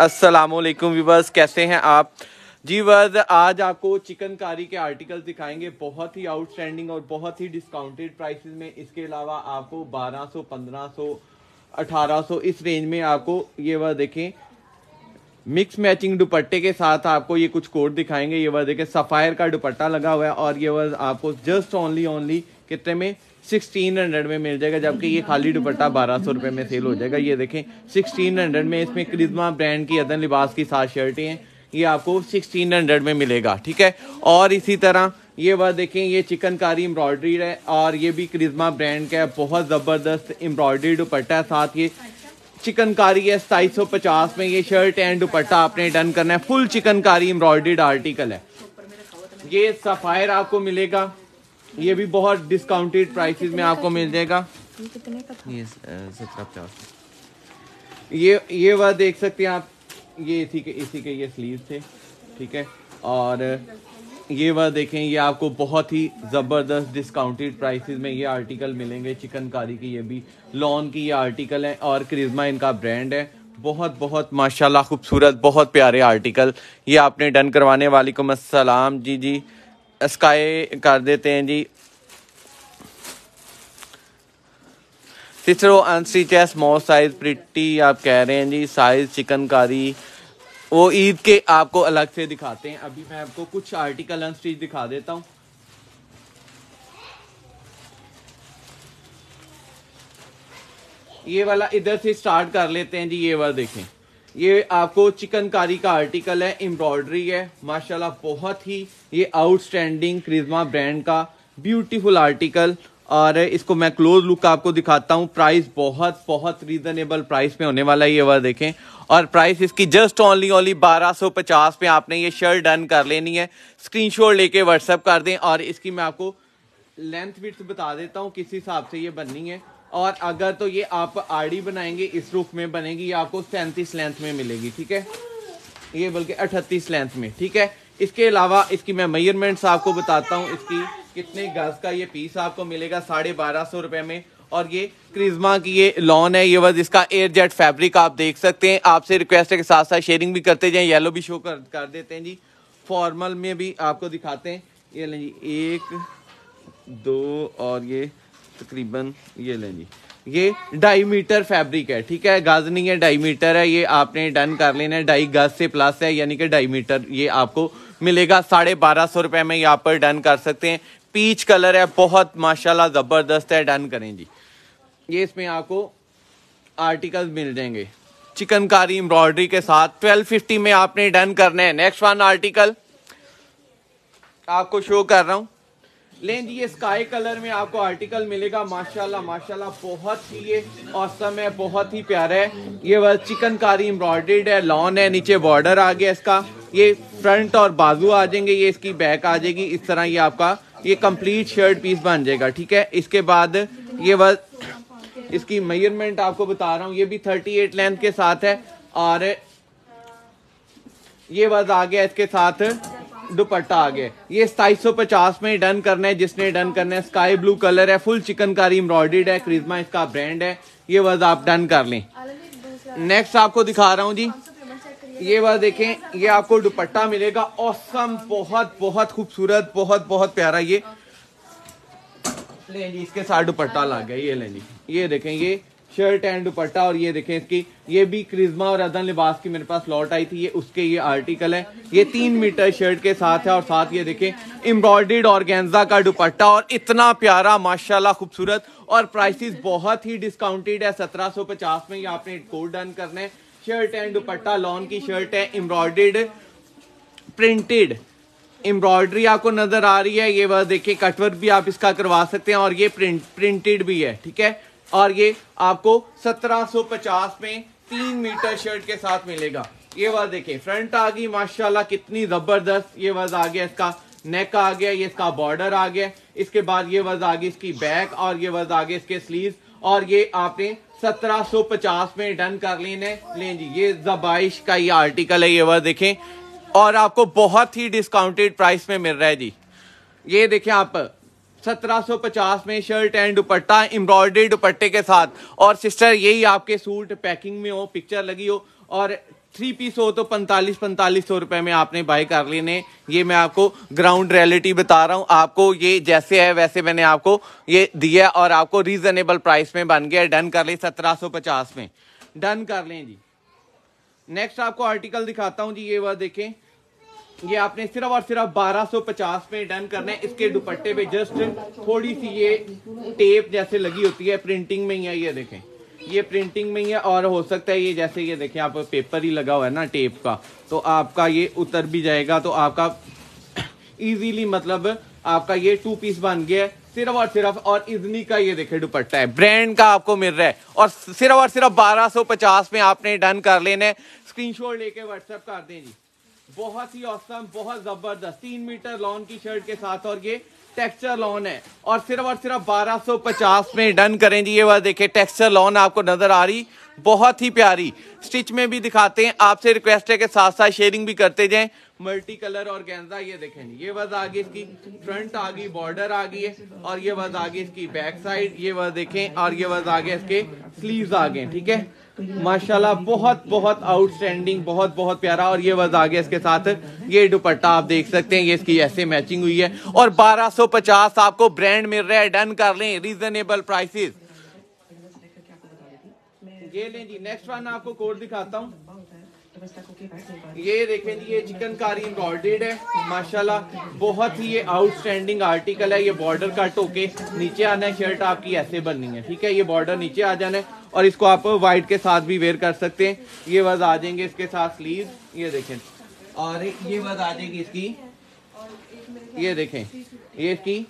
अस्सलाम वालेकुम व्यूवर्स, कैसे हैं आप? जी वर्ज आज आपको चिकनकारी के आर्टिकल दिखाएँगे। बहुत ही आउटस्टैंडिंग और बहुत ही डिस्काउंटेड प्राइसेस में। इसके अलावा आपको 1200 1500 1800 इस रेंज में आपको ये वह देखें। मिक्स मैचिंग दुपट्टे के साथ आपको ये कुछ कोड दिखाएँगे। ये वह देखें सफायर का दुपट्टा लगा हुआ है और ये वह आपको जस्ट ओनली ओनली कितने में? सिक्सटीन हंड्रेड में मिल जाएगा, जबकि ये खाली दुपट्टा बारह सौ रुपये में सेल हो जाएगा। ये देखें सिक्सटीन हंड्रेड में इसमें क्रिज्मा ब्रांड की अदन लिबास की सात शर्टें हैं। ये आपको सिक्सटीन हंड्रेड में मिलेगा, ठीक है? और इसी तरह ये वह देखें, ये चिकनकारी एम्ब्रॉयडरी है और ये भी क्रिज्मा ब्रांड का है। बहुत ज़बरदस्त एम्ब्रॉयडरी दुपट्टा है साथ ये। चिकनकारी है, सताईस सौ पचास में ये शर्ट एंड दुपट्टा आपने डन करना है। फुल चिकनकारी एम्ब्रॉयडर्ड आर्टिकल है। ये सफायर आपको मिलेगा। ये भी बहुत डिस्काउंटेड प्राइसेस में आपको मिल जाएगा। ये सत्रह पचास। ये ये वह देख सकते हैं आप। ये इसी के इसी के ये स्लीव थे, ठीक है? और ये वह देखें, ये आपको बहुत ही ज़बरदस्त डिस्काउंटेड प्राइसेस में ये आर्टिकल मिलेंगे। चिकनकारी की ये भी लॉन की ये आर्टिकल है और क्रिज्मा इनका ब्रांड है। बहुत बहुत, माशाल्लाह, खूबसूरत, बहुत प्यारे आर्टिकल ये आपने डन करवाने वालेकुम अस्सलाम जी जी स्काई कर देते हैं जी। सिस्टर वो अनस्टिच है स्मॉल साइज़ प्रिटी आप कह रहे हैं जी साइज़ चिकनकारी। वो ईद के आपको अलग से दिखाते हैं। अभी मैं आपको कुछ आर्टिकल अनस्टिच दिखा देता हूँ। ये वाला इधर से स्टार्ट कर लेते हैं जी, ये वाला देखें। ये आपको चिकनकारी का आर्टिकल है एम्ब्रॉयडरी है। माशाल्लाह, बहुत ही ये आउटस्टैंडिंग क्रिज्मा ब्रांड का ब्यूटीफुल आर्टिकल और इसको मैं क्लोज लुक आपको दिखाता हूँ। प्राइस बहुत बहुत रीजनेबल प्राइस में होने वाला है, ये वाला देखें। और प्राइस इसकी जस्ट ओनली ओनली 1250 पे आपने ये शर्ट डन कर लेनी है। स्क्रीनशॉट लेके व्हाट्सअप कर दें और इसकी मैं आपको लेंथ विड्थ बता देता हूँ, किस हिसाब से ये बननी है। और अगर तो ये आप आड़ी बनाएँगे, इस रुख में बनेगी, ये आपको सैंतीस लेंथ में मिलेगी, ठीक है? ये बल्कि अठतीस लेंथ में, ठीक है? इसके अलावा इसकी मैं मेजरमेंट्स आपको बताता हूँ, इसकी कितने गज का ये पीस आपको मिलेगा, साढ़े बारह सौ रुपये में। और ये क्रिज्मा की ये लॉन है, ये बस इसका एयर जेट फैब्रिक आप देख सकते हैं। आपसे रिक्वेस्ट है के साथ साथ शेयरिंग भी करते जाए येलो भी शो कर कर देते हैं जी। फॉर्मल में भी आपको दिखाते हैं। ये लें जी, एक, दो और ये तकरीबन ये लें जी। ये ढाई मीटर फैब्रिक है, ठीक है? गज नहीं है ढाई मीटर है, ये आपने डन कर लेना है। ढाई गज से प्लस है, यानी कि ढाई मीटर ये आपको मिलेगा। साढ़े बारह सौ रुपये में यहाँ पर डन कर सकते हैं। पीच कलर है, बहुत माशाल्लाह ज़बरदस्त है डन करें जी। ये इसमें आपको आर्टिकल्स मिल जाएँगे। चिकनकारी एम्ब्रॉयडरी के साथ 1250 में आपने डन करना है। नेक्स्ट वन आर्टिकल आपको शो कर रहा हूँ। लें जी ये स्काई कलर में आपको आर्टिकल मिलेगा। माशाल्लाह माशाल्लाह, बहुत ही ये औसम है, बहुत ही प्यारा है। ये वह चिकनकारी एम्ब्रॉयडर्ड है लॉन है, नीचे बॉर्डर आ गया इसका। ये फ्रंट और बाजू आ जाएँगे, ये इसकी बैक आ जाएगी। इस तरह ये आपका, ये कंप्लीट शर्ट पीस बन जाएगा, ठीक है? इसके बाद ये वह इसकी मेज़रमेंट आपको बता रहा हूँ, ये भी 38 लेंथ के साथ है और ये वज आ गया इसके साथ दुपट्टा आ गया ये सताईस सौ पचास में डन करना है, जिसने डन करना है। स्काई ब्लू कलर है फुल चिकनकारी एम्ब्रॉयडर्ड है क्रिज्मा इसका ब्रांड है। ये वज आप डन कर लें। नेक्स्ट आपको दिखा रहा हूँ जी। ये बात देखें, ये आपको दुपट्टा मिलेगा। औसम बहुत बहुत खूबसूरत, बहुत बहुत प्यारा ये। लें जी इसके साथ दुपट्टा लग गया, ये लें जी ये देखें, ये शर्ट एंड दुपट्टा और ये देखें इसकी। ये भी क्रिज्मा और अदन लिबास की मेरे पास लॉट आई थी। ये उसके ये आर्टिकल है। ये तीन मीटर शर्ट के साथ है और साथ ये देखें एम्ब्रॉयड और गेंजा का दुपट्टा और इतना प्यारा, माशाल्लाह खूबसूरत। और प्राइसेस बहुत ही डिस्काउंटेड है, सत्रह सौ पचास में ये आपने कोड डन करना है। शर्ट एंड दुपट्टा लॉन की शर्ट है एम्ब्रॉयड प्रिंटेड एम्ब्रॉयडरी आपको नज़र आ रही है, ये वह देखिए, कटवर्क भी आप इसका करवा सकते हैं और ये प्रिंट, प्रिंटेड भी है, ठीक है? और ये आपको 1750 में तीन मीटर शर्ट के साथ मिलेगा। ये वह देखिए, फ्रंट आ गई, माशाल्लाह, कितनी ज़बरदस्त, ये वज आ गया, इसका नेक आ गया, ये इसका बॉर्डर आ गया, इसके बाद ये वज आ गई इसकी बैक और ये वज आ गए इसके स्लीव और ये आपने 1750 में डन कर लेने लें जी, ये जबाइश का ये आर्टिकल है, ये वह देखें और आपको बहुत ही डिस्काउंटेड प्राइस में मिल रहा है जी। ये देखें आप 1750 में शर्ट एंड दुपट्टा एम्ब्रॉयडरी दुपट्टे के साथ। और सिस्टर यही आपके सूट पैकिंग में हो पिक्चर लगी हो। और थ्री पीस हो तो पैंतालीस पैंतालीस सौ रुपए में आपने बाय कर लेने ये मैं आपको ग्राउंड रियलिटी बता रहा हूँ। आपको ये जैसे है, वैसे मैंने आपको ये दिया और आपको रीजनेबल प्राइस में बन गया डन कर ले सत्रह सौ पचास में। डन कर लें जी। नेक्स्ट आपको आर्टिकल दिखाता हूँ जी, ये वह देखें। ये आपने सिर्फ़ और सिर्फ़ 1250 में डन करना है। इसके दुपट्टे पे जस्ट थोड़ी सी ये टेप जैसे लगी होती है प्रिंटिंग में ही है, ये देखें। ये प्रिंटिंग में ही है और हो सकता है ये जैसे ये देखें, आप पेपर ही लगा हुआ है ना टेप का। तो आपका ये उतर भी जाएगा तो आपका इजीली मतलब आपका ये टू पीस बन गया है। सिर्फ़ और सिर्फ़ और इजनी का ये देखे दुपट्टा है। ब्रांड का आपको मिल रहा है। और सिर्फ़ और सिर्फ़ 1250 में आपने डन कर लेने स्क्रीनशॉट लेके व्हाट्सएप कर दें जी। बहुत ही औसम बहुत ज़बरदस्त। तीन मीटर लॉन की शर्ट के साथ और ये टेक्सचर लॉन है। और सिर्फ़ और सिर्फ़ 1250 में डन करें जी ये बात देखिए टेक्सचर लॉन आपको नज़र आ रही। बहुत ही प्यारी। स्टिच में भी दिखाते हैं, आपसे रिक्वेस्ट है कि साथ साथ शेयरिंग भी करते जाएँ। मल्टी कलर और गेंजा ये देखें ये वज आ गई इसकी फ्रंट आ गई बॉर्डर आ गई है। और ये वज आ गई इसकी बैक साइड ये वह देखें। और ये वज आ इसके स्लीव्स आ गए, ठीक है? माशाल्लाह, बहुत बहुत आउटस्टैंडिंग बहुत बहुत प्यारा और ये वज आ गया इसके साथ, ये दुपट्टा आप देख सकते हैं, ये इसकी ऐसे मैचिंग हुई है। और 1250 आपको ब्रांड मिल रहा है डन कर लें रीजनेबल प्राइसेस ये लें जी नेक्स्ट वन आपको कोड दिखाता हूँ। ये देखें जी, ये चिकनकारी एम्ब्रॉयडेड है, माशाल्लाह। बहुत ही ये आउटस्टैंडिंग आर्टिकल है, ये बॉर्डर कट होके नीचे आना है शर्ट आपकी ऐसे बननी है, ठीक है? ये बॉर्डर नीचे आ जाना है और इसको आप वाइट के साथ भी वेयर कर सकते हैं। ये वज आ जाएँगे इसके साथ स्लीव ये देखें। और ये वज आ जाएगी इसकी, ये देखें, ये इसकी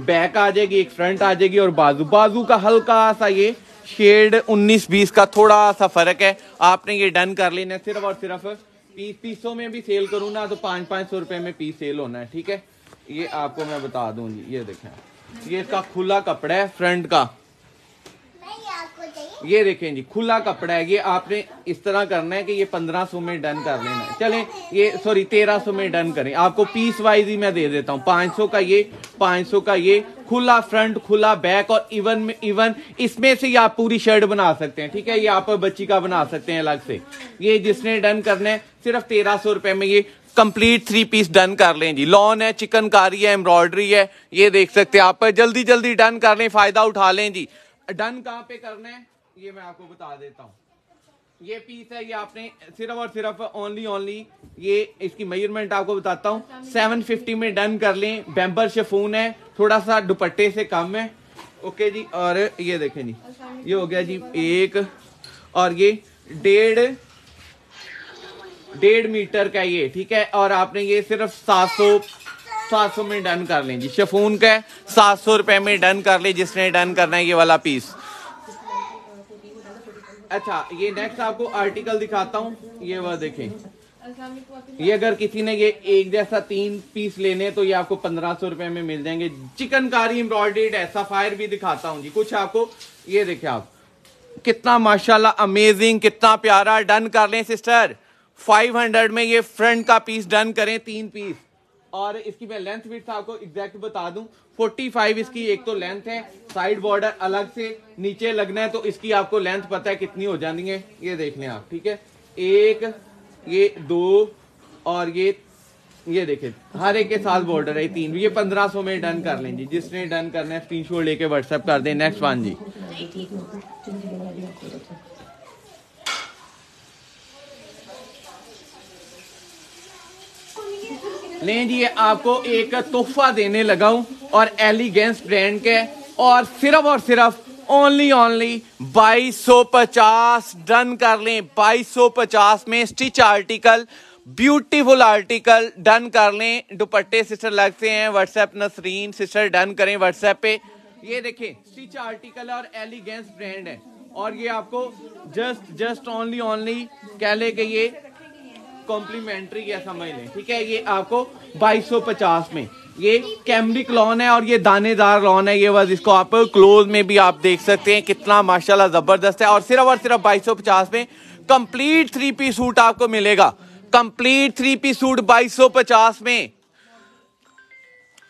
बैक आ जाएगी, एक फ्रंट आ जाएगी और बाजू बाजू का हल्का सा ये शेड 19 बीस का थोड़ा सा फ़र्क है। आपने ये डन कर लेना सिर्फ़ और सिर्फ़ पीस पीसों में भी सेल करूँ ना तो पाँच पाँच सौ रुपये में पीस सेल होना है, ठीक है? ये आपको मैं बता दूँगी ये देखें। ये इसका खुला कपड़ा है फ्रंट का। ये देखें जी, खुला कपड़ा है, ये आपने इस तरह करना है कि ये पंद्रह सौ में डन कर लेना है। चले, ये सॉरी तेरह सौ में डन करें। आपको पीस वाइज ही मैं दे देता हूँ। पाँच सौ का ये, पाँच सौ का ये, खुला फ्रंट खुला बैक और इवन में इवन इसमें से ही आप पूरी शर्ट बना सकते हैं, ठीक है? ये आप बच्ची का बना सकते हैं अलग से। ये जिसने डन करना है, सिर्फ़ तेरह सौ रुपए में ये कंप्लीट थ्री पीस डन कर लें जी। लॉन है चिकनकारी है एम्ब्रॉयडरी है, ये देख सकते हैं आप जल्दी जल्दी डन कर लें, फ़ायदा उठा लें जी। डन कहाँ पे करना है, ये मैं आपको बता देता हूँ। ये पीस है, ये आपने सिर्फ़ और सिर्फ़ ओनली ओनली ये इसकी मेज़रमेंट आपको बताता हूँ। 750 में डन कर लें। बैम्बर शेफून है, थोड़ा सा दुपट्टे से कम है। ओके जी, और ये देखें जी। ये हो गया जी एक, और ये डेढ़ डेढ़ मीटर का ये, ठीक है? और आपने ये सिर्फ़ सात सौ सात सौ में डन कर लें। जी शफून का सात सौ रुपए में डन कर ले, जिसने डन करना है ये वाला पीस अच्छा ये नेक्स्ट आपको आर्टिकल दिखाता हूँ। ये वह देखें। ये अगर किसी ने ये एक जैसा तीन पीस लेने तो ये आपको पंद्रह सौ रुपए में मिल जाएँगे। चिकनकारी एम्ब्रॉयडेड है सफायर भी दिखाता हूँ जी। कुछ आपको, ये देखे आप। कितना माशाल्लाह अमेजिंग कितना प्यारा, डन कर लें सिस्टर 500 में ये फ्रंट का पीस डन करें, तीन पीस और इसकी मैं लेंथ विथ आपको एग्जैक्ट बता दूँ। 45 इसकी एक तो लेंथ है साइड बॉर्डर अलग से नीचे लगना है तो इसकी आपको लेंथ पता है कितनी हो जानी है, ये देख लें आप, ठीक है? एक, ये दो, और ये ये देखे, हर एक के साथ बॉर्डर है तीन ये पंद्रह सौ में डन कर लें जी, जिसने डन करना है स्क्रीनशॉट लेके व्हाट्सएप कर दें नेक्स्ट वन जी। लें जी आपको एक तोहफा देने लगा हूँ और एलिगेंस ब्रांड के और सिर्फ़ और सिर्फ़ ओनली ओनली बाईस सौ पचास डन कर लें। बाईस सौ पचास में stitch article beautiful article done कर लें। दुपट्टे सिस्टर लगते हैं व्हाट्सएप नसरीन सिस्टर डन करें व्हाट्सएप पे। ये देखें स्टिच आर्टिकल और एलिगेंस ब्रांड है। और ये आपको जस्ट जस्ट ओनली ओनली कह ले कि ये कॉम्प्लीमेंट्री है समझ लें। ठीक है, ये आपको 2250 में। ये कैमरिक लॉन है और ये दानेदार लॉन है, ये बस इसको आप क्लोज में भी आप देख सकते हैं, कितना माशाल्लाह ज़बरदस्त है। और सिर्फ़ और सिर्फ़ 2250 में कंप्लीट थ्री पी सूट आपको मिलेगा। कंप्लीट थ्री पी सूट 2250 में।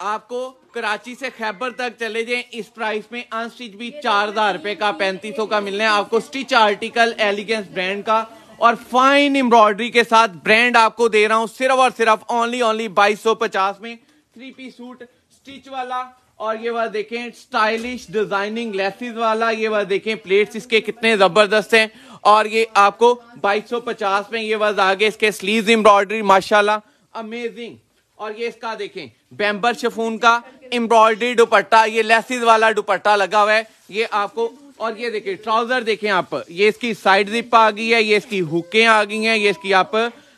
आपको कराची से खैबर तक चले जाएँ, इस प्राइस में अनस्टिच भी चार हज़ार रुपए का, पैंतीस का है। आपको स्टिच आर्टिकल एलिगेंस ब्रांड का और फाइन एम्ब्रॉयडरी के साथ ब्रांड आपको दे रहा हूँ सिर्फ़ और सिर्फ़ ओनली ओनली बाईस में। थ्री पीस सूट स्टिच वाला, और ये बात देखें स्टाइलिश डिज़ाइनिंग लेसिस वाला, ये बात देखें प्लेट्स इसके कितने ज़बरदस्त हैं। और ये आपको 2250 में ये बात आगे इसके स्लीव एम्ब्रॉयडरी माशाल्लाह अमेजिंग और ये इसका देखें बैम्बर शफून का एम्ब्रॉयडरी दुपट्टा, ये लेसिस वाला दुपट्टा लगा हुआ है। ये आपको और ये देखिए, ट्राउज़र देखें आप, ये इसकी साइड जिप आ गई है, ये इसकी हुकें आ गई हैं, ये इसकी आप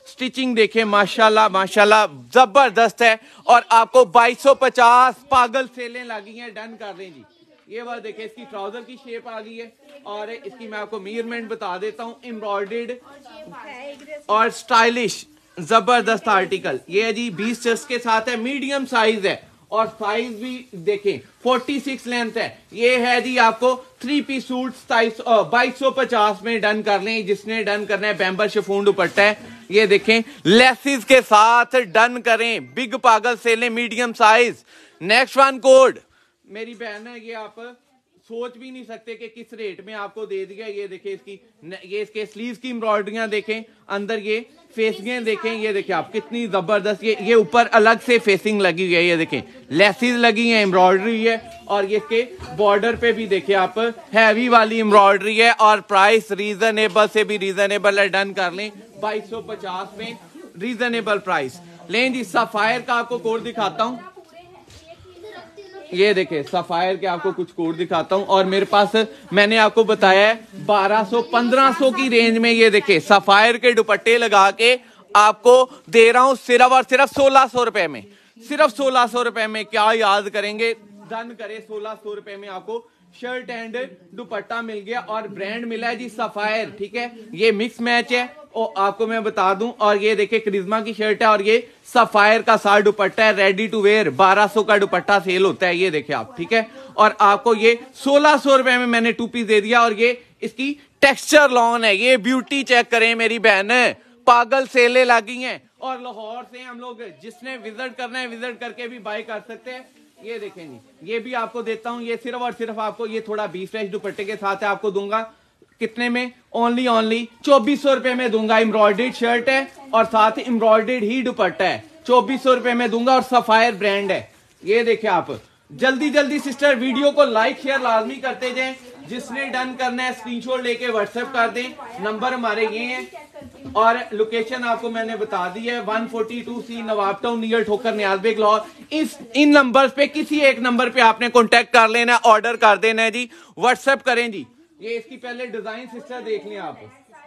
स्टिचिंग देखें, माशाल्लाह माशाल्लाह, ज़बरदस्त है। और आपको 2250 पागल सेलें लगी हैं, डन कर दें जी। ये बात देखें, इसकी ट्राउज़र की शेप आ गई है। और इसकी मैं आपको मीयरमेंट बता देता हूँ एम्ब्रॉयडेड और स्टाइलिश ज़बरदस्त आर्टिकल ये है जी, बीस चेस्ट के साथ है मीडियम साइज़ है। और साइज़ भी देखें। 46 लेंथ है। ये है जी आपको थ्री पीस सूट बाईस सौ पचास में डन कर लें। जिसने डन करना है बैम्बर शिफोन दुपट्टा है। ये देखें लेसिस के साथ डन करें। बिग पागल सेलें medium size next one code मेरी बहन है, ये आप सोच भी नहीं सकते कि किस रेट में आपको दे दिया। ये देखें इसकी ये इसके स्लीव की एम्ब्रॉयडरियाँ देखें। अंदर ये फेसिंग देखें ये देखें आप कितनी ज़बरदस्त ये ये ऊपर अलग से फेसिंग लगी हुई है ये देखें। लेसिस लगी है एम्ब्रॉयडरी है और ये इसके बॉर्डर पे भी देखें आप हैवी वाली एम्ब्रॉयडरी है और प्राइस रीजनेबल से भी रीजनेबल है डन कर लें। बाईस में रीजनेबल प्राइस लें जी सफायर का आपको कोड दिखाता हूँ। ये देखे, सफायर के आपको कुछ कोड दिखाता हूँ और मेरे पास मैंने आपको बताया है 1200 1500 की रेंज में ये देखे, सफायर के दुपट्टे लगा के आपको दे रहा हूँ सिर्फ़ और सिर्फ़ सोलह सौ रुपए में। सिर्फ़ सोलह सौ रुपए में क्या याद करेंगे? डन करे सोलह सौ रुपए में आपको शर्ट एंड दुपट्टा मिल गया और ब्रांड मिला है जी सफायर, ठीक है? ये मिक्स मैच है। और आपको मैं बता दूँ, और ये देखिए क्रिज्मा की शर्ट है और ये सफायर का सार दुपट्टा है रेडी टू वेयर 1200 का दुपट्टा सेल होता है, ये देखिए आप, ठीक है? और आपको ये सोलह सौ रुपए में मैंने टू पीस दे दिया और ये इसकी टेक्सचर लॉन है, ये ब्यूटी चेक करें मेरी बहन। पागल सेले लगी हैं। और लाहौर से हम लोग जिसने विज़िट करना है विज़िट करके भी बाय कर सकते हैं। ये देखें जी, ये भी आपको देता हूँ, ये सिर्फ़ और सिर्फ़ आपको ये थोड़ा बीस फ्रेश दुपट्टे के साथ है, आपको दूँगा। कितने में? ओनली ओनली चौबीस सौ रुपए में दूँगा एम्ब्रॉयडेड शर्ट है और साथ एम्ब्रॉयडेड ही दुपट्टा है। चौबीस सौ रुपए में दूँगा और सफायर ब्रांड है। ये देखे आप, जल्दी जल्दी सिस्टर वीडियो को लाइक शेयर लाजमी करते जाए। जिसने डन करना है स्क्रीनशॉट लेके व्हाट्सएप कर दें। नंबर हमारे ये हैं। और लोकेशन आपको मैंने बता दी है 142 सी नवाब टाउन नियर ठोकर न्याजबेग लाहौर इस, इन नंबर्स पे, किसी एक नंबर पे आपने कांटेक्ट कर लेना ऑर्डर कर देना है जी। व्हाट्सएप करें जी। ये इसकी पहले डिज़ाइन सिस्टर देख लें आप।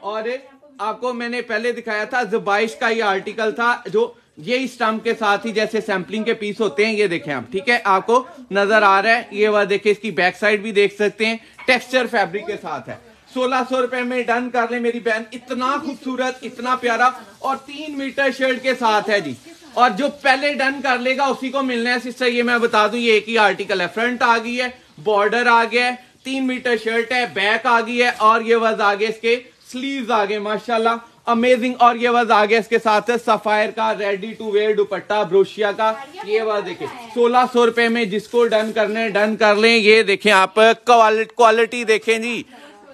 और आपको मैंने पहले दिखाया था जुबाइश का ये आर्टिकल था, जो ये स्टम्प के साथ ही जैसे सैम्पलिंग के पीस होते हैं, ये देखें आप, ठीक है? आपको नज़र आ रहा है, ये वह देखे इसकी बैक साइड भी देख सकते हैं। टेक्सचर फैब्रिक के साथ है। सोलह सौ रुपए में डन कर ले मेरी बहन। इतना खूबसूरत, इतना प्यारा और तीन मीटर शर्ट के साथ है जी। और जो पहले डन कर लेगा, उसी को मिलना है सिस्टर ये मैं बता दू, ये एक ही आर्टिकल है। फ्रंट आ गई है बॉर्डर आ गया है, तीन मीटर शर्ट है बैक आ गई है और ये वज आ गए इसके स्लीव आ गए, माशाल्लाह। अमेजिंग और ये वज आगे इसके साथ है सफायर का रेडी टू वेयर दुपट्टा ब्रोशिया का। ये वह देखे सोलह सौ रुपए में जिसको डन करने डन कर लें। ये देखें आप क्वालिटी क्वालिटी देखें जी।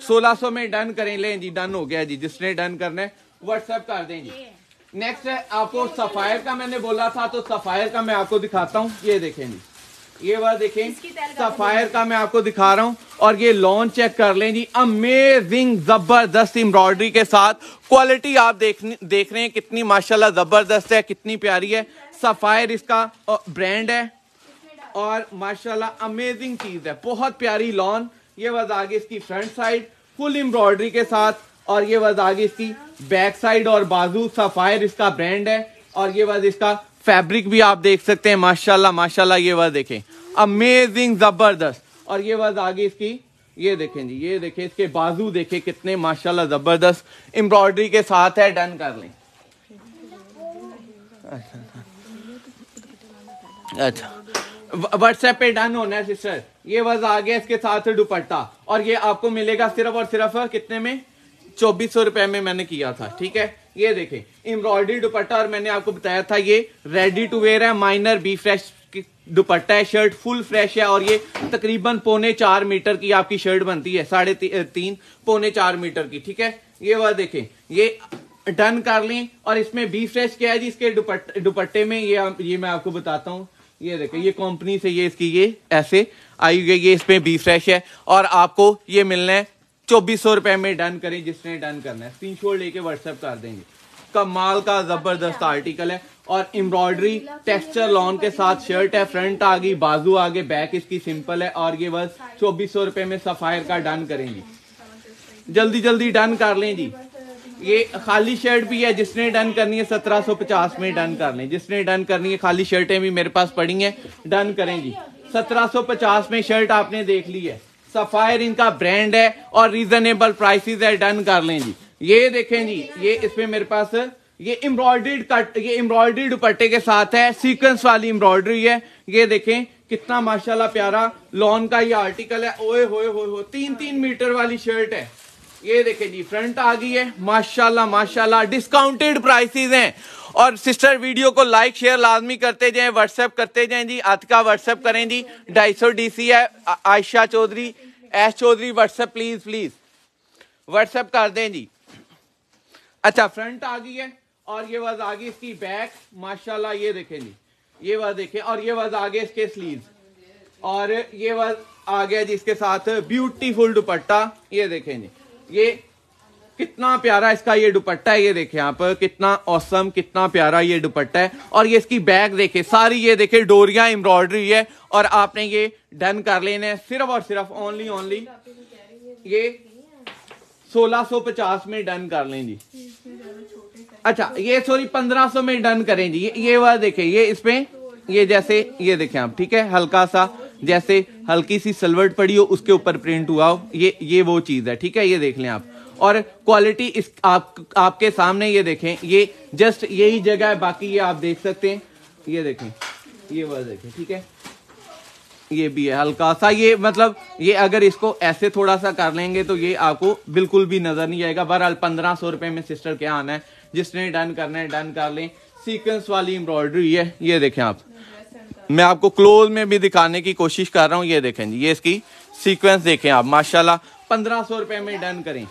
सोलह सौ में डन करें लें जी डन हो गया जी जिसने डन करना है व्हाट्सएप कर दें जी। नेक्स्ट है आपको सफायर का मैंने बोला था तो सफायर का मैं आपको दिखाता हूँ। ये देखें जी। ये बात देखें का सफायर का मैं आपको दिखा रहा हूँ और ये लॉन्च चेक कर लें जी। अमेजिंग ज़बरदस्त एम्ब्रॉयडरी के साथ। क्वालिटी आप देख देख रहे हैं कितनी माशाल्लाह ज़बरदस्त है कितनी प्यारी है। सफायर इसका ब्रांड है। और माशाल्लाह अमेजिंग चीज़ है। बहुत प्यारी लॉन ये बस आगे इसकी फ्रंट साइड फुल एम्ब्रॉयडरी के साथ। और ये बस आगे इसकी बैक साइड और बाजू सफायर इसका ब्रांड है। और ये बस इसका फैब्रिक भी आप देख सकते हैं, माशाल्लाह माशाल्लाह, ये बस देखें। अमेजिंग ज़बरदस्त। और ये बस आगे इसकी, ये देखें जी, ये देखें, इसके बाजू देखें कितने, माशाल्लाह, ज़बरदस्त। एम्ब्रॉयडरी के साथ है डन कर लें। अच्छा। व्हाट्सएप पे डन होना है सिस्टर ये बस आ गया इसके साथ दुपट्टा। और ये आपको मिलेगा सिर्फ़ और सिर्फ़ कितने में? चौबीस सौ रुपए में मैंने किया था, ठीक है? ये देखें एम्ब्रॉयडरी दुपट्टा और मैंने आपको बताया था ये रेडी टू वेयर है माइनर बी फ्रेश दुपट्टा है शर्ट फुल फ्रेश है और ये तकरीबन पौने चार मीटर की आपकी शर्ट बनती है साढ़े ती, तीन पौने चार मीटर की ठीक है? ये बात देखें ये डन कर लें और इसमें बी फ्रेश क्या है जी इसके दुपट्टे में ये ये मैं आपको बताता हूँ। ये देखें ये कंपनी से ये इसकी ये ऐसे आई हुई ये इसमें बी फ्रेश है और आपको ये मिलना है चौबीस सौ रुपए में डन करें जिसने डन करना है। स्क्रीन शॉट लेके व्हाट्सएप कर देंगे। कमाल का ज़बरदस्त आर्टिकल है और एम्ब्रॉयडरी टेक्सचर लॉन के साथ शर्ट है फ्रंट आ गई बाजू आगे बैक इसकी सिंपल है और ये बस चौबीस सौ रुपए में सफायर का डन करेंगे। जल्दी जल्दी डन कर लें जी। ये खाली शर्ट भी है जिसने डन करनी है सत्रह सौ पचास में डन कर लें। जिसने डन करनी है खाली शर्टें भी मेरे पास पड़ी हैं डन करें जी। सत्रह सौ पचास में शर्ट आपने देख ली है। सफायर इनका ब्रांड है और रीजनेबल प्राइसेस है डन कर लें जी। ये देखें जी, ये इसमें मेरे पास, ये एम्ब्रॉयडर्ड कट ये एम्ब्रॉयडरी दुपट्टे के साथ है सीक्वेंस वाली एम्ब्रॉयडरी है। ये देखें, कितना माशाल्लाह प्यारा लॉन का ये आर्टिकल है। ओए, होए होए हो तीन तीन मीटर वाली शर्ट है। ये देखें जी फ्रंट आ गई है। माशाल्लाह माशाल्लाह डिस्काउंटेड प्राइसेस हैं। और सिस्टर वीडियो को लाइक शेयर लाजमी करते जाए व्हाट्सएप करते जाएँ जी। का व्हाट्सएप करें जी। ढाई सौ डी सी है। Ayesha Chaudhry, S Chaudhry WhatsApp please please WhatsApp कर दें जी। अच्छा फ्रंट आ गई है और ये वज आ गई इसकी बैक माशाल्लाह, ये देखें जी। ये वज देखें और ये वज आगे इसके स्लीव और ये वज आ गया जी इसके साथ ब्यूटीफुल दुपट्टा। ये देखें जी। ये कितना प्यारा इसका ये दुपट्टा है ये देखें आप कितना औसम कितना प्यारा ये दुपट्टा है। और ये इसकी बैग देखे सारी ये देखे डोरिया एम्ब्रॉयडरी है और आपने ये डन कर लेने सिर्फ़ और सिर्फ़ ओनली ओनली ये 1650 में डन कर लें जी। अच्छा ये सॉरी 1500 में डन करें जी। ये, ये वाला देखें ये इसमें ये जैसे ये देखें आप ठीक है? हल्का सा जैसे हल्की सी सलवर्ट पड़ी हो उसके ऊपर प्रिंट हुआ हो ये ये वो चीज़ है ठीक है? ये देख लें आप। और क्वालिटी इस आप, आपके सामने ये देखें, ये जस्ट यही जगह है, बाकी ये आप देख सकते हैं। ये देखें, ये वह देखें, ठीक है? ये भी है, हल्का सा ये मतलब ये अगर इसको ऐसे थोड़ा सा कर लेंगे तो ये आपको बिल्कुल भी नज़र नहीं आएगा। बहरहाल पंद्रह सौ रुपए में सिस्टर क्या आना है। जिसने डन करना है डन कर लें। सीक्वेंस वाली एम्ब्रॉयडरी है, ये देखें आप। मैं आपको क्लोज में भी दिखाने की कोशिश कर रहा हूँ, ये देखें जी, ये इसकी सीक्वेंस देखें आप, माशाल्लाह। पंद्रह सौ रुपए में डन करें।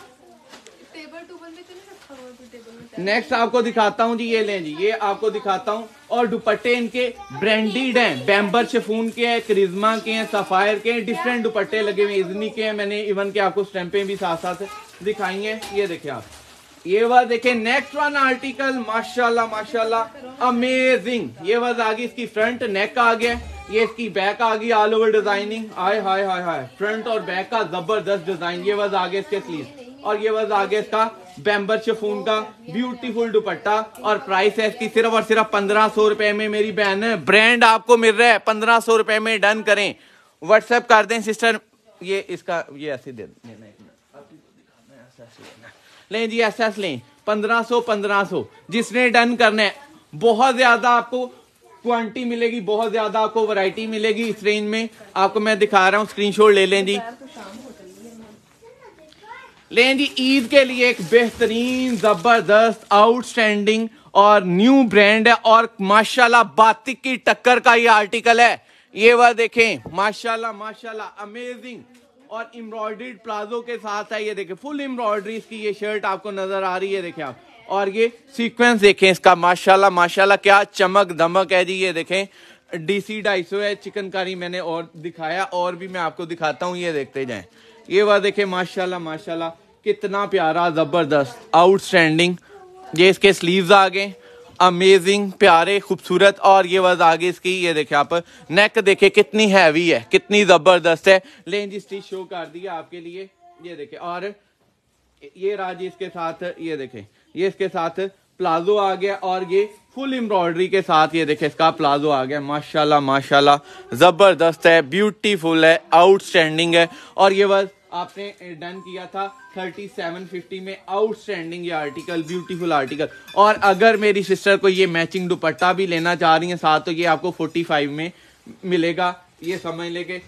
नेक्स्ट आपको दिखाता हूँ जी, ये लें जी, ये आपको दिखाता हूँ। और दुपट्टे इनके ब्रांडेड हैं बैम्बर शेफून के हैं क्रिज्मा के हैं सफायर के हैं डिफरेंट दुपट्टे लगे हुए इजनी के हैं, मैंने इवन के आपको स्टैंपें भी साथ साथ दिखाई हैं। ये देखे आप। ये बात देखें नेक्स्ट वन आर्टिकल माशाल्लाह माशाल्लाह अमेजिंग ये बात आ गई इसकी फ्रंट नेक आ गया। ये इसकी बैक आ गई ऑल ओवर डिज़ाइनिंग आय हाय हाय हाय फ्रंट और बैक का ज़बरदस्त डिज़ाइन ये बात आगे इसके स्लीव और ये बस आगे इसका बैम्बर शफून का ब्यूटीफुल दुपट्टा और प्राइस है इसकी सिर्फ़ और सिर्फ़ पंद्रह सौ रुपए में मेरी बहन। ब्रांड आपको मिल रहा है, पंद्रह सौ रुपए में डन करें। व्हाट्सएप कर दें सिस्टर ये इसका, ये ऐसे दे लें जी, ऐसा लें। पंद्रह सौ पंद्रह सौ। जिसने डन करना है, बहुत ज़्यादा आपको क्वांटिटी मिलेगी, बहुत ज़्यादा आपको वैरायटी मिलेगी इस रेंज में। आपको मैं दिखा रहा हूँ स्क्रीनशॉट ले लें जी। लें जी ईद के लिए एक बेहतरीन, ज़बरदस्त आउटस्टैंडिंग और न्यू ब्रांड है और माशाल्लाह बातिक की टक्कर का ये आर्टिकल है। ये वह देखें, माशाल्लाह माशाल्लाह अमेजिंग और एम्ब्रॉयडर्ड प्लाजो के साथ है ये देखें फुल एम्ब्रॉयडरी इसकी ये शर्ट आपको नज़र आ रही है देखें आप। और ये सीक्वेंस देखें इसका, माशाल्लाह माशाल्लाह, क्या चमक दमक है जी, ये देखें। डीसी ढाई सौ है, चिकनकारी मैंने और दिखाया, और भी मैं आपको दिखाता हूँ, ये देखते जाए। ये बात देखें, माशाल्लाह माशाल्लाह कितना प्यारा, ज़बरदस्त आउटस्टैंडिंग ये इसके स्लीव्स आ गए। अमेजिंग प्यारे, खूबसूरत और ये वज आगे इसकी, ये देखे आप नेक देखे कितनी हैवी है, कितनी ज़बरदस्त है। लेकिन जी चीज़ शो कर दिया आपके लिए। ये देखे और ये राज इसके साथ, ये देखे ये इसके साथ प्लाजो आ गया और ये फुल एम्ब्रॉयडरी के साथ ये देखे इसका प्लाजो आ गया। माशाल्लाह माशाल्लाह, ज़बरदस्त है ब्यूटीफुल है आउटस्टैंडिंग है। और ये बस आपने डन किया था थर्टी सेवन फिफ्टी में आउटस्टैंडिंग ये आर्टिकल ब्यूटीफुल आर्टिकल और अगर मेरी सिस्टर को ये मैचिंग दुपट्टा भी लेना चाह रही है साथ तो ये आपको फोर्टी फाइव में मिलेगा. ये समझ लेके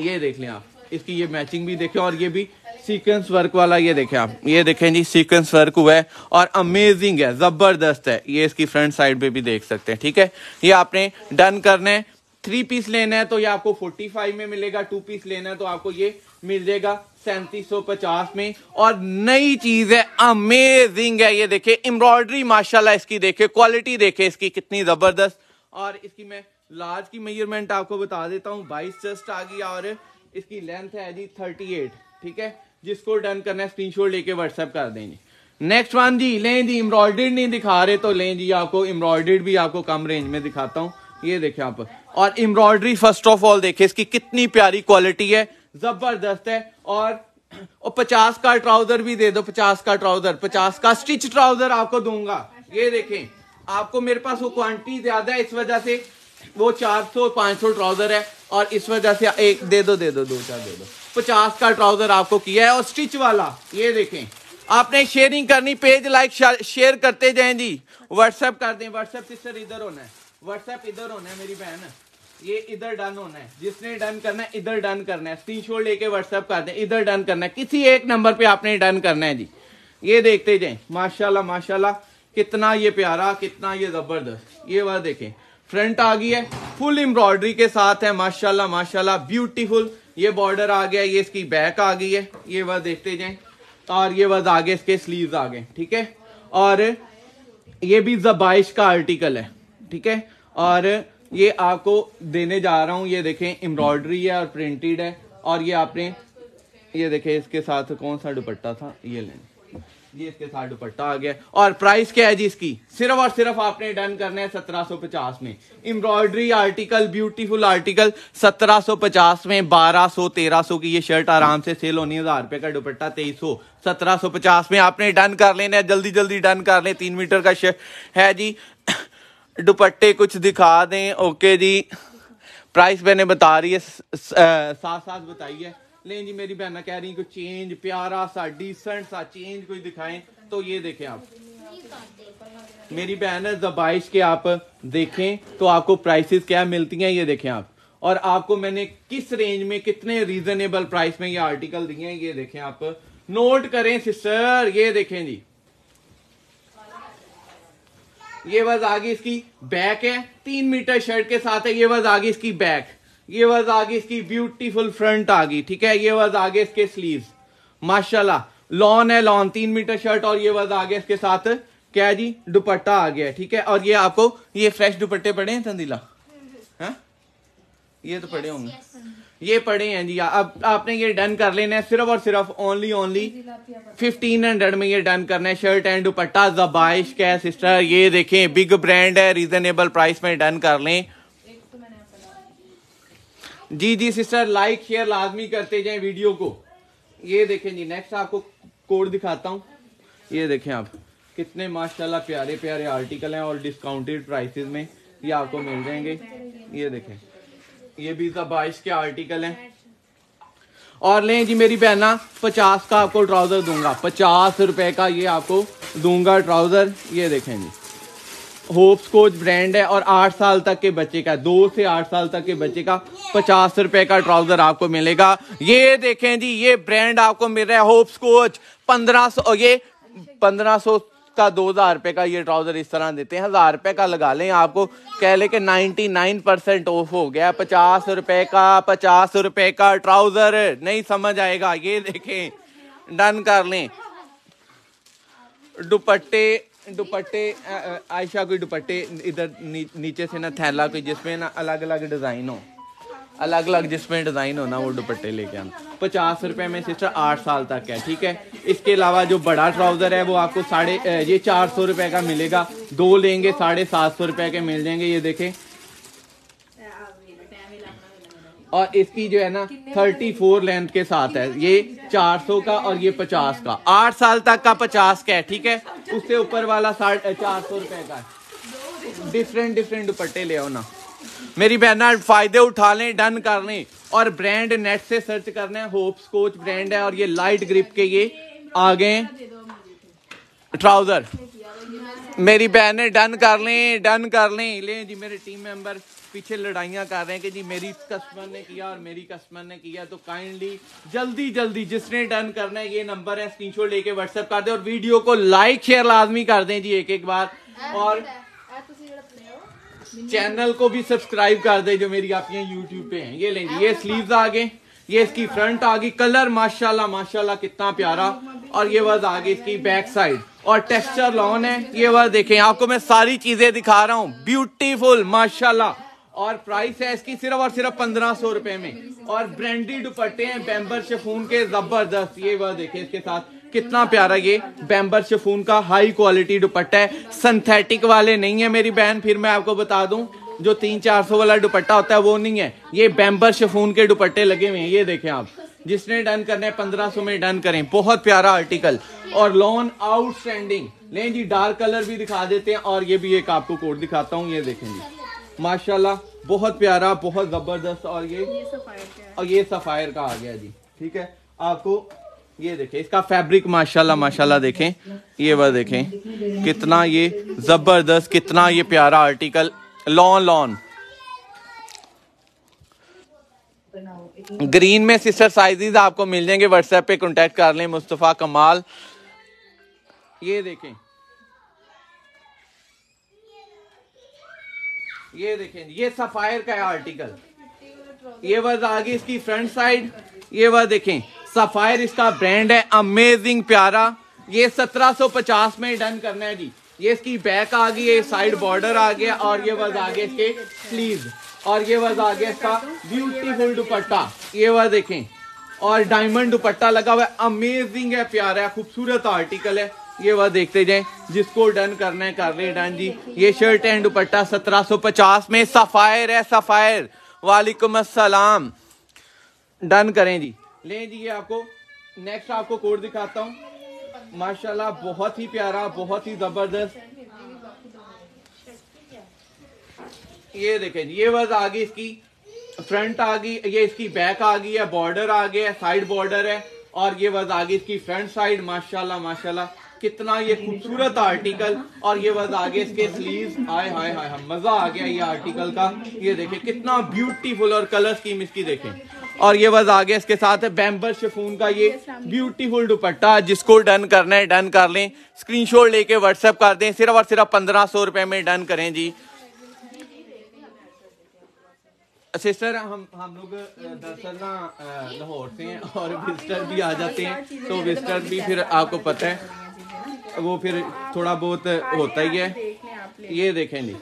ये देख लें आप. इसकी ये मैचिंग भी देखें और ये भी सीक्वेंस वर्क वाला ये देखें आप. ये देखें जी सीक्वेंस वर्क हुआ है और अमेजिंग है, ज़बरदस्त है. ये इसकी फ्रंट साइड पे भी देख सकते हैं, ठीक है? ये आपने डन करने थ्री पीस लेना है तो ये आपको फोर्टी फाइव में मिलेगा, टू पीस लेना है तो आपको ये मिल जाएगा सैंतीस सौ पचास में। और नई चीज़ है अमेजिंग है, ये देखे एम्ब्रॉयडरी माशाल्लाह इसकी देखे क्वालिटी देखे इसकी कितनी ज़बरदस्त। और इसकी मैं लार्ज की मेज़रमेंट आपको बता देता हूँ, बाईस चस्ट आ गई और इसकी लेंथ है जी थर्टी एट ठीक है? जिसको डन करना है स्क्रीनशॉट लेके व्हाट्सएप कर देंगे। नेक्स्ट वन जी, लें जी एम्ब्रॉयडर्ड नहीं दिखा रहे तो लें जी, आपको एम्ब्रॉयडर्ड भी आपको कम रेंज में दिखाता हूँ। ये देखे आप। और एम्ब्रॉयडरी फ़र्स्ट ऑफ़ ऑल देखे इसकी कितनी प्यारी क्वालिटी है, ज़बरदस्त है। और और पचास का ट्राउज़र भी दे दो, पचास का ट्राउज़र, पचास का स्टिच ट्राउज़र आपको दूँगा। ये देखें, आपको मेरे पास वो क्वांटिटी ज़्यादा है, इस वजह से वो चार सौ, पाँच सौ ट्राउज़र है। और इस वजह से एक दे दो दे दो दो चार दे दो। पचास का ट्राउज़र आपको किया है, और स्टिच वाला, ये देखें। आपने शेयरिंग करनी पेज लाइक शेयर करते जाए जी। व्हाट्सएप कर दें व्हाट्सएप सिस्टर इधर होना है। व्हाट्सएप इधर होना है मेरी बहन। ये इधर डन होना है। जिसने डन करना है, इधर डन करना है। स्क्रीन शॉट लेके व्हाट्सएप कर दें, इधर डन करना है। किसी एक नंबर पे आपने डन करना है जी। ये देखते जाए। माशाल्लाह माशाल्लाह। कितना ये प्यारा, कितना ये ज़बरदस्त। ये वह देखें। फ्रंट आ गई है। फुल एम्ब्रॉयडरी के साथ है। माशाल्लाह माशाल्लाह। ब्यूटीफुल ये बॉर्डर आ गया ये इसकी बैक आ गई है। ये वह देखते जाए। और ये वह आगे इसके स्लीव आ गए। ठीक है? और ये भी जबाइश का आर्टिकल है। ठीक है? और ये आपको देने जा रहा हूँ। ये देखें एम्ब्रॉयडरी है और प्रिंटेड है। और ये आपने, ये देखें, इसके साथ कौन सा दुपट्टा था? ये लें। ये इसके साथ दुपट्टा आ गया। और प्राइस क्या है जी इसकी? सिर्फ़ और सिर्फ़ आपने डन करना है सत्रह सौ पचास में। एम्ब्रॉयडरी आर्टिकल ब्यूटीफुल आर्टिकल सत्रह सौ पचास में बारह सौ, तेरह सौ की ये शर्ट आराम से सेल होनी है। हज़ार रुपए का दुपट्टा, तेईस सौ। सत्रह सौ पचास में आपने डन कर लेना है। जल्दी जल्दी डन कर ले। तीन मीटर का शर्ट है जी। दुपट्टे कुछ दिखा दें, ओके जी। प्राइस मैंने बता रही है साथ साथ बताइए लें जी, मेरी बहना कह रही कुछ चेंज प्यारा सा डिसेंट सा चेंज कोई दिखाएँ तो ये देखें आप। मेरी बहन है, जबाइश के आप देखें तो आपको प्राइसेस क्या मिलती हैं, ये देखें आप। और आपको मैंने किस रेंज में, कितने रीजनेबल प्राइस में ये आर्टिकल दिए हैं, ये देखें आप। नोट करें सिस्टर ये देखें जी। ये वज आगे इसकी बैक है। तीन मीटर शर्ट के साथ है ये वज आगे इसकी बैक ये वज आगे इसकी ब्यूटीफुल फ्रंट आ गई ठीक है? ये वज आगे इसके स्लीव माशाल्लाह लॉन है लॉन तीन मीटर शर्ट और ये वज आगे इसके साथ क्या जी? दुपट्टा आ गया ठीक है? और ये आपको ये फ्रेश दुपट्टे पड़े हैं तंदीला है? ये तो पड़े होंगे। ये पड़े हैं जी, अब आपने ये डन कर लेना है सिर्फ़ और सिर्फ़ ओनली ओनली फिफ्टीन हंड्रेड में ये डन करना है। शर्ट एंड दुपट्टा, जबाइश क्या सिस्टर ये देखें बिग ब्रांड है रीजनेबल प्राइस में डन कर लें। जी जी सिस्टर लाइक शेयर लाजमी करते जाए वीडियो को। ये देखें जी नेक्स्ट आपको कोड दिखाता हूँ। ये देखें आप, कितने माशाल्लाह प्यारे प्यारे आर्टिकल हैं और डिस्काउंटेड प्राइसेस में ये आपको मिल जाएँगे। ये देखें। ये भी बाईस के आर्टिकल हैं। और लें जी मेरी बहना, पचास का आपको ट्राउज़र दूँगा। पचास रुपए का ये आपको दूँगा ट्राउज़र ये देखें जी। होप्स कोच ब्रांड है और आठ साल तक के बच्चे का, दो से आठ साल तक के बच्चे का पचास रुपए का ट्राउज़र आपको मिलेगा। ये देखें जी, ये ब्रांड आपको मिल रहा है होप्स कोच पंद्रह सौ, ये पंद्रह सौ का दो हज़ार रुपए का ये ट्राउज़र इस तरह देते हैं। हज़ार रुपए का लगा लें आपको। कह ले कि नाइनटी नाइन परसेंट ऑफ़ हो गया। पचास रुपए का पचास रुपए का ट्राउज़र। नहीं समझ आएगा। ये देखें डन कर लें। दुपट्टे दुपट्टे आयशा कोई दुपट्टे इधर नी, नीचे से ना थैला कोई जिसमें ना अलग अलग डिज़ाइन हो। अलग अलग जिसमें डिज़ाइन हो ना वो दुपट्टे लेके आना। पचास रुपए में सिस्टर आठ साल तक है, ठीक है? इसके अलावा जो बड़ा ट्राउज़र है, वो आपको साढ़े ये चार सौ रुपए का मिलेगा। दो लेंगे, साढ़े सात सौ रुपए के मिल जाएँगे, ये देखें। और इसकी जो है ना थर्टी फोर लेंथ के साथ है। ये चार सौ का और ये पचास का। आठ साल तक का पचास का है, ठीक है? उससे ऊपर वाला साढ़े चार सौ रुपए का डिफरेंट डिफरेंट दुपट्टे ले आओ ना। मेरी बहना, फ़ायदे उठा लें, डन कर लें। और ब्रांड नेट से सर्च करना है होप स्कोच ब्रांड है और ये लाइट ग्रिप के ये आ गए। ट्राउज़र मेरी बहन ने डन कर लें, डन कर लें। ले जी, मेरे टीम मेंबर पीछे लड़ाइयाँ कर रहे हैं कि जी, मेरी कस्टमर ने किया और मेरी कस्टमर ने किया। तो काइंडली जल्दी जल्दी, जिसने डन करना है, ये नंबर है स्क्रीनशॉट लेके व्हाट्सएप कर दे और वीडियो को लाइक शेयर लाजमी कर दें जी एक एक बार। और चैनल को भी सब्सक्राइब कर दे जो मेरी आप यूट्यूब पे हैं। ये लें ये स्लीव्स आ गए ये इसकी फ्रंट आ गई कलर माशाल्लाह माशाल्लाह कितना प्यारा। और ये वह आ गई इसकी बैक साइड और टेक्सचर लॉन है ये वह देखें आपको मैं सारी चीज़ें दिखा रहा हूँ। ब्यूटीफुल माशाल्लाह। और प्राइस है इसकी सिर्फ़ और सिर्फ़ पंद्रह सौ रुपए में। और ब्रांडी दुपट्टे हैं बैम्बर शफून के ज़बरदस्त ये वह देखे इसके साथ। कितना प्यारा ये। बैम्बर शफून का हाई क्वालिटी दुपट्टा है। सिंथेटिक वाले नहीं है मेरी बहन फिर मैं आपको बता दूँ जो तीन चार सौ वाला दुपट्टा होता है वो नहीं है। ये बैम्बर शफून के दुपट्टे लगे हुए हैं ये देखें आप। जिसने डन करना है पंद्रह सौ में डन करें। बहुत प्यारा आर्टिकल और लॉन आउटस्टैंडिंग लें जी डार्क कलर भी दिखा देते हैं और ये भी एक आपको कोट दिखाता हूँ ये देखें जी। माशाल्लाह बहुत प्यारा बहुत ज़बरदस्त और ये ये सफायर का और ये सफायर का आ गया जी। ठीक है? आपको ये देखें इसका फैब्रिक माशाल्लाह माशाल्लाह देखें। ये वह देखें, कितना ये ज़बरदस्त, कितना ये प्यारा आर्टिकल लॉन लॉन। ग्रीन में सिस्टर साइजेस आपको मिल जाएँगे। व्हाट्सएप पे कांटेक्ट कर लें मुस्तफ़ा कमाल। ये देखें। ये देखें, ये सफायर का है आर्टिकल ये वह आगे इसकी फ्रंट साइड ये वह देखें। सफायर इसका ब्रांड है अमेजिंग प्यारा। ये 1750 में डन करना है जी। ये इसकी बैक आ गई है साइड बॉर्डर आ गया और ये वह आगे इसके स्लीव और ये वह आ गया इसका ब्यूटीफुल दुपट्टा। ये वह देखें। और डायमंड दुपट्टा लगा हुआ है अमेजिंग है, प्यारा है, खूबसूरत आर्टिकल है। ये वह देखते जाए, जिसको डन करना है, कर ले डन जी। ये शर्ट एंड दुपट्टा 1750 में, सफायर है, सफायर। वालेकुम अस्सलाम। डन करें जी। ले जी ये आपको। नेक्स्ट आपको कोड दिखाता हूँ। माशाल्लाह, बहुत ही प्यारा, बहुत ही ज़बरदस्त। ये देखें, ये वजह आ गई इसकी फ्रंट आ गई, ये इसकी बैक आ गई है बॉर्डर आ गया है साइड बॉर्डर है, और ये वर्ज आ गई इसकी फ्रंट साइड माशाल्लाह माशाल्लाह। कितना ये खूबसूरत आर्टिकल और ये बस आगे इसके स्लीव्स हाय हाय हाय हाय, मज़ा आ गया ये आर्टिकल का। ये देखें कितना ब्यूटीफुल और कलर स्कीम इसकी देखे और ये बस आगे इसके साथ है बैम्बर शिफून का ये ब्यूटीफुल दुपट्टा जिसको डन करना है डन कर लें। स्क्रीनशॉट लेके व्हाट्सएप कर दें सिर्फ़ और सिर्फ़ पंद्रह सौ रुपए में डन करें जी। सिस्टर हम हम लोग दरअसल ना लाहौर से हैं और विजिटर भी आ जाते हैं। तो विजिटर भी फिर आपको पता है वो फिर थोड़ा बहुत होता ही है। ये देखें जी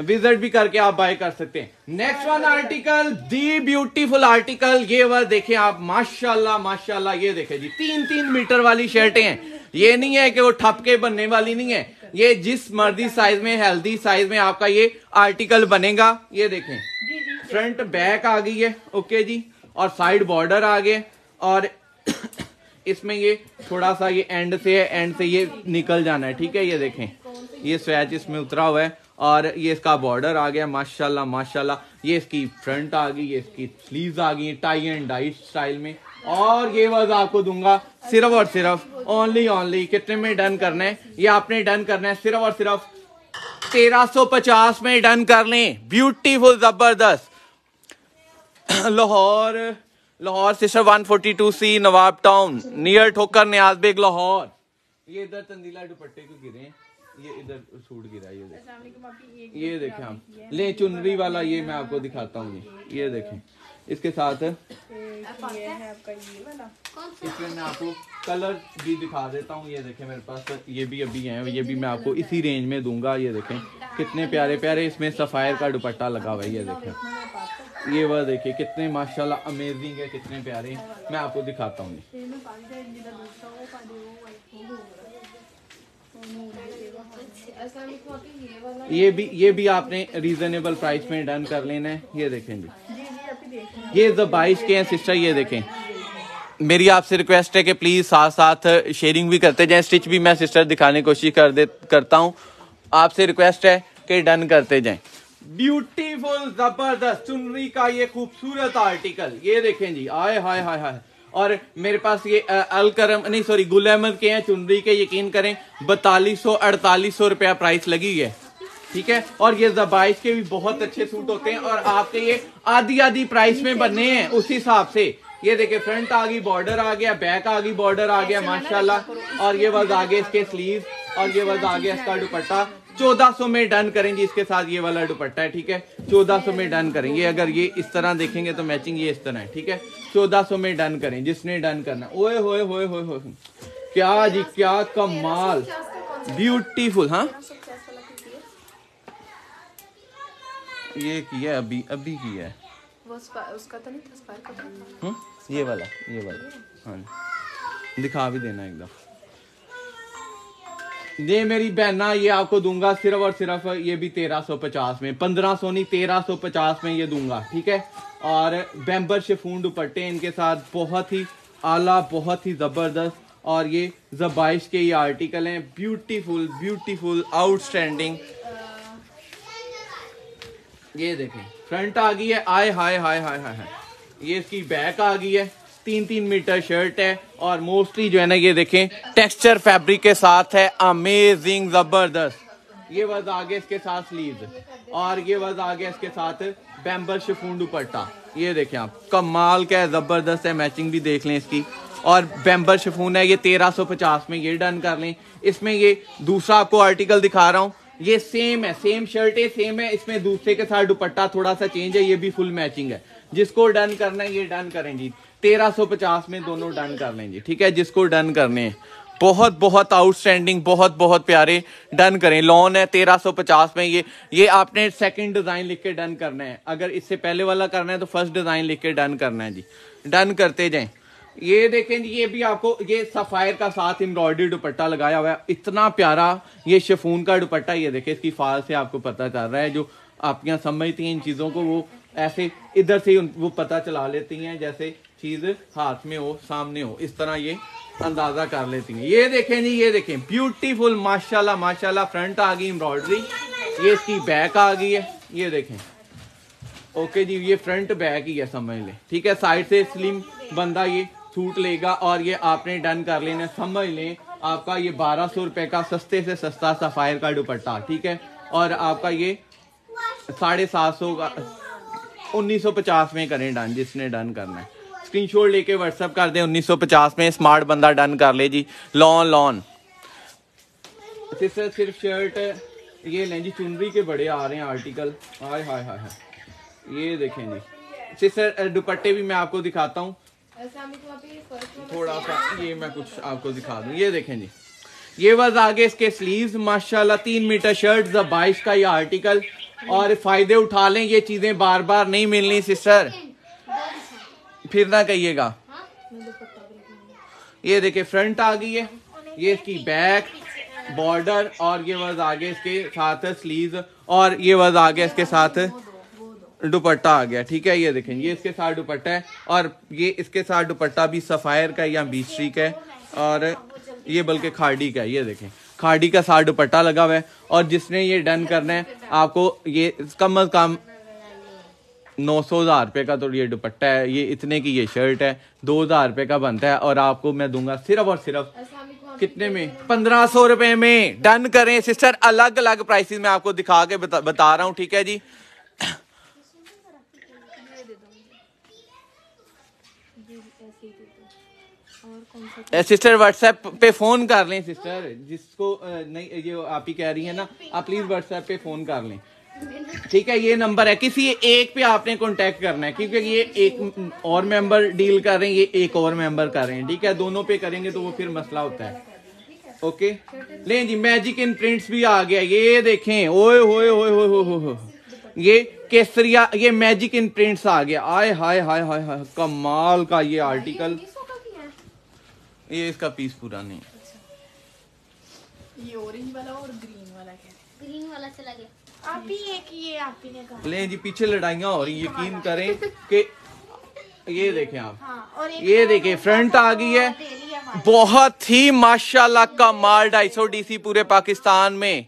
विज़िट भी करके आप बाय कर सकते हैं। Next one article the beautiful article ये वह देखें आप। माशाल्लाह माशाल्लाह ये देखें जी। तीन तीन मीटर वाली शर्टें हैं। ये नहीं है कि वो ठपके बनने वाली नहीं है। ये जिस मर्दी साइज़ में हेल्दी साइज़ में आपका ये आर्टिकल बनेगा ये देखें। फ्रंट बैक आ गई है ओके जी, और साइड बॉर्डर आ गए, और इसमें ये थोड़ा सा ये एंड से है एंड से ये निकल जाना है, ठीक है, ये देखें, ये स्वैच इसमें उतरा हुआ है, और ये इसका बॉर्डर आ गया, माशाल्लाह माशाल्लाह, ये इसकी फ्रंट आ गई, ये इसकी स्लीव्स आ गई टाई एंड डाई स्टाइल में, और ये वज आपको दूँगा सिर्फ़ और सिर्फ़ ओनली ओनली कितने में डन करना है, ये आपने डन करना है, सिर्फ़ और सिर्फ़ तेरह सौ पचास में डन कर लें ब्यूटीफुल ज़बरदस्त Lahore Lahore sister 142 C Nawab town near Thokar Niaz Baig Lahore. ये इधर तंदीला दुपट्टे को गिरे हैं ये इधर सूट गिरा ये देखें। ये देखें आप ले चुनरी वाला ये मैं आपको दिखाता हूँ ये देखें। इसके साथ है इसमें मैं आपको कलर भी दिखा देता हूँ। ये देखें मेरे पास ये भी अभी हैं ये भी मैं आपको इसी रेंज में दूँगा। ये देखें कितने प्यारे प्यारे इसमें सफ़ायर का दुपट्टा लगा हुआ है ये देखें। ये वह देखिए, कितने माशाल्लाह अमेजिंग है, कितने प्यारे हैं। मैं आपको दिखाता हूँ। ये भी ये भी आपने रीजनेबल प्राइस में डन कर लेना है। ये देखें जी। ये जो बाईस के हैं सिस्टर ये देखें। मेरी आपसे रिक्वेस्ट है कि प्लीज़ साथ साथ शेयरिंग भी करते जाएँ स्टिच भी मैं सिस्टर दिखाने की कोशिश कर दे, करता हूँ। आपसे रिक्वेस्ट है कि डन करते जाएँ। ब्यूटीफुल ज़बरदस्त चुनरी का ये खूबसूरत आर्टिकल ये देखें जी आए हाय हाय हाय और मेरे पास ये अलकरम नहीं सॉरी गुल अहमद के हैं चुनरी के यकीन करें बतालीस सौ अड़तालीस सौ रुपया प्राइस लगी है। ठीक है? और ये जबाइश के भी बहुत अच्छे सूट होते हैं और आपके ये आधी आधी प्राइस में बने हैं उस हिसाब से। ये देखिए फ्रंट आ गई बॉर्डर आ गया बैक आ गई बॉर्डर आ गया माशाल्लाह। और ये वज आगे इसके स्लीव और ये वज आगे इसका दुपट्टा। चौदह सौ में डन करेंगे इसके साथ ये वाला दुपट्टा है ठीक है? चौदह सौ में डन करेंगे। अगर ये इस तरह देखेंगे तो मैचिंग ये इस तरह है ठीक है? चौदह सौ में डन करें जिसने डन करना। ओए होए होए होए होए क्या जी क्या कमाल। ब्यूटीफुल हाँ? ये किया अभी अभी किया है। उसका तो नहीं था का था। हम्म? ये वाला ये वाला। हाँ। दिखा भी देना एकदम। ये मेरी बहना, ये आपको दूँगा सिर्फ़ और सिर्फ़, ये भी तेरह सौ पचास में। पंद्रह सौ नहीं, तेरह सौ पचास में ये दूँगा, ठीक है? और बैम्बर शिफून दुपट्टे इनके साथ बहुत ही आला, बहुत ही ज़बरदस्त, और ये जबाइश के ये आर्टिकल हैं। ब्यूटीफुल ब्यूटीफुल आउटस्टैंडिंग ये देखें फ्रंट आ गई है आय हाय हाय हाय हाय हाय। ये इसकी बैक आ गई है। तीन तीन मीटर शर्ट है और मोस्टली जो है ना ये देखें, टेक्सचर फैब्रिक के साथ है अमेजिंग ज़बरदस्त। ये वज आगे इसके साथ स्लीव और ये वज आगे इसके साथ बैम्बर शिफून दुपट्टा। ये देखें आप, कमाल का है, ज़बरदस्त है मैचिंग भी देख लें इसकी। और बैम्बर शिफून है, ये तेरह सौ पचास में ये डन कर लें। इसमें ये दूसरा आपको आर्टिकल दिखा रहा हूँ। ये सेम है सेम शर्ट है सेम है। इसमें दूसरे के साथ दुपट्टा थोड़ा सा चेंज है, ये भी फुल मैचिंग है। जिसको डन करना है, ये डन करें जी। तेरह सौ पचास में दोनों डन कर लें जी, ठीक है? जिसको डन करने बहुत बहुत आउटस्टैंडिंग बहुत बहुत प्यारे डन करें। लॉन है तेरह सौ पचास में, ये ये आपने सेकंड डिज़ाइन लिख के डन करना है। अगर इससे पहले वाला करना है तो फ़र्स्ट डिज़ाइन लिख के डन करना है जी। डन करते जाएँ। ये देखें जी, ये भी आपको, ये सफायर का साथ एम्ब्रॉयडरी दुपट्टा लगाया हुआ है। इतना प्यारा ये शेफून का दुपट्टा, ये देखें, इसकी फाल से आपको पता चल रहा है। जो आप यहाँ समझती हैं इन चीज़ों को, वो ऐसे इधर से वो पता चला लेती हैं, जैसे चीज़ हाथ में हो, सामने हो, इस तरह ये अंदाज़ा कर लेती हैं। ये देखें जी, ये देखें ब्यूटीफुल माशाल्लाह माशाल्लाह फ्रंट आ गई एम्ब्रॉयडरी ये इसकी बैक आ गई है, ये देखें। ओके जी, ये फ्रंट बैक ही है, समझ लें। ठीक है साइड से स्लिम बंदा ये सूट लेगा और ये आपने डन कर लेना समझ लें। आपका ये बारह सौ रुपए का सस्ते से सस्ता सफायर का दुपट्टा, ठीक है? और आपका ये साढ़े सात सौ का उन्नीस सौ पचास में करें डन जिसने डन करना है। स्क्रीनशॉट लेके व्हाट्सएप कर दें, उन्नीस सौ पचास में स्मार्ट बंदा डन कर ले जी। लॉन लॉन सिर्फ़ सिर्फ़ शर्ट ये लें जी, चुनरी के बड़े आ रहे हैं आर्टिकल हाय हाय हाय हाय। ये देखें जी। सिस्टर दुपट्टे भी मैं आपको दिखाता हूँ। थोड़ा सा ये मैं कुछ आपको दिखा दूँ। ये देखें जी। ये वज आगे इसके स्लीव्स माशाल्लाह, तीन मीटर शर्ट बाईस का ये आर्टिकल और फ़ायदे उठा लें, ये चीज़ें बार बार नहीं मिलनी सिस्टर फिर ना कहिएगा। ये देखिए फ्रंट आ गई है। ये इसकी बैक बॉर्डर और ये वज आगे इसके साथ स्लीव और ये वज आगे इसके साथ दुपट्टा आ गया। ठीक है, ये देखें, ये इसके साथ दुपट्टा है और ये इसके साथ दुपट्टा भी सफायर का या बीचरी का है और ये बल्कि खाड़ी का है, ये देखें। खाड़ी का सा दुपट्टा लगा हुआ है और जिसने ये डन करना है आपको ये कम अज कम नौ सौ हज़ार रुपये का तो ये दुपट्टा है ये इतने की ये शर्ट है दो हज़ार रुपये का बनता है और आपको मैं दूँगा सिर्फ़ और सिर्फ़ कितने में? पंद्रह सौ रुपये में। डन करें सिस्टर अलग अलग प्राइसेस में आपको दिखा के बता, बता रहा हूँ ठीक है जी? सिस्टर व्हाट्सएप पे फ़ोन कर लें सिस्टर जिसको नहीं, ये आप ही कह रही है ना, आप प्लीज़ व्हाट्सएप पे फ़ोन कर लें. ठीक है, ये नंबर है. किसी एक पे आपने कांटेक्ट करना है, क्योंकि ये एक और मेंबर डील कर रहे हैं, ये एक और मेंबर कर रहे हैं. ठीक है, दोनों पे करेंगे तो वो फिर मसला होता है. ओके ले जी मैजिक इन प्रिंट्स भी आ गया. ये देखें. ओए, होए होए ये केसरिया, ये मैजिक इन प्रिंट्स आ गया. आय हाय हाय हाय हाय कमाल का ये आर्टिकल ये इसका पीस पूरा नहीं ये ऑरेंज वाला और ग्रीन वाला क्या ग्रीन वाला चला गया। आप ही एक ये आप ही ने कहा। ले जी पीछे लड़ाइयाँ हो रही यकीन करें कि ये देखें आप। हाँ और ये देखिए फ्रंट आ गई है। है बहुत ही माशाल्लाह का माल ढाई सौ डीसी पूरे पाकिस्तान में।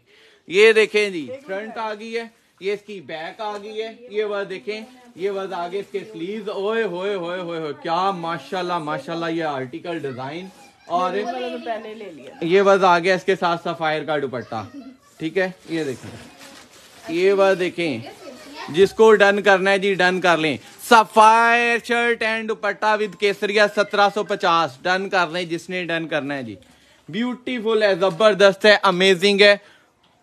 ये देखें जी फ्रंट आ गई है ये इसकी बैक आ गई है ये वह देखें ये वह आगे इसके स्लीव्स ओए होए होए होए होए क्या माशाल्लाह माशाल्लाह ये आर्टिकल डिज़ाइन और पहले ले लिया। ये वज आ गया इसके साथ सफायर का दुपट्टा ठीक है? ये देखें। ये वह देखें जिसको डन करना है जी डन कर लें। Sapphire shirt and dupatta with Kesariya 1750 done कर लें जिसने डन करना है जी। ब्यूटीफुल है ज़बरदस्त है अमेजिंग है।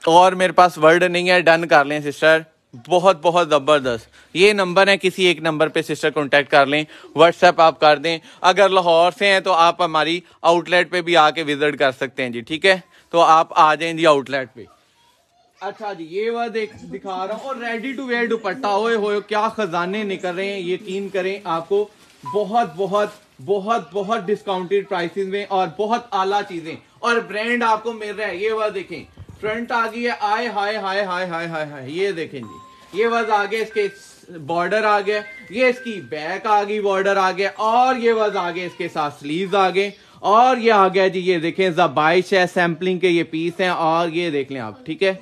और मेरे पास वर्ड नहीं है डन कर लें सिस्टर बहुत बहुत ज़बरदस्त। ये नंबर है, किसी एक नंबर पे सिस्टर कांटेक्ट कर लें व्हाट्सएप आप कर दें। अगर लाहौर से हैं तो आप हमारी आउटलेट पे भी आके विज़िट कर सकते हैं जी, ठीक है? तो आप आ जाएँ जी आउटलेट पे। अच्छा जी, ये वह देख, दिखा रहा हूँ, और रेडी टू वेयर दुपट्टा होए होए, क्या खजाने निकल रहे हैं, यकीन करें आपको, बहुत बहुत बहुत बहुत डिस्काउंटेड प्राइसेस में और बहुत आला चीज़ें, और ब्रांड आपको मिल रहा है, ये वह देखें। फ्रंट आ गई है आय हाय हाय हाय हाय हाय हाय, ये देखें जी। ये वज आ गया इसके बॉर्डर आ गया, ये इसकी बैक आ गई बॉर्डर आ गया, और ये वज आ गया इसके साथ स्लीव्स आ गए, और ये आ गया जी, ये देखें जबाइश है सैम्पलिंग के ये पीस हैं, और ये देख लें आप, ठीक है?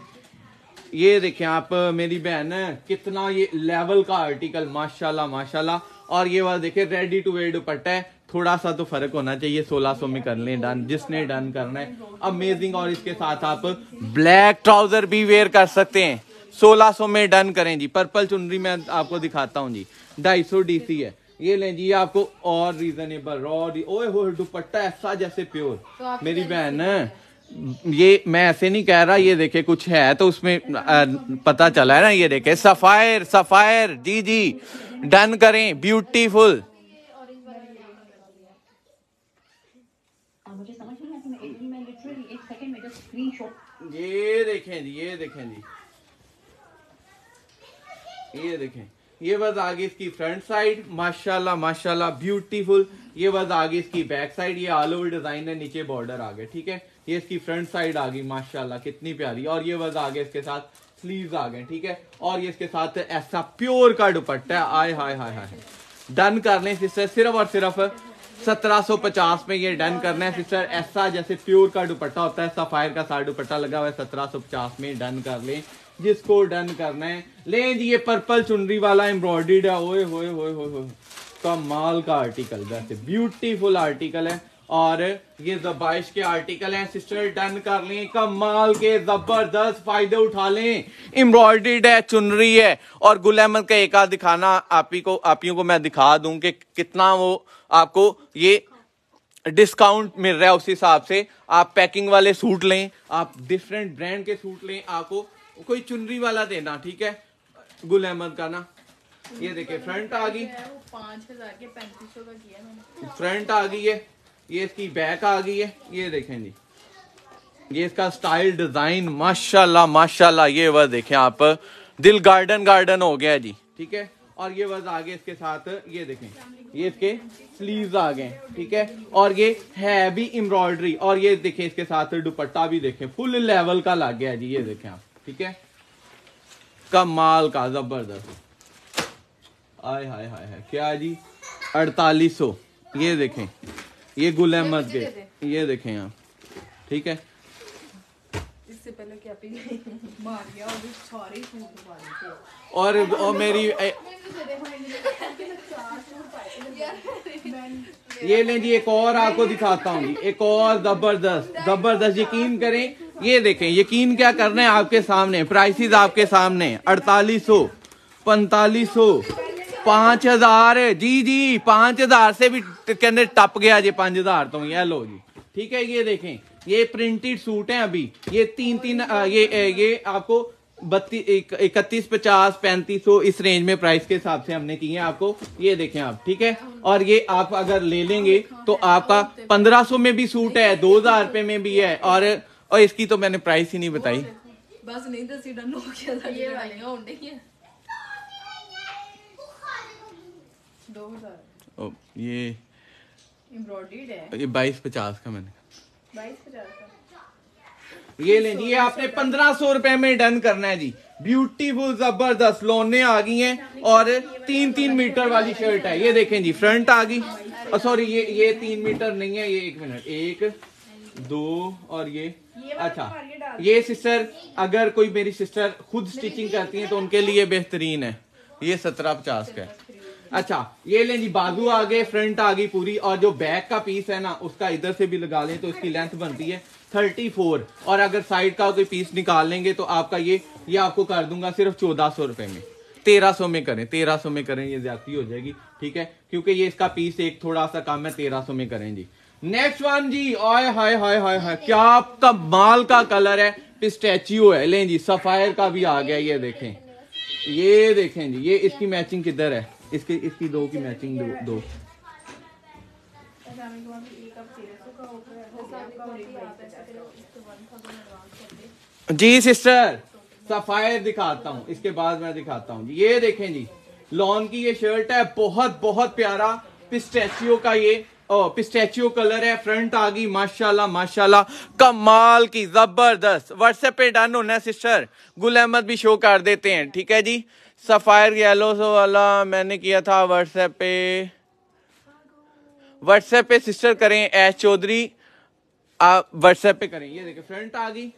ये देखें आप, मेरी बहन है कितना ये लेवल का आर्टिकल माशाल्लाह माशाल्लाह, और ये वाला देखें रेडी टू वेयर दुपट्टा है, थोड़ा सा तो फ़र्क होना चाहिए, सोलह 1600 में कर लें डन जिसने डन करना है अमेजिंग और इसके साथ आप ब्लैक ट्राउज़र भी वेयर कर सकते हैं। 1600 में डन करें जी। पर्पल चुनरी मैं आपको दिखाता हूँ जी। ढाई 250 डीसी है। ये लें जी आपको और रीजनेबल रॉ ओए हो दुपट्टा ऐसा जैसे प्योर मेरी बहन ये मैं ऐसे नहीं कह रहा ये देखे कुछ है तो उसमें आ, पता चला है ना ये देखे सफायर सफायर जी जी डन करें ब्यूटीफुल ये देखें जी ये देखें जी। ये देखें, ये बस आगे इसकी फ्रंट साइड माशाल्लाह माशाल्लाह ब्यूटीफुल ये बस आगे इसकी बैक साइड ये ऑल ओवर डिज़ाइन है, नीचे बॉर्डर आ गए, ठीक है? ये इसकी फ्रंट साइड आ गई, माशाल्लाह, कितनी प्यारी, और ये बस आगे इसके साथ स्लीव्स आ गए, ठीक है? और ये इसके साथ ऐसा प्योर का दुपट्टा है आय हाय हाय हाय डन कर लें सिस्टर सिर्फ़ और सिर्फ़ 1750 में ये डन करना है सिस्टर ऐसा जैसे प्योर का दुपट्टा होता है सफायर का सारा दुपट्टा लगा हुआ है 1750 में डन कर लें। जिसको डन करना है। ले जी, ये पर्पल चुनरी वाला एम्ब्रॉयडर्ड है। ओए होए होए होए कमाल का आर्टिकल वैसे ब्यूटीफुल आर्टिकल है। और ये जबाइश के आर्टिकल हैं सिस्टर डन कर लें। कमाल के ज़बरदस्त फ़ायदे उठा लें। एम्ब्रॉयडर्ड है, चुनरी है। और गुल अहमद का एक आध दिखाना आप ही को, आपियों को मैं दिखा दूँ कि कितना वो आपको ये डिस्काउंट मिल रहा है उस हिसाब से। आप पैकिंग वाले सूट लें, आप डिफरेंट ब्रांड के सूट लें, आपको कोई चुनरी वाला देना ठीक है? गुल अहमद का ना। ये देखिए फ्रंट आ गई। फ्रंट आ गई है। ये इसकी बैक आ गई है। ये देखें जी। ये इसका स्टाइल डिज़ाइन माशाल्लाह माशाल्लाह ये वह देखें आप। दिल गार्डन गार्डन हो गया जी ठीक है? और ये वज आगे इसके साथ ये देखें। ये इसके स्लीव्स आ गए ठीक है? और ये है भी एम्ब्रॉयडरी और ये देखें इसके साथ दुपट्टा भी देखें। फुल लेवल का लग गया जी ये देखें आप। ठीक है? कमाल का ज़बरदस्त। आय हाय हाय हाय क्या जी? अड़तालीस। सौ ये देखें ये गुल अहमद के ये देखें आप ठीक है? इससे पहले क्या पी मार गया और सारे सूट मारे और और मेरी ये लें जी एक और आपको दिखाता हूँ जी। एक और ज़बरदस्त ज़बरदस्त यकीन करें ये देखें, यकीन क्या करना है आपके सामने? प्राइसेस आपके सामने अड़तालीस सौ, पैंतालीस सौ, पाँच हज़ार जी जी, पाँच हज़ार से भी कहते टप गया जी, पाँच हज़ार तो। ये लो जी। ठीक है, ये देखें, ये प्रिंटेड सूट है अभी। ये तीन तीन ये ये आपको बत्तीस इकतीस, पचास, पैंतीस सौ, इस रेंज में प्राइस के हिसाब से हमने किए हैं आपको। ये देखें आप, ठीक है? और ये आप अगर ले लेंगे तो आपका पंद्रह सौ में भी सूट है, दो हज़ार रुपए में भी है। और और इसकी तो मैंने प्राइस ही नहीं बताई। बस नहीं दसी डन हो गया ये वाले। होंडे ही है। दो हज़ार। ओ, ये एम्ब्रॉयडर्ड है। ये बाईस पचास का मैंने बाईस पचास का। ये लें जी ये आपने पंद्रह सौ रुपए में डन करना है जी। ब्यूटीफुल ज़बरदस्त लोने आ गई हैं और तीन तीन मीटर वाली शर्ट है। ये देखें जी फ्रंट आ गई। सॉरी ये ये तीन मीटर नहीं है ये एक मिनट एक दो और ये अच्छा ये सिस्टर अगर कोई मेरी सिस्टर खुद स्टिचिंग करती है तो उनके लिए बेहतरीन है। ये सत्रह पचास का है। अच्छा ये लें जी बाजू आ गए फ्रंट आ गई पूरी और जो बैक का पीस है ना उसका इधर से भी लगा लें तो इसकी लेंथ बनती है थर्टी फोर और अगर साइड का कोई पीस निकाल लेंगे तो आपका ये ये आपको कर दूँगा सिर्फ़ चौदह सौ रुपए में। तेरह सौ में करें तेरह सौ में करें ये ज़्यादा हो जाएगी ठीक है? क्योंकि ये इसका पीस एक थोड़ा सा कम है तेरह सौ में करें जी। नेक्स्ट वन जी आय हाय हाय हाय हाय। क्या कमाल का कलर है पिस्टैचियो है। लें जी सफायर का भी आ गया ये देखें। ये देखें जी ये इसकी मैचिंग किधर है? इसकी इसकी दो की मैचिंग दो, दे। जी सिस्टर सफायर दिखाता हूँ। इसके बाद मैं दिखाता हूँ ये देखें जी लॉन की ये शर्ट है बहुत बहुत प्यारा पिस्टैचियो का ये। ओ, पिस्टैचियो कलर है, फ्रंट आ गई, माशाल्लाह माशाल्लाह। कमाल की, ज़बरदस्त। व्हाट्सएप पे डन होना सिस्टर। गुल अहमद भी शो कर देते हैं, ठीक है जी? सफायर येलो सो वाला मैंने किया था व्हाट्सएप पे। व्हाट्सएप पे सिस्टर करें एच चौधरी। आप व्हाट्सएप पे करें। ये देखिए, फ्रंट आ गई।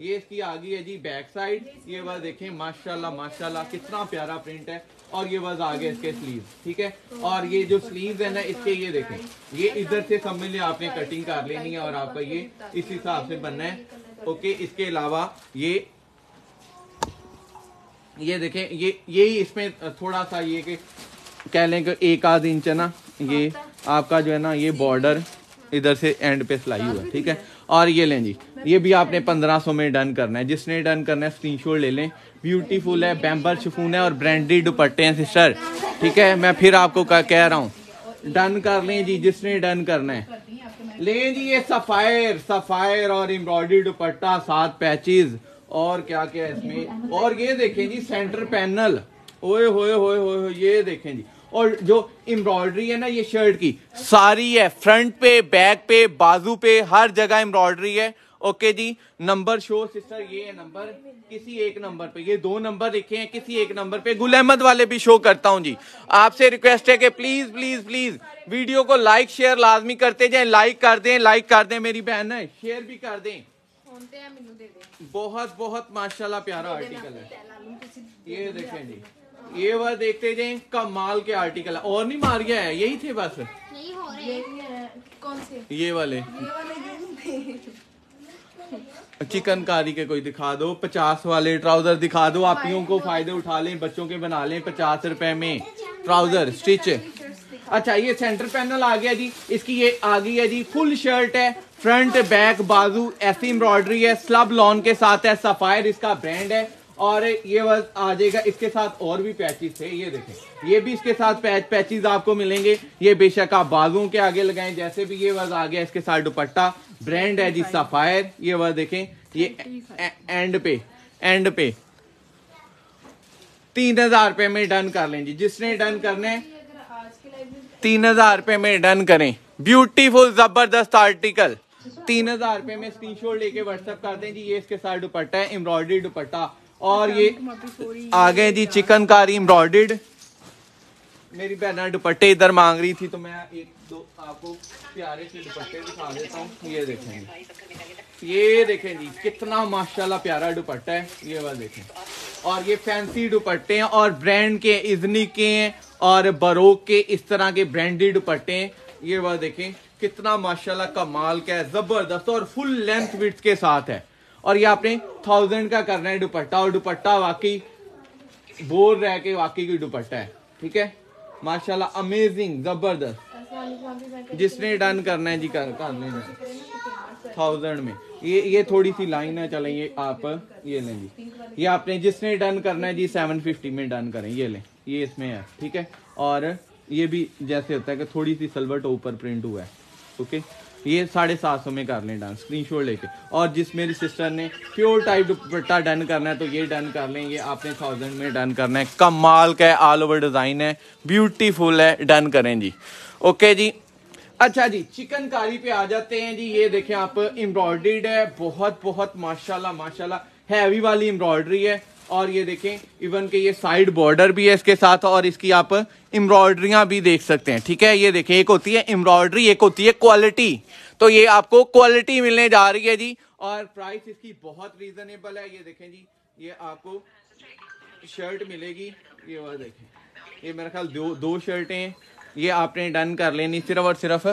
ये इसकी आ गई है जी, बैक साइड। ये बस देखें, माशाल्लाह माशाल्लाह, कितना प्यारा प्रिंट है। और ये बस आ गए इसके स्लीव ठीक है? और ये जो स्लीव है ना, इसके ये देखें। ये इधर से सब मिले आपने कटिंग कर लेनी है और आपका ये इस हिसाब से बनना है, ओके? इसके अलावा ये ये देखें, ये यही इसमें थोड़ा सा ये कि कह लें कि एक आध इंच है ना, ये आपका जो है ना, ये बॉर्डर इधर से एंड पे सिलाई हुआ, ठीक है? और ये लें जी, ये भी आपने पंद्रह सौ में डन करना है। जिसने डन करना है स्क्रीनशॉट ले लें। ब्यूटीफुल है बैम्बर शिफून है और ब्रांडेड दुपट्टे हैं, सिस्टर। ठीक है, मैं फिर आपको कह रहा हूँ। डन कर लें जी, जिसने डन करना है। लें जी ये सफायर सफायर और एम्ब्रॉयडरी दुपट्टा, सात पैचेज और क्या क्या है इसमें? और ये देखें जी, सेंटर पैनल। ओए होए होए होए, ये देखें जी। और जो एम्ब्रॉयडरी है ना, ये शर्ट की, सारी है। फ्रंट पे, बैक पे, बाजू पे, हर जगह एम्ब्रॉयडरी है। ओके जी नंबर शो सिस्टर ये है नंबर। किसी एक नंबर पे ये दो नंबर लिखे हैं किसी एक नंबर पे। गुल अहमद वाले भी शो करता हूँ जी। आपसे रिक्वेस्ट है कि प्लीज़ प्लीज़ प्लीज़ वीडियो को लाइक शेयर लाजमी करते जाए लाइक कर दें लाइक कर दें मेरी बहन है शेयर भी कर दें। होंडे हैं मेनू दे दे। बहुत बहुत माशाल्लाह प्यारा आर्टिकल है। ये देखें जी। ये बार देखते जाए कमाल के आर्टिकल है। और नहीं मार गया है यही थे बस। ये भी है। कौन से? ये वाले। ये वाले ये चिकन कारी के कोई दिखा दो पचास वाले ट्राउज़र दिखा दो आप को फ़ायदे उठा लें बच्चों के बना लें पचास रुपए में ट्राउज़र स्टिच। अच्छा ये सेंटर पैनल आ गया जी इसकी ये आ गई है जी फुल शर्ट है फ्रंट बैक बाजू ऐसी एम्ब्रॉयडरी है स्लब लॉन के साथ है सफायर इसका ब्रांड है। और ये बस आ जाएगा। इसके साथ और भी पैचेस थे, ये देखें। ये भी इसके साथ पैच पैचेस आपको मिलेंगे। ये बेशक आप बाजुओं के आगे लगाएँ, जैसे भी ये बस आ गया इसके साथ दुपट्टा। ब्रांड है जी सफायर ये बस देखें। ये एंड पे एंड पे। तीन हज़ार रुपए में डन कर लें जी। जिसने डन करने तीन हज़ार रुपए में डन करें। ब्यूटीफुल ज़बरदस्त आर्टिकल तीन हज़ार रुपए में स्क्रीनशॉट लेके व्हाट्सएप कर दें जी। ये इसके साथ दुपट्टा है एम्ब्रॉयडरी दुपट्टा। और ये आ गए जी चिकनकारी एम्ब्रॉयडर्ड मेरी बहना दुपट्टे इधर मांग रही थी तो मैं एक दो आपको प्यारे से दुपट्टे दिखा देता हूँ। ये देखें ये देखें जी कितना माशाल्लाह प्यारा दुपट्टा है। ये वाला देखें। और ये फैंसी दुपट्टे हैं और ब्रांड के इजनी के हैं और बरोक के इस तरह के ब्रांडेड दुपट्टे हैं। ये वाला देखें कितना माशाल्लाह कमाल का है ज़बरदस्त और फुल लेंथ विथ के साथ है। और ये आपने थाउज़ेंड का करना है दुपट्टा और दुपट्टा वाकई बोर रह के वाकई की दुपट्टा है, ठीक है? माशाल्लाह अमेजिंग ज़बरदस्त। जिसने डन करना है जी, कर थाउज़ेंड में। ये ये थोड़ी सी लाइन है, चलें, ये आप, ये लें जी। ये आपने जिसने डन करना है जी सेवन फिफ्टी में डन करें, ये लें। ये इसमें है, ठीक है? और ये भी जैसे होता है कि थोड़ी सी सलवट ऊपर प्रिंट हुआ है ओके ये साढ़े सात सौ में कर लें डन स्क्रीन शॉट लेके। और जिस मेरी सिस्टर ने प्योर टाइप दुपट्टा डन करना है तो ये डन कर लें। ये आपने थाउज़ेंड में डन करना है। कमाल का है ऑल ओवर डिज़ाइन है। ब्यूटीफुल है डन करें जी। ओके जी। अच्छा जी, चिकनकारी पे आ जाते हैं जी। ये देखें आप एम्ब्रॉयडर्ड है। बहुत बहुत, माशाल्लाह माशाल्लाह। हैवी वाली एम्ब्रॉयडरी है। और ये देखें इवन के ये साइड बॉर्डर भी है इसके साथ और इसकी आप एम्ब्रॉयडरियाँ भी देख सकते हैं, ठीक है? ये देखें, एक होती है एम्ब्रॉयडरी एक होती है क्वालिटी तो ये आपको क्वालिटी मिलने जा रही है जी, और प्राइस इसकी बहुत रीजनेबल है। ये देखें जी, ये आपको शर्ट मिलेगी। ये वाला देखें, ये मेरा ख्याल दो दो शर्टें ये आपने डन कर लेनी सिर्फ़ और सिर्फ़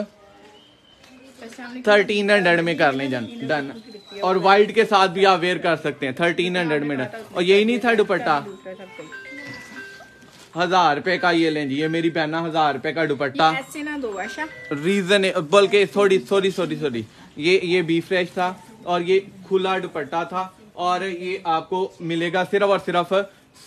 थर्टीन हंड्रेड में कर लें डन डन और वाइट के साथ भी आप वेयर कर सकते हैं थर्टीन हंड्रेड में डन और यही नहीं था दुपट्टा? हज़ार रुपए का ये लें जी ये मेरी पहना हज़ार रुपए का दुपट्टा। रीजन बल्कि सॉरी सॉरी सॉरी सॉरी ये ये बी फ्रेश था और ये खुला दुपट्टा था और ये आपको मिलेगा सिर्फ़ और सिर्फ़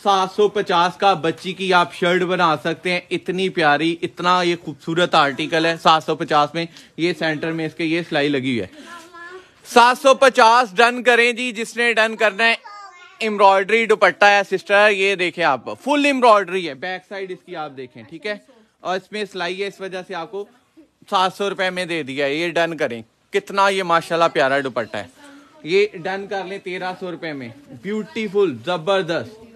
750 का बच्ची की आप शर्ट बना सकते हैं। इतनी प्यारी, इतना ये खूबसूरत आर्टिकल है 750 में। ये सेंटर में इसके ये सिलाई लगी हुई है। 750 डन करें जी, जिसने डन करना है। एम्ब्रॉयडरी दुपट्टा है, सिस्टर, ये देखें आप। फुल एम्ब्रॉयडरी है। बैक साइड इसकी आप देखें, ठीक है? और इसमें सिलाई है, इस वजह से आपको सात सौ रुपए में दे दिया ये डन करें। कितना ये माशाल्लाह प्यारा दुपट्टा है। ये डन कर लें तेरह रुपए में। ब्यूटीफुल, ज़बरदस्त।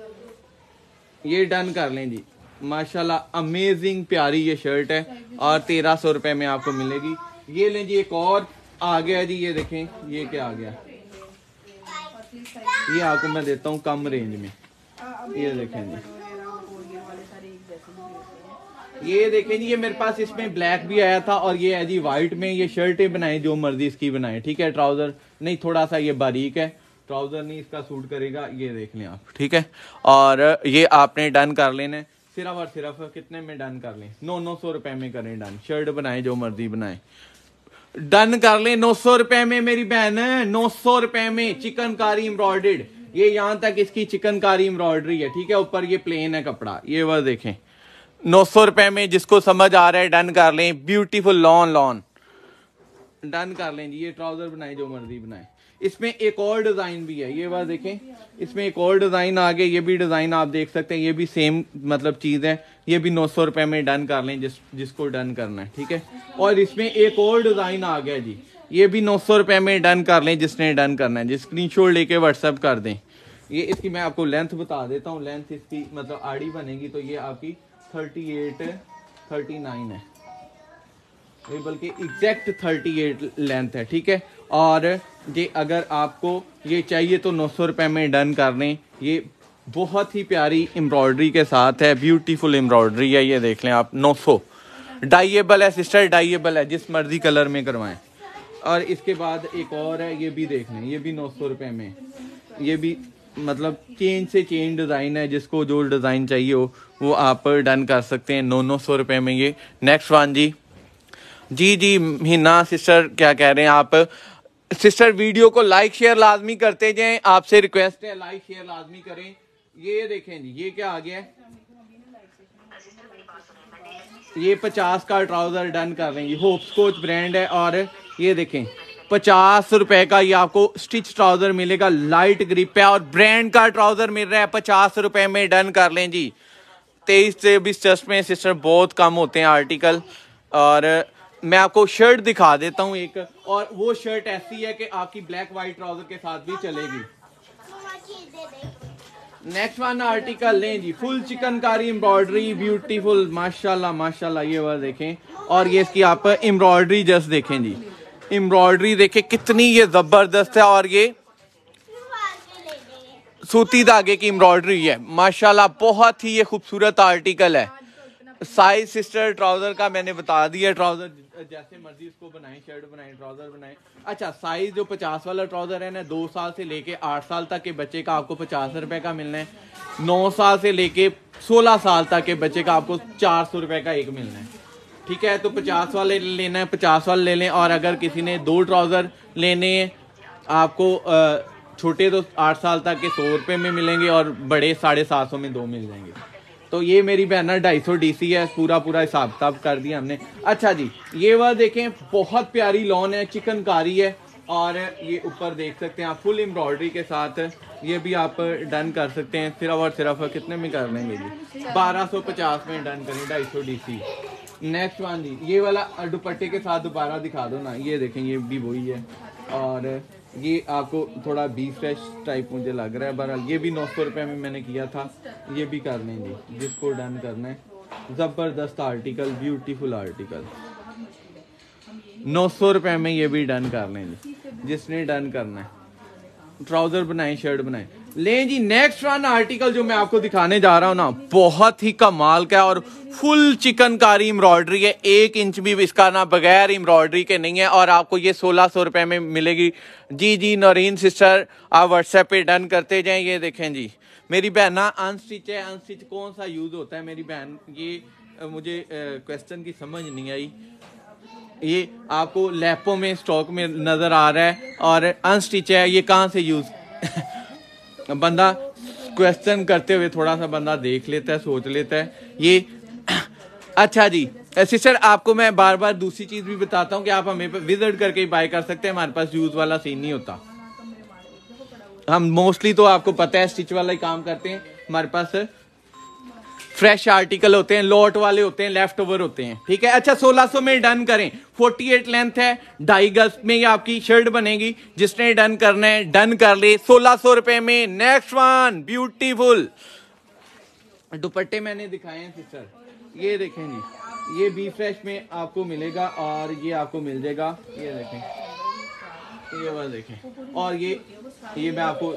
ये डन कर लें जी। माशाल्लाह अमेजिंग प्यारी ये शर्ट है और तेरह सौ रुपये में आपको मिलेगी। ये लें जी एक और, आ गया जी, ये देखें, ये क्या आ गया? ये आपको मैं देता हूँ कम रेंज में। ये देखें जी। ये देखें जी, ये मेरे पास इसमें ब्लैक भी आया था और ये है जी व्हाइट में ये शर्टें बनाए जो मर्ज़ी इसकी बनाए, ठीक है ट्राउज़र नहीं, थोड़ा सा ये बारीक है। ट्राउज़र नहीं इसका सूट करेगा, ये देख लें आप, ठीक है? और ये आपने डन कर लेना, सिर्फ़ और सिर्फ़ कितने में डन कर लें? नौ नौ सौ रुपए में करें डन, शर्ट बनाए, जो मर्ज़ी बनाए। डन कर लें नौ सौ रुपए में, मेरी बहन, नौ सौ रुपए में, चिकनकारी एम्ब्रॉयडर्ड। ये यहाँ तक इसकी चिकनकारी एम्ब्रॉयडरी है, ठीक है? ऊपर ये प्लेन है कपड़ा, ये वह देखें। नौ सौ रुपए में जिसको समझ आ रहा है, डन कर लें, ब्यूटीफुल लॉन लॉन। डन कर लें जी, ये ट्राउज़र बनाए, जो मर्ज़ी बनाए। इसमें एक और डिज़ाइन भी है, ये बात देखें। इसमें एक और डिज़ाइन आ गया ये भी डिज़ाइन आप देख सकते हैं, ये भी सेम मतलब चीज़ है। ये भी नौ सौ रुपए में डन कर लें, जिस, जिसको डन करना है, ठीक है? और इसमें एक और डिज़ाइन आ गया जी, ये भी नौ सौ रुपए में डन कर लें, जिसने डन करना है। जिस स्क्रीन शॉट लेके व्हाट्सएप कर दें। ये इसकी मैं आपको लेंथ बता देता हूँ। लेंथ इसकी मतलब आड़ी बनेगी तो ये आपकी थर्टी एट, थर्टी नाइन है। बल्कि एग्जैक्ट थर्टी एट लेंथ है, ठीक है? और ये अगर आपको ये चाहिए तो नौ सौ रुपये में डन कर लें ये बहुत ही प्यारी एम्ब्रॉयडरी के साथ है, ब्यूटीफुल एम्ब्रॉयडरी है, ये देख लें आप, नौ सौ। डाइएबल है, सिस्टर, डाइएबल है, जिस मर्ज़ी कलर में करवाएँ। और इसके बाद एक और है, ये भी देख लें, ये भी नौ सौ रुपये में। ये भी मतलब चेंज से चेंज डिज़ाइन है, जिसको जो डिज़ाइन चाहिए हो, वो आप डन कर सकते हैं, नौ नौ सौ रुपये में ये। नेक्स्ट वन जी। जी जी, मीना, सिस्टर, क्या कह रहे हैं आप? सिस्टर, वीडियो को लाइक शेयर लाजमी करते जाएँ। आपसे रिक्वेस्ट है लाइक शेयर लाजमी करें। ये देखें जी, ये क्या आ गया? ये पचास का ट्राउज़र डन कर रहे हैं ये होप स्कोच ब्रांड है और ये देखें, पचास रुपए का ये आपको स्टिच ट्राउज़र मिलेगा लाइट ग्रिप है और ब्रांड का ट्राउज़र मिल रहा है, पचास रुपए में डन कर लें जी। तेईस चौबीस चस्ट में सिस्टर, बहुत कम होते हैं आर्टिकल और मैं आपको शर्ट दिखा देता हूँ एक, और वो शर्ट ऐसी है कि आपकी ब्लैक व्हाइट ट्राउज़र के साथ भी चलेगी। नेक्स्ट वन आर्टिकल लें जी फुल चिकनकारी एम्ब्रॉयडरी ब्यूटीफुल माशाल्लाह माशाल्लाह, ये वाला देखें। और ये इसकी आप एम्ब्रॉयडरी जस्ट देखें जी। एम्ब्रॉयडरी देखें कितनी ये ज़बरदस्त है, और ये सूती धागे की एम्ब्रॉयडरी है। माशाल्लाह, बहुत ही ये खूबसूरत आर्टिकल है। साइज़ सिस्टर, ट्राउज़र का मैंने बता दिया, ट्राउज़र जैसे मर्ज़ी इसको बनाए, शर्ट बनाए, ट्राउज़र बनाए। अच्छा साइज़ जो पचास वाला ट्राउज़र है ना, दो साल से लेके आठ साल तक के बच्चे का आपको पचास रुपए का मिलना है। नौ साल से लेके सोलह साल तक के बच्चे का आपको चार सौ रुपए का एक मिलना है। ठीक है तो पचास वाले लेना है, पचास वाले ले लें, और अगर किसी ने दो ट्राउज़र लेने आपको छोटे तो आठ साल तक के सौ रुपये में मिलेंगे और बड़े साढ़े सात सौ में दो मिल जाएँगे। तो ये मेरी सौ डी सी है, पूरा पूरा हिसाब किताब कर दिया हमने। अच्छा जी, ये वह देखें, बहुत प्यारी लॉन है, चिकनकारी है, और ये ऊपर देख सकते हैं आप फुल एम्ब्रॉयडरी के साथ ये भी आप डन कर सकते हैं, सिर्फ़ और सिर्फ़ कितने में कर लेंगे जी? बारह सौ पचास में डन करें डी सी नेक्स्ट वन जी, ये वाला दुपट्टे के साथ दोबारा दिखा दो ना, ये देखें, ये भी वही है, और ये आपको थोड़ा बी फ्रेश टाइप मुझे लग रहा है, बहरहाल ये भी नौ सौ रुपये में मैंने किया था, ये भी कर लें जी, जिसको डन करना है। ज़बरदस्त आर्टिकल ब्यूटीफुल आर्टिकल नौ सौ रुपये में ये भी डन कर लें जी, जिसने डन करना है। ट्राउज़र बनाए शर्ट बनाए। लें जी नेक्स्ट वन आर्टिकल जो मैं आपको दिखाने जा रहा हूँ ना, बहुत ही कमाल का है और फुल चिकनकारी एम्ब्रॉयडरी है। एक इंच भी इसका ना बगैर एम्ब्रॉयडरी के नहीं है और आपको ये सोलह सौ रुपए में मिलेगी। जी जी, नौरीन सिस्टर आप व्हाट्सएप पे डन करते जाएँ, ये देखें जी। मेरी बहन ना अनस्टिच है अनस्टिच कौन सा यूज़ होता है मेरी बहन? ये मुझे क्वेश्चन की समझ नहीं आई। ये आपको लैपो में स्टॉक में नज़र आ रहा है और अनस्टिच है, ये कहाँ से यूज़ बंदा क्वेश्चन करते हुए थोड़ा सा बंदा देख लेता है, सोच लेता है। ये अच्छा जी सिस्टर आपको मैं बार बार दूसरी चीज़ भी बताता हूँ कि आप हमें विज़िट करके ही बाय कर सकते हैं। हमारे पास यूज़ वाला सीन नहीं होता। हम मोस्टली तो आपको पता है स्टिच वाला ही काम करते हैं। हमारे पास फ्रेश आर्टिकल होते हैं लॉट वाले होते हैं लेफ़्ट ओवर होते हैं। ठीक है? अच्छा 1600 में डन करें। 48 लेंथ है, ढाई गज में ये आपकी शर्ट बनेगी। जिसने डन करना है डन कर ले। सोलह सौ रुपए में नेक्स्ट वन ब्यूटीफुल दुपट्टे मैंने दिखाए हैं सिस्टर ये देखें जी। ये बी फ्रेश में आपको मिलेगा और ये आपको मिल जाएगा। ये देखें। ये वाला देखें। और ये ये मैं आपको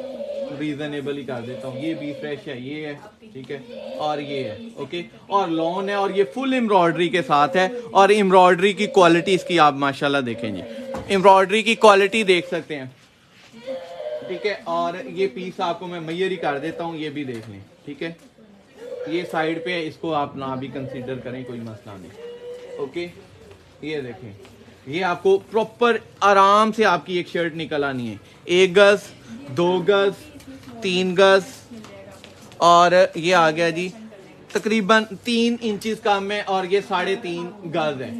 रीजनेबल ही कर देता हूँ। ये बी फ्रेश है, ये है, ठीक है? और ये है ओके और लॉन है, और ये फुल एम्ब्रॉयडरी के साथ है। और एम्ब्रॉयडरी की क्वालिटी इसकी आप माशाल्लाह देखें जी एम्ब्रॉयडरी की क्वालिटी देख सकते हैं। ठीक है? और ये पीस आपको मैं मैयर ही कर देता हूँ, ये भी देख लें, ठीक है? ये साइड पे है, इसको आप ना भी कंसीडर करें, कोई मसला नहीं ओके ये देखें। ये आपको प्रॉपर आराम से आपकी एक शर्ट निकल आनी है। एक गज, दो गज, तीन गज। और ये आ गया जी, तकरीबन तीन इंचेस कम है और ये साढ़े तीन गज है।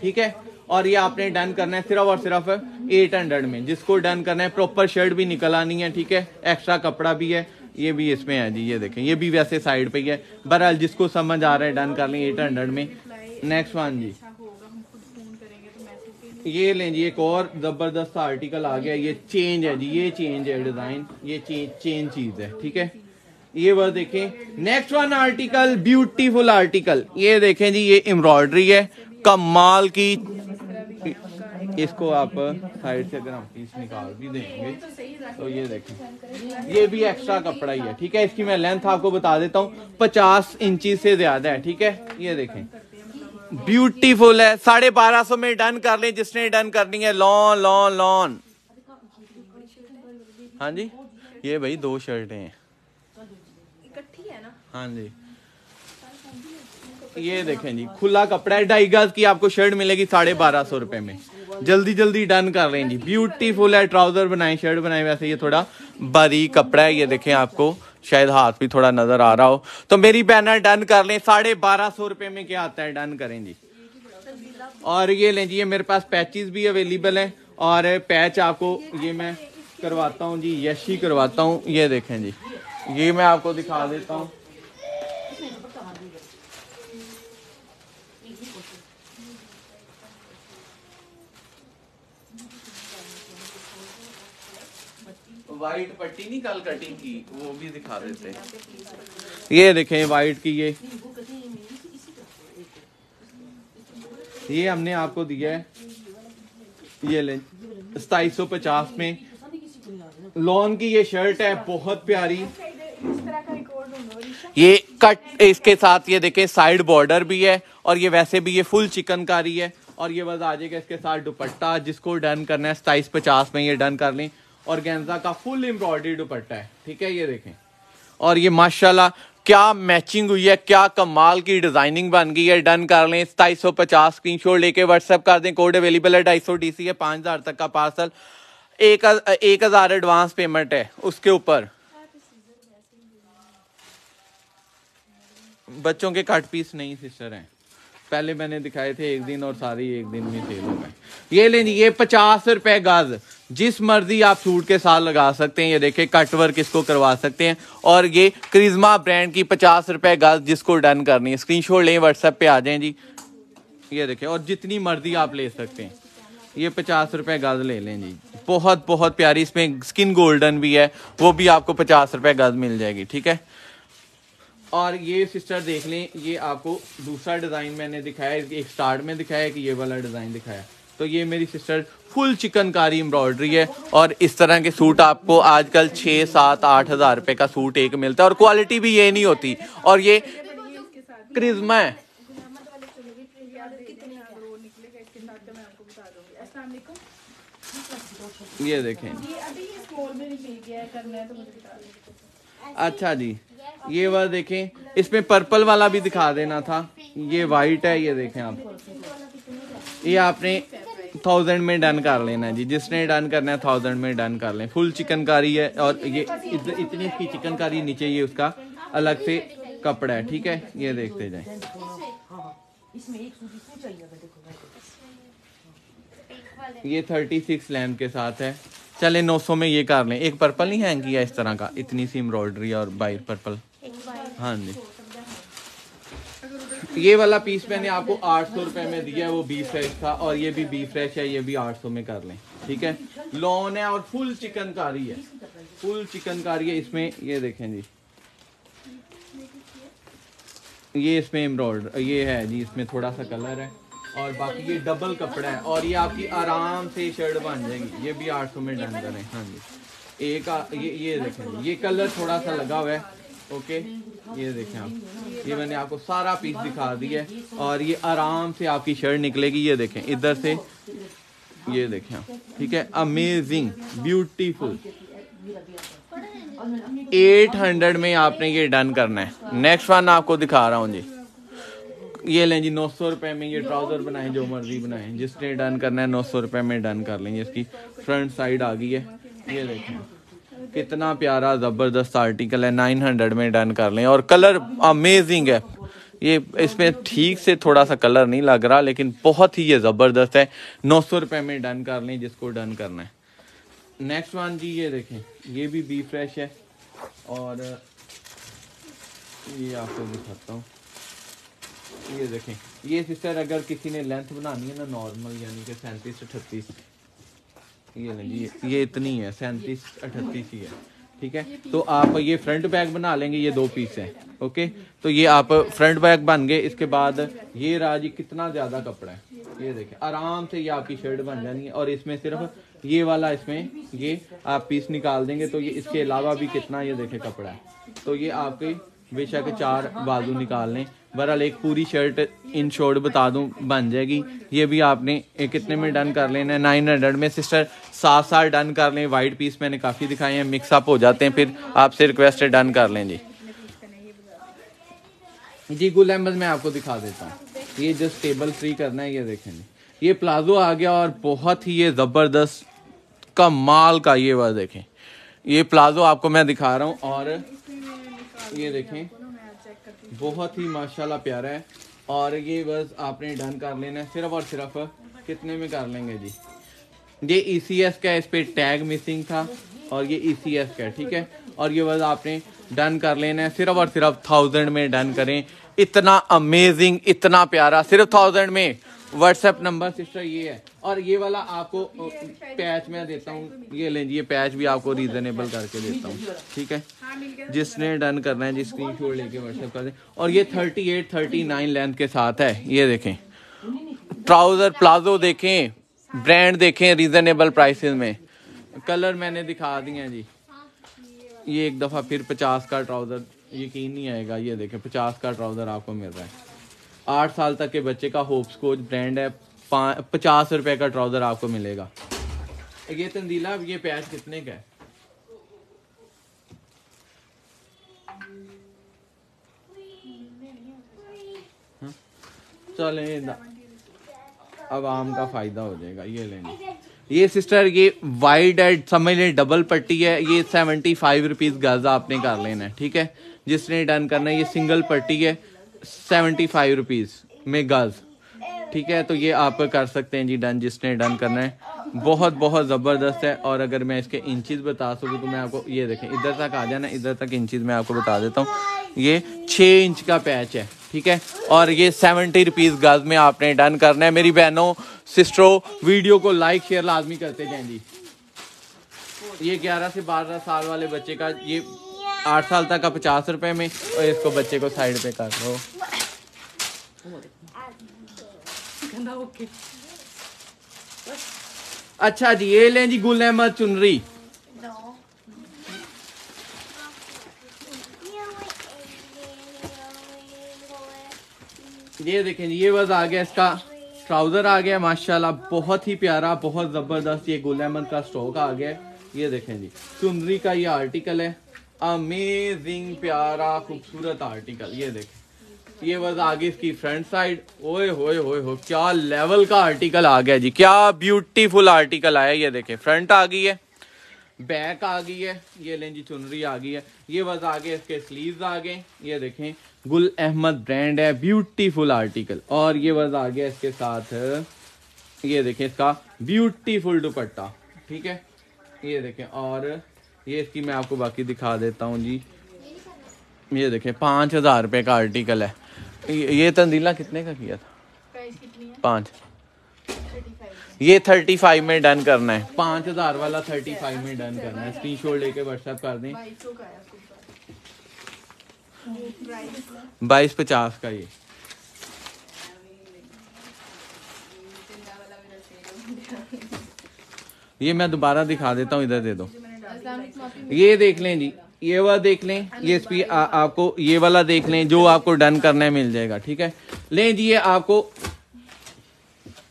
ठीक है? और ये आपने डन करना है सिर्फ़ और सिर्फ़ एट हंड्रेड में। जिसको डन करना है प्रॉपर शर्ट भी निकल आनी है, ठीक है? एक्स्ट्रा कपड़ा भी है। ये भी इसमें है जी, ये देखें। ये भी वैसे साइड पे ही है। बहरहाल जिसको समझ आ रहा है डन कर लें एट हंड्रेड में। नेक्स्ट वन जी। ये लें जी, एक और ज़बरदस्त आर्टिकल आ गया, ये चेंज है जी, ये चेंज है डिज़ाइन ये चेंज चेंज चीज़ है, ठीक है? ये वह देखें next one article beautiful article ये देखें जी, ये एम्ब्रॉयडरी है, कमाल की, इसको आप साइड से अगर हम पीस निकाल भी देंगे तो ये देखें, ये भी एक्स्ट्रा कपड़ा ही है, ठीक है? इसकी मैं लेंथ आपको बता देता हूँ, पचास इंची से ज़्यादा है, ठीक है? ये देखें ब्यूटीफुल है। साढ़े बारह सौ में डन कर ले जिसने डन करनी है लॉन लॉन लॉन। हाँ जी ये भाई दो शर्टें हैं। है हाँ जी। ये देखें जी खुला कपड़ा है ढाई गज की आपको शर्ट मिलेगी साढ़े बारह सौ रुपए में। जल्दी जल्दी डन कर लें जी। ब्यूटीफुल है ट्राउज़र बनाए शर्ट बनाए वैसे ये थोड़ा बारीक कपड़ा है ये देखें आपको। शायद हाथ भी थोड़ा नज़र आ रहा हो। तो मेरी बैनर डन कर लें। साढ़े बारह सौ रुपए में क्या आता है? डन करें जी। और ये लें जी, ये मेरे पास पैचेस भी अवेलेबल हैं। और पैच आपको ये मैं करवाता हूँ जी, यश करवाता हूँ। ये देखें जी। ये मैं आपको दिखा देता हूँ। वाइट पट्टी नहीं कल कटिंग की वो भी दिखा देते ये देखें वाइट की ये। ये हमने आपको दिया है। ये ले सताईस सौ पचास में। लॉन की ये शर्ट है बहुत प्यारी। ये कट इसके साथ ये देखें साइड बॉर्डर भी है और ये वैसे भी ये फुल चिकनकारी है और ये बस आ जाएगा इसके साथ दुपट्टा जिसको डन करना है सताईस पचास में ये डन कर लें। और गेंजा का फुल एम्ब्रॉयडरी दुपट्टा है, ठीक है, ये देखें। और ये माशाल्लाह, क्या मैचिंग हुई है, क्या कमाल की डिज़ाइनिंग बन गई है डन कर लें सताईस सौ पचास स्क्रीन शॉट लेके व्हाट्सएप कर दें कोड अवेलेबल है, ढाई सौ डी सी है, पाँच हज़ार तक का पार्सल एक एक हज़ार एडवांस पेमेंट है, उसके ऊपर। बच्चों के कट पीस नहीं सिस्टर हैं। पहले मैंने दिखाए थे एक दिन और सारी एक दिन में सेल हो गए। ये लेंगे ये पचास रुपए गज, जिस मर्ज़ी आप सूट के साथ लगा सकते हैं, ये देखे कट वर्क इसको करवा सकते हैं। और ये क्रिज्मा ब्रांड की पचास रुपए गज जिसको डन करनी है। स्क्रीनशॉट लें व्हाट्सएप पे आ जाएँ जी। ये देखें और जितनी मर्ज़ी आप ले सकते हैं। ये पचास रुपए गज ले लें जी। बहुत बहुत प्यारी, इसमें स्किन गोल्डन भी है, वो भी आपको पचास रुपए गज मिल जाएगी, ठीक है? और ये सिस्टर देख लें ये आपको दूसरा डिज़ाइन मैंने दिखाया एक स्टार्ट में दिखाया कि ये वाला डिज़ाइन दिखाया। तो ये मेरी सिस्टर फुल चिकनकारी एम्ब्रॉयडरी है और इस तरह के सूट आपको आजकल छः सात आठ हज़ार रुपये का सूट एक मिलता है और क्वालिटी भी ये नहीं होती। और ये क्रिज्मा है। ये देखें। ये अभी ये में निकल गया है करना है तो मुझे अच्छा जी। ये वाला देखें इसमें पर्पल वाला भी दिखा देना था। ये वाइट है ये देखें आप। ये आपने थाउज़ेंड में डन कर लेना है जी। जिसने डन करना है थाउज़ेंड में डन कर लें। फुल चिकनकारी है और ये इत, इतनी इसकी चिकनकारी नीचे ये उसका अलग से कपड़ा है ठीक है? ये देखते जाए। ये थर्टी सिक्स लेंथ के साथ है। चले 900 में ये कर लें। एक पर्पल नहीं हैंग किया इस तरह का। इतनी सी एम्ब्रॉयडरी और बाई पर्पल। हाँ जी। ये वाला पीस मैंने आपको आठ सौ रुपए में दिया है, वो बी फ्रेश था, और ये भी बी फ्रेश है, ये भी आठ सौ में कर लें। ठीक है? लॉन है और फुल चिकनकारी है। फुल चिकनकारी है, इसमें, ये देखें जी। ये इसमें एम्ब्रॉयडर ये है जी, इसमें थोड़ा सा कलर है। और बाकी ये डबल कपड़ा है और ये आपकी आराम से शर्ट बन जाएगी। ये भी आठ सौ में डन करें। हाँ जी। एक आ, ये ये देखें। ये कलर थोड़ा सा लगा हुआ है। ओके ये देखें आप। ये मैंने आपको सारा पीस दिखा दिया है और ये आराम से आपकी शर्ट निकलेगी। ये देखें। इधर से ये देखें आप। ठीक है? अमेजिंग ब्यूटीफुल 800 में आपने ये डन करना है। नेक्स्ट वन आपको दिखा रहा हूँ जी। ये लें जी नौ सौ रुपये में ये ट्राउज़र बनाएँ जो मर्ज़ी बनाएँ। जिसने डन करना है नौ सौ रुपये में डन कर लेंगे इसकी। फ्रंट साइड आ गई है। ये देखें कितना प्यारा ज़बरदस्त आर्टिकल है। नाइन हंड्रेड में डन कर लें। और कलर अमेजिंग है। ये इसमें ठीक से थोड़ा सा कलर नहीं लग रहा लेकिन बहुत ही ये ज़बरदस्त है। नौ सौ रुपये में डन कर लें जिसको डन करना है। नेक्स्ट वन जी ये देखें ये भी बी फ्रेश है। और ये आपको दिखाता हूँ। ये देखें, ये सिस्टर अगर किसी ने लेंथ बनानी है ना नॉर्मल यानी कि सैंतीस अठतीस ये जी, ये इतनी है, सैंतीस अठतीस ही है, ठीक है? तो आप ये फ्रंट बैग बना लेंगे, ये दो पीस है, ओके? तो ये आप फ्रंट बैग बन गए, इसके बाद ये रहा जी कितना ज़्यादा कपड़ा है, ये देखें, आराम से ये आपकी शर्ट बन जानी है, और इसमें सिर्फ़ ये वाला इसमें, ये आप पीस निकाल देंगे तो ये इसके अलावा भी कितना ये देखे कपड़ा है तो ये आपके बेशक चार बाजू निकाल लें बहरहाल एक पूरी शर्ट इन शॉर्ट बता दूँ, बन जाएगी। ये भी आपने एक कितने में डन कर लेना है? नाइन हंड्रेड में, सिस्टर, सात सात डन कर लें। वाइट पीस मैंने काफ़ी दिखाए हैं मिक्सअप हो जाते हैं, फिर आपसे रिक्वेस्ट है, डन कर लें जी। जी, गुल अहमद मैं आपको दिखा देता हूँ। ये जो टेबल फ्री करना है, ये देखें ये प्लाजो आ गया और बहुत ही ये ज़बरदस्त कमाल का ये वह देखें। ये प्लाजो आपको मैं दिखा रहा हूँ और ये देखें। बहुत ही माशाल्लाह प्यारा है। और ये बस आपने डन कर लेना है, सिर्फ़ और सिर्फ़ कितने में कर लेंगे जी? ये ई e का इस पर टैग मिसिंग था और ये ई e का ठीक है? और ये बस आपने डन कर लेना है, सिर्फ़ और सिर्फ़ थाउज़ेंड में डन करें। इतना अमेजिंग इतना प्यारा, सिर्फ़ थाउज़ेंड में। व्हाट्सएप नंबर सिस्टर ये है। और ये वाला आपको पैच में देता हूँ। ये लें ये पैच भी आपको रीजनेबल करके देता हूँ। ठीक है? जिसने डन करना है जी स्क्रीन शॉट लेके व्हाट्सएप कर दें। और ये thirty eight thirty nine length के साथ है। ये देखें। ट्राउज़र प्लाजो देखें। ब्रांड देखें रीजनेबल प्राइसेस में। कलर मैंने दिखा दिए हैं जी। ये एक दफ़ा फिर पचास का ट्राउज़र यकीन नहीं आएगा। ये देखें पचास का ट्राउज़र आपको मिल रहा है। आठ साल तक के बच्चे का होप्स कोच ब्रांड है पचास रुपए का ट्राउज़र आपको मिलेगा। ये तंदीला, अब ये पैच कितने का है? चले अब आम का फ़ायदा हो जाएगा, ये लेंगे ये सिस्टर ये वाइड एड समझ लें डबल पट्टी है, ये सेवेंटी फाइव रुपीज़ गज आपने कर लेना है, ठीक है? जिसने डन करना है, ये सिंगल पट्टी है। सेवेंटी फाइव रुपीज़ में गज ठीक है तो ये आप कर सकते हैं जी, डन, जिसने डन करना है। बहुत बहुत ज़बरदस्त है, और अगर मैं इसके इंचेस बता सकूँ तो मैं आपको, ये देखें, इधर तक आ जाना, इधर तक इंचेस मैं आपको बता देता हूँ। ये छः इंच का पैच है, ठीक है? और ये सेवेंटी रुपीज़ गज में आपने डन करना है। मेरी बहनों, सिस्टरों, वीडियो को लाइक, शेयर लाजमी करते जाएँ जी। ये ग्यारह से बारह साल वाले बच्चे का ये आठ साल तक का पचास रुपए में और इसको बच्चे को साइड पे कर दो अच्छा जी ये लें जी गुल अहमद चुनरी। ये देखें जी ये बस आ गया इसका ट्राउज़र आ गया माशाल्लाह बहुत ही प्यारा बहुत ज़बरदस्त ये गुल अहमद का स्टॉक आ गया। ये देखें जी चुनरी का ये आर्टिकल है। अमेजिंग प्यारा खूबसूरत आर्टिकल ये देखें। ये बस आगे इसकी फ्रंट साइड ओए होए होए हो क्या लेवल का आर्टिकल आ गया जी, क्या ब्यूटीफुल आर्टिकल आया, ये देखें। फ्रंट आ गई है बैक आ गई है, ये लें जी, चुनरी आ गई है। ये बस आगे इसके स्लीव्स आ गए, ये देखें। गुल अहमद ब्रांड है ब्यूटीफुल आर्टिकल और ये बस आ गया इसके साथ, ये देखें इसका ब्यूटीफुल दुपट्टा, ठीक है? ये देखें, और ये इसकी मैं आपको बाकी दिखा देता हूँ जी। ये देखें पाँच हज़ार रुपये का आर्टिकल है। ये तंदीला कितने का किया था? पाँच। ये थर्टी फाइव में डन करना है। पाँच हज़ार वाला थर्टी फाइव में डन करना है। स्क्रीन शॉट लेके व्हाट्सएप कर दें। बाईस पचास का ये। ये मैं दोबारा दिखा देता हूँ इधर दे दो। ये देख लें जी, ये वाला देख लें, ये इस आपको ये वाला देख लें, जो आपको डन करना है मिल जाएगा, ठीक है? लें जी, ये आपको,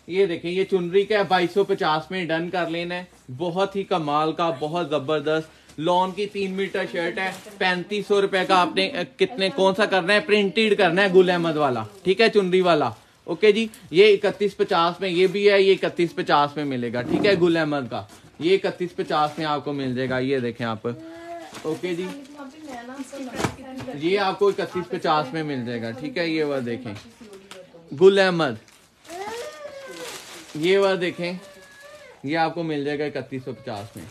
ये देखें, ये चुनरी का बाईस सौ पचास में डन कर लेना है। बहुत ही कमाल का, बहुत ज़बरदस्त। लॉन की तीन मीटर शर्ट है, पैंतीस सौ रुपए का आपने कितने, कौन सा करना है प्रिंटेड करना है, गुल अहमद वाला, ठीक है, चुनरी वाला। ओके जी, ये इकतीस पचास में, ये भी है, ये इकतीस पचास में मिलेगा, ठीक है, गुल अहमद का। ये इकतीस पचास में आपको मिल जाएगा, ये देखें आप। ओके जी। ये आपको इकतीस पचास में मिल जाएगा, ठीक है, ये वह देखें। गुल अहमद। ये वह देखें, ये आपको मिल जाएगा इकतीस सौ पचास में।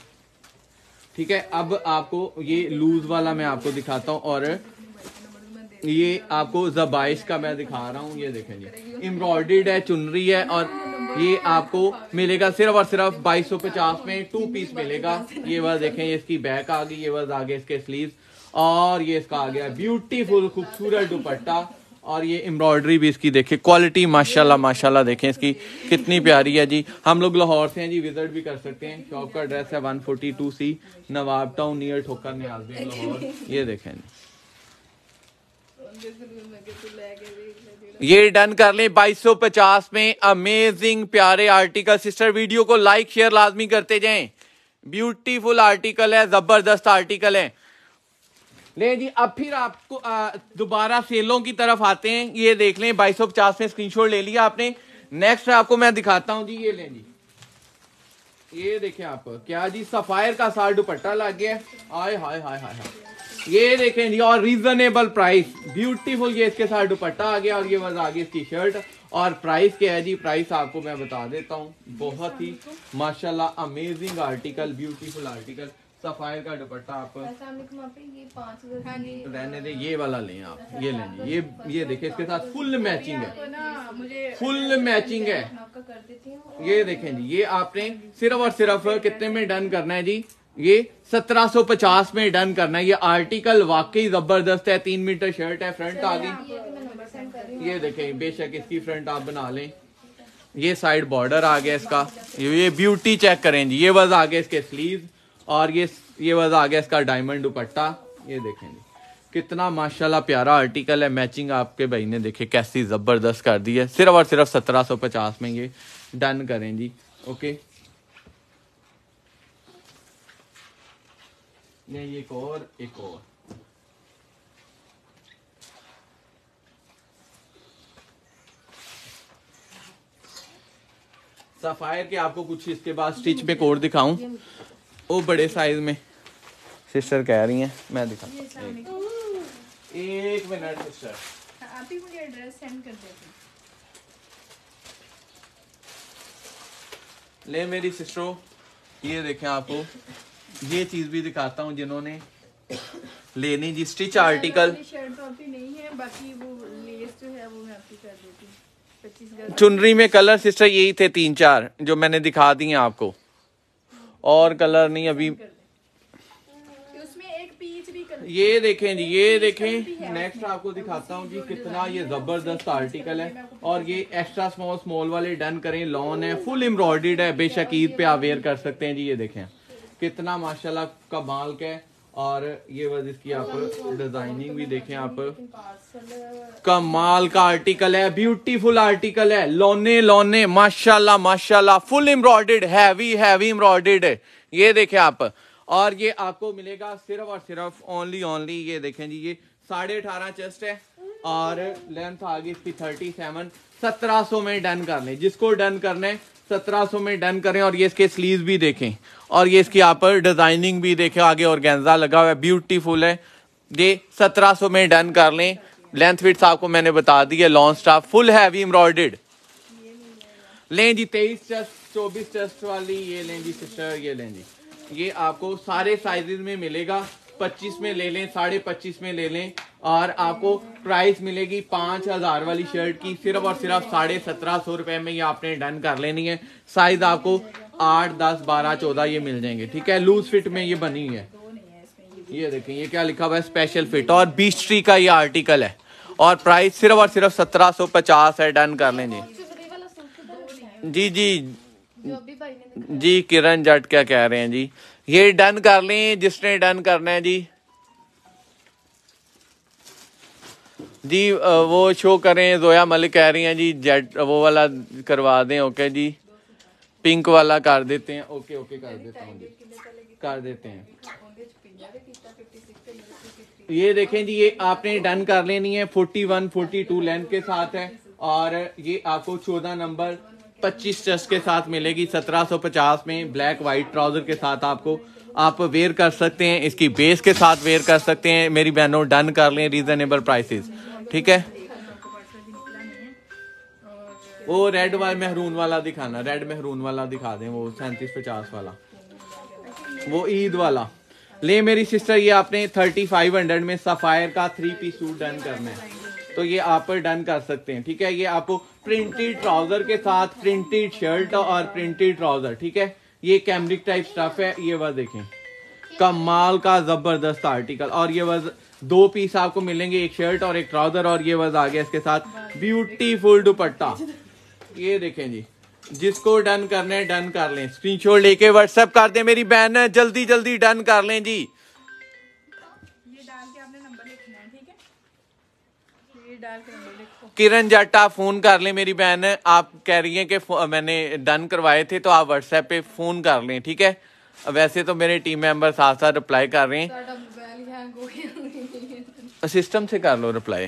ठीक है, अब आपको ये लूज वाला मैं आपको दिखाता हूँ, और ये आपको जबाइश का मैं दिखा रहा हूँ, ये देखें जी। एम्ब्रॉयडेड है, चुनरी है, और ये आपको मिलेगा सिर्फ़ और सिर्फ़ बाईस सौ पचास में टू पीस मिलेगा। ये बस देखें, ये इसकी बैक आ गई, ये बस आगे इसके स्लीव और ये इसका आ गया ब्यूटीफुल खूबसूरत दुपट्टा, और ये एम्ब्रॉयडरी भी इसकी देखें क्वालिटी माशाल्लाह माशाल्लाह देखें इसकी, कितनी प्यारी है जी। हम लोग लाहौर से हैं जी विज़िट भी कर सकते हैं। शॉप का एड्रेस है 142 सी नवाब टाउन नियर ठोकर नियाजबेग लाहौर। ये देखें ये डन कर लें 2250 में अमेजिंग प्यारे आर्टिकल सिस्टर वीडियो को लाइक शेयर लाजमी करते जाएँ। ब्यूटीफुल आर्टिकल है, ज़बरदस्त आर्टिकल है। ले जी, अब फिर आपको दोबारा सेलों की तरफ़ आते हैं। ये देख लें 2250 में स्क्रीनशॉट ले लिया आपने। नेक्स्ट आपको मैं दिखाता हूँ जी, ये लें जी। ये देखें आप, क्या जी सफायर का सार दुपट्टा लग गया। हाय हाय हाय हाय हाय। ये देखें जी और रीजनेबल प्राइस ब्यूटीफुल ये इसके साथ दुपट्टा आ गया और ये बस आगे इसकी शर्ट और प्राइस क्या है जी? प्राइस आपको मैं बता देता हूँ। बहुत ही माशाल्लाह amazing article beautiful article Sapphire का दुपट्टा आप ये रहने दे ये वाला लें आप ये लें ये ये देखिए इसके साथ फुल मैचिंग है। फुल मैचिंग है। हूँ। ये देखें जी ये आपने सिर्फ़ और सिर्फ़ कितने में डन करना है जी? ये 1750 में डन करना है। ये आर्टिकल वाकई ज़बरदस्त है। तीन मीटर शर्ट है फ्रंट आ गई। ये देखें बेशक इसकी फ्रंट आप बना लें। ये साइड बॉर्डर आ गया इसका। ये ब्यूटी चेक करें जी। ये बस आ गया इसके स्लीव और ये ये बस आ गया इसका डायमंड दुपट्टा। ये देखें जी। कितना माशाल्लाह प्यारा आर्टिकल है। मैचिंग आपके भाई ने देखे कैसी ज़बरदस्त कर दी है। सिर्फ़ और सिर्फ़ सत्रह सौ पचास में ये डन करें जी। ओके नहीं एक और एक और। सफायर के आपको कुछ इसके बाद स्टिच में कोड दिखाऊँ। वो बड़े साइज़ में। सिस्टर कह रही हैं मैं दिखा सामने एक। Minute sister. आप ही मुझे एड्रेस सेंड कर देते ले मेरी सिस्टरों ये देखें आपको। ये चीज़ भी दिखाता हूँ जिन्होंने लेनी जी स्टिच आर्टिकल है है हूँ। चुनरी में कलर सिस्टर यही थे तीन चार जो मैंने दिखा दी दिए आपको। और कलर नहीं अभी ये देखें जी ये देखें। नेक्स्ट आपको दिखाता हूँ जी कितना ये ज़बरदस्त आर्टिकल है। और ये एक्स्ट्रा स्मॉल स्मॉल वाले डन करें लॉन है फुल एम्ब्रॉयडर्ड है बेशक ईद पे आप वेयर कर सकते हैं जी ये देखें। कितना माशाल्लाह कमाल का है और ये बस इसकी आप डिज़ाइनिंग भी देखें आप। कमाल का आर्टिकल है ब्यूटीफुल आर्टिकल है लोने लोने माशाल्लाह माशाल्लाह full embroidered heavy heavy embroidered है ये देखें आप। और ये आपको मिलेगा सिर्फ़ और सिर्फ़ ओनली ओनली ये देखें जी ये साढ़े अठारह चेस्ट है। और लेंथ आ गई इसकी थर्टी सेवन सत्रह सौ में डन कर लें जिसको डन करना सत्रह सौ में डन करें और ये इसके स्लीव भी देखें। और ये इसकी आप डिज़ाइनिंग भी देखें। आगे और गेंजा लगा हुआ है। ब्यूटीफुल है। ये सत्रह सौ में डन कर लें। लेंथ फिट्स आपको मैंने बता दी है। Long staff full heavy embroidered लें जी, तेईस टेस्ट चौबीस टेस्ट वाली, ये लें जी सिस्टर ये लें जी। ये आपको सारे साइजेस में मिलेगा। पच्चीस में ले लें, साढ़े पच्चीस में ले लें और आपको प्राइस मिलेगी पाँच हज़ार वाली शर्ट की। सिर्फ़ और सिर्फ़ साढ़े सत्रह सौ रुपए में ये आपने डन कर लेनी है। साइज़ आपको आठ, दस, बारह, चौदह ये मिल जाएँगे, ठीक है? लूज फिट में ये बनी है। ये देखें, ये क्या लिखा हुआ है? स्पेशल फिट और बीच ट्री का ये आर्टिकल है। और प्राइस सिर्फ़ और सिर्फ़ सत्रह सौ पचास है डन कर लें जी? जी। जी, किरण जट क्या कह रहे हैं, जी? ये डन कर लें, जिसने डन करना है जी। जी वो शो करें, जोया मलिक कह रही हैं जी जेट वो वाला करवा दें, ओके जी। पिंक वाला कर देते हैं, ओके ओके, कर देता हूँ कर देते हैं। ये देखें जी, ये आपने डन कर लेनी है 41 42 लेंथ के साथ है, और ये आपको 14 नंबर 25 चेस्ट के साथ मिलेगी। 1750 में ब्लैक वाइट ट्राउज़र के साथ आपको, आप वेयर कर सकते हैं। इसकी बेस के साथ वेयर कर सकते हैं। मेरी बहनों डन कर लें रीजनेबल प्राइसेस ठीक है? वो रेड वाला मेहरून वाला दिखाना। रेड मेहरून वाला दिखा दें। वो सैंतीस पचास वाला। वो ईद वाला। ले मेरी सिस्टर ये आपने थर्टी फाइव हंड्रेड में सफायर का थ्री पीस सूट डन करना है। तो ये आप डन कर सकते हैं। ठीक है? ये आपको प्रिंटेड ट्राउज़र के साथ प्रिंटेड शर्ट और प्रिंटेड ट्राउज़र, ठीक है? ये कैमरिक टाइप स्टफ़ है, ये बस देखें। कमाल का ज़बरदस्त आर्टिकल और ये बस दो पीस आपको मिलेंगे, एक शर्ट और एक ट्राउज़र और ये बस आ गया इसके साथ ब्यूटीफुल दुपट्टा। ये देखें जी, जिसको डन करना डन कर लें। स्क्रीनशॉट लेके व्हाट्सएप कर दें मेरी बहन है जल्दी जल्दी डन कर लें जी। ये डाल के आपने नंबर लिखना है, ठीक है? ये डाल के किरण जट आप फ़ोन कर लें मेरी बहन। है आप कह रही हैं कि मैंने डन करवाए थे तो आप व्हाट्सएप पे फ़ोन कर लें ठीक है? वैसे तो मेरे टीम मेंबर साथ साथ रिप्लाई कर रहे हैं। सिस्टम से कर लो रिप्लाई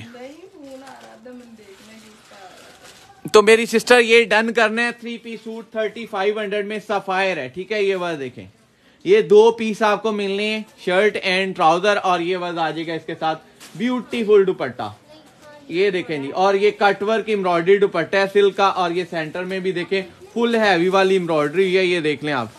तो मेरी सिस्टर ये डन करना है three piece suit thirty five hundred में सफायर है ठीक है? ये बस देखें। ये दो पीस आपको मिलने हैं शर्ट एंड ट्राउज़र और ये बस आ जाएगा इसके साथ ब्यूटीफुल दुपट्टा। ये देखें जी, और ये कटवर्क एम्ब्रॉयडरी दुपट्टा है सिल्क का, और ये सेंटर में भी देखें फुल हैवी वाली एम्ब्रॉयडरी है, ये देख लें आप।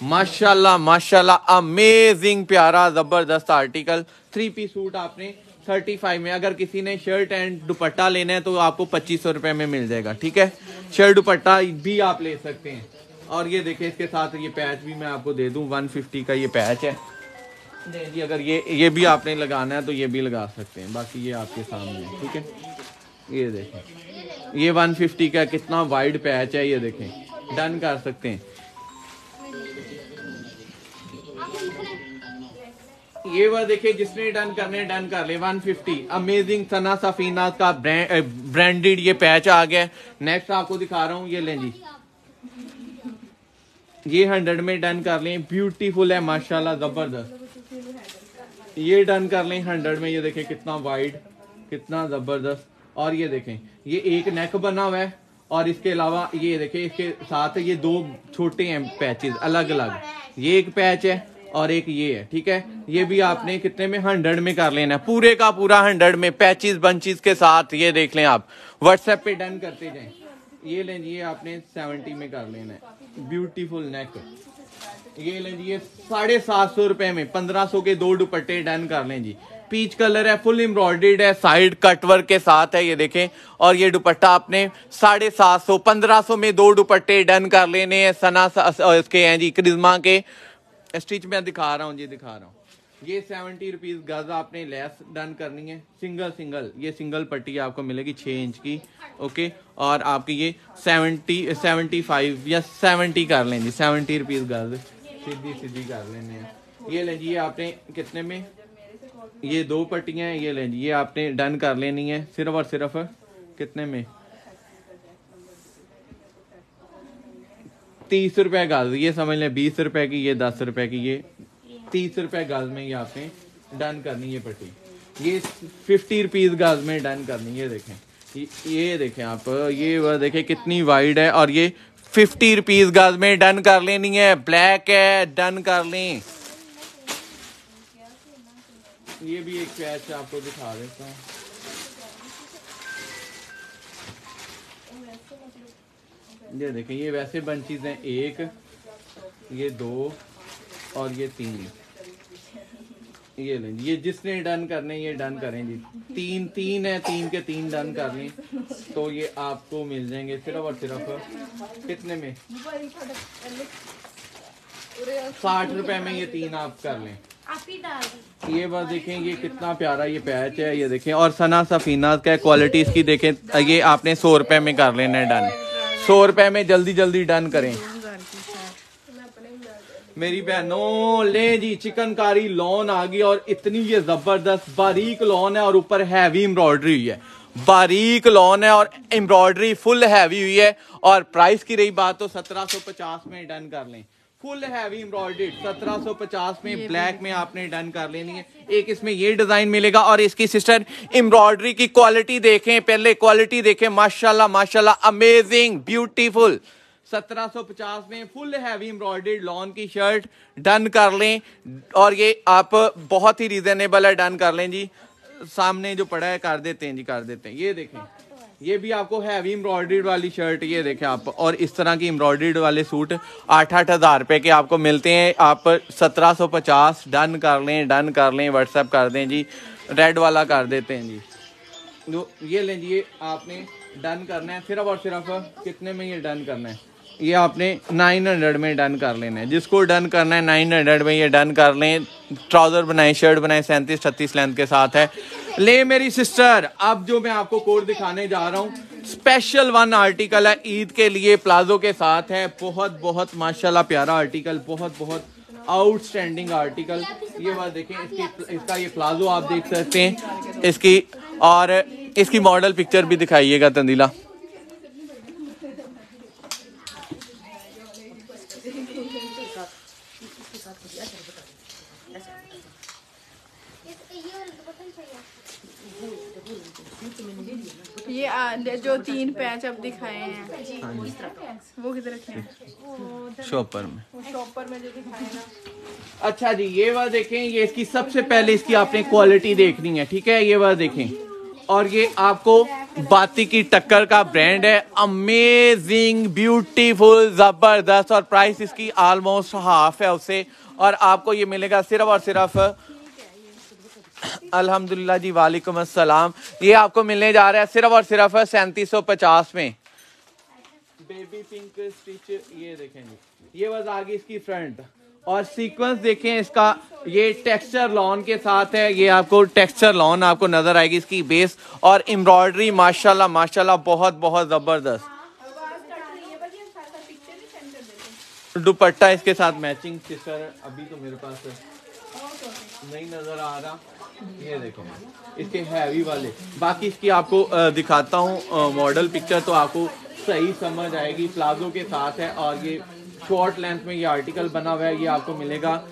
माशाल्लाह माशाल्लाह अमेजिंग प्यारा, ज़बरदस्त आर्टिकल थ्री पीस सूट आपने थर्टी फाइव में, अगर किसी ने शर्ट एंड दुपट्टा लेना है तो आपको पच्चीस सौ रुपए में मिल जाएगा, ठीक है? शर्ट दुपट्टा भी आप ले सकते हैं। और ये देखिए इसके साथ ये पैच भी मैं आपको दे दूँ 150 का ये पैच है। जी अगर ये ये भी आपने लगाना है तो ये भी लगा सकते हैं। बाकी ये आपके सामने है, ठीक है? ये देखें। ये 150 का कितना वाइड पैच है, ये देखें। डन कर सकते हैं। ये वह देखिए जिसने डन करने डन कर ले 150 अमेजिंग सना सफीना का ब्रांडेड ये पैच आ गया नेक्स्ट आपको दिखा रहा हूँ, ये लें जी। ये हंड्रेड में डन कर लें। ब्यूटीफुल है, माशाल्लाह, ज़बरदस्त। ये डन कर लें हंड्रेड में, ये देखें कितना वाइड कितना ज़बरदस्त। और ये देखें, ये एक नेक बना हुआ है, और इसके अलावा ये देखिए इसके साथ ये दो छोटे हैं पैचेस अलग अलग ये एक पैच है और एक ये है, ठीक है? ये भी आपने कितने में? हंड्रेड में कर लेना है। पूरे का पूरा हंड्रेड में पैचेस बंचेस के साथ ये देख लें आप। व्हाट्सएप पे डन करते जाएँ। ये लें, ये आपने सेवेंटी में कर लेना है। ब्यूटीफुल नेक ये लें जी, ये साढ़े सात सौ रुपए में, पंद्रह सौ के दो दुपट्टे डन कर लें जी। पीच कलर है फुल एम्ब्रॉयडेड है साइड कटवर्क के साथ है, ये देखें। और ये दुपट्टा आपने साढ़े सात सौ, पंद्रह सौ में दो दुपट्टे डन कर लेने हैं, सना इसके हैं जी क्रिज्मा के। स्टिच में दिखा रहा हूँ जी, दिखा रहा हूँ। ये सेवेंटी रुपीज़ गज आपने लेस डन करनी है सिंगल सिंगल ये सिंगल पट्टी आपको मिलेगी छह इंच की ओके और आपकी ये सेवेंटी सेवेंटी फाइव या सेवेंटी कर लें जी सेवेंटी रुपीज़ गज। सीधी सीधी कर लेने हैं। ये लें जी आपने कितने में? ये दो पट्टियाँ हैं ये लें जी ये आपने डन कर लेनी है। सिर्फ़ और सिर्फ़ कितने में? तीस रुपए गज ये समझ लें बीस रुपए की ये दस रुपए की ये तीस रुपए गज में ये आपने डन करनी है पट्टी। ये फिफ्टी रुपीज़ गज में डन करनी है देखें। ये, देखें आप ये देखें कितनी वाइड है और ये फिफ्टी रुपीज़ गज में डन कर लेनी है। ब्लैक है, डन कर लें। ये भी एक पैच आपको दिखा देता हूँ। ये देखें, ये वैसे बंचीज हैं एक, ये दो और ये तीन। ये लें ये जिसने डन करने, ये डन करें जी। तीन तीन है, तीन के तीन डन कर लें तो ये आपको मिल जाएँगे। सिर्फ़ और सिर्फ़ कितने में? साठ रुपए में ये तीन आप कर लें। ये बस देखें, ये कितना प्यारा ये पैच है, ये देखें। और सना सफीना का क्वालिटी इसकी देखें, ये आपने सौ रुपए में कर लेना है डन सौ रुपए में जल्दी जल्दी डन करें। मेरी बहनों ले जी चिकनकारी लॉन आ गई और इतनी ये ज़बरदस्त बारीक लॉन है और ऊपर हैवी एम्ब्रॉयडरी हुई है। बारीक लॉन है और एम्ब्रॉयडरी फुल हैवी हुई है और प्राइस की रही बात तो 1750 में डन कर लें। फुल हैवी एम्ब्रॉयडेड 1750 में ब्लैक में आपने डन कर लेनी है। एक इसमें ये डिज़ाइन मिलेगा और इसकी सिस्टर एम्ब्रॉयडरी की क्वालिटी देखें पहले क्वालिटी देखें माशाल्लाह माशाल्लाह अमेजिंग ब्यूटीफुल 1750 में फुल हैवी एम्ब्रॉयडेड लॉन की शर्ट डन कर लें। और ये आप बहुत ही रीजनेबल है, डन कर लें जी। सामने जो पड़ा है, कर देते हैं जी, कर देते हैं। ये देखें, ये भी आपको हैवी एम्ब्रॉयडर्ड वाली शर्ट, ये देखें आप। और इस तरह की एम्ब्रॉयडर्ड वाले सूट आठ आठ हज़ार रुपये के आपको मिलते हैं। आप सत्रह सौ पचास, डन कर लें, डन कर लें व्हाट्सएप कर दें जी। रेड वाला कर देते हैं जी। जो ये लें जी, ये आपने डन करना है। सिर्फ़ और सिर्फ़ कितने में ये डन करना है? ये आपने 900 में डन कर लेना है। जिसको डन करना है 900 में ये डन कर लें। ट्राउज़र बनाए शर्ट बनाए, सैंतीस, छत्तीस लेंथ के साथ है। ले मेरी सिस्टर अब जो मैं आपको कोड दिखाने जा रहा हूँ स्पेशल वन आर्टिकल है ईद के लिए, प्लाजो के साथ है। बहुत बहुत, माशाल्लाह प्यारा आर्टिकल बहुत बहुत आउटस्टैंडिंग आर्टिकल ये बात देखें, इसकी, इसका ये प्लाजो आप देख सकते हैं। इसकी, और इसकी मॉडल पिक्चर भी दिखाइएगा तंदीला। ये आ, जो तीन पैच अब दिखाए हैं। वो किधर रखे हैं? शॉपर में। शॉपर में जो दिखाए ना। अच्छा जी ये बात देखें ये इसकी सबसे पहले इसकी आपने क्वालिटी देखनी है ठीक है? ये बात देखें। और ये आपको बाती की टक्कर का ब्रांड है। अमेजिंग ब्यूटीफुल ज़बरदस्त। और प्राइस इसकी ऑलमोस्ट हाफ़ है उससे और आपको ये मिलेगा सिर्फ़ और सिर्फ़ अल्हम्दुलिल्लाह जी, वालेकुम अस्सलाम। ये आपको मिलने जा रहा है सिर्फ़ और सिर्फ़ सैंतीस सौ पचास में। बेबी पिंक स्टिच ये देखें जी। ये बस आगे इसकी फ्रंट और सीक्वेंस देखें इसका, ये टेक्सचर लॉन के साथ है। ये आपको टेक्सचर लॉन आपको नज़र आएगी इसकी बेस और एम्ब्रॉयडरी माशाल्लाह माशाल्लाह, बहुत बहुत ज़बरदस्त। दुपट्टा इसके साथ मैचिंग सिस्टर अभी तो मेरे पास नहीं नज़र आ रहा। ये देखो। इसके हैवी वाले। बाकी इसकी आपको दिखाता हूँ मॉडल पिक्चर तो आपको सही समझ आएगी। प्लाजो के साथ है और ये शॉर्ट लेंथ में ये आर्टिकल बना हुआ है, ये आपको मिलेगा।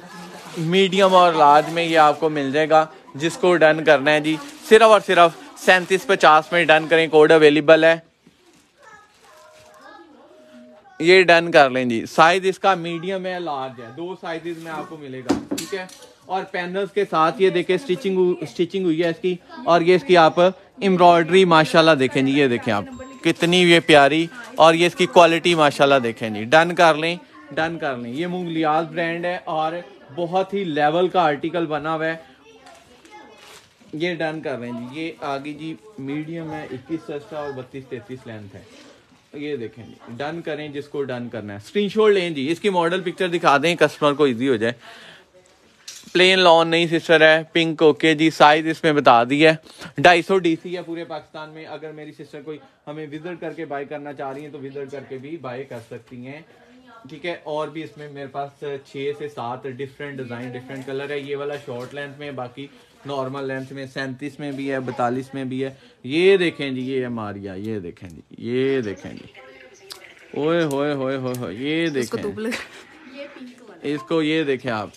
मीडियम और लार्ज में ये आपको मिल जाएगा, जिसको डन करना है जी। सिर्फ़ और सिर्फ़ सैंतीस पचास में डन करें कोड अवेलेबल है। ये डन कर लें जी। साइज़ इसका मीडियम है लार्ज है। दो साइजेस में आपको मिलेगा, ठीक है? और पैनल्स के साथ ये देखें स्टिचिंग स्टिचिंग हुई है इसकी। और ये इसकी आप एम्ब्रॉयडरी माशाल्लाह देखें जी, ये देखें आप। कितनी ये प्यारी और ये इसकी क्वालिटी माशाल्लाह देखें जी। डन कर लें डन कर लें। ये मुंगलियाज ब्रांड है और बहुत ही लेवल का आर्टिकल बना हुआ है। ये डन कर रहे हैं जी। ये आगे जी मीडियम है, इक्कीस सस्ता और बत्तीस, तैतीस लेंथ है। ये देखें जी। डन करें जिसको डन करना है। स्क्रीनशॉट लें जी। इसकी मॉडल पिक्चर दिखा दें कस्टमर को इजी हो जाए। प्लेन लॉन नहीं सिस्टर है पिंक ओके जी साइज़ इसमें बता दी है। ढाई सौ डी है पूरे पाकिस्तान में। अगर मेरी सिस्टर कोई हमें विज़िट करके बाय करना चाह रही है तो विज़िट करके भी बाय कर सकती हैं। ठीक है और भी इसमें मेरे पास छः से सात डिफरेंट डिज़ाइन डिफरेंट कलर है। ये वाला शॉर्ट लेंथ में बाकी नॉर्मल लेंथ में सैंतीस में भी है बतालीस में भी है। ये देखें जी ये है मारिया ये देखें जी ये देखें जी। ओए होए होए होए ये देखें। इसको ये देखें आप।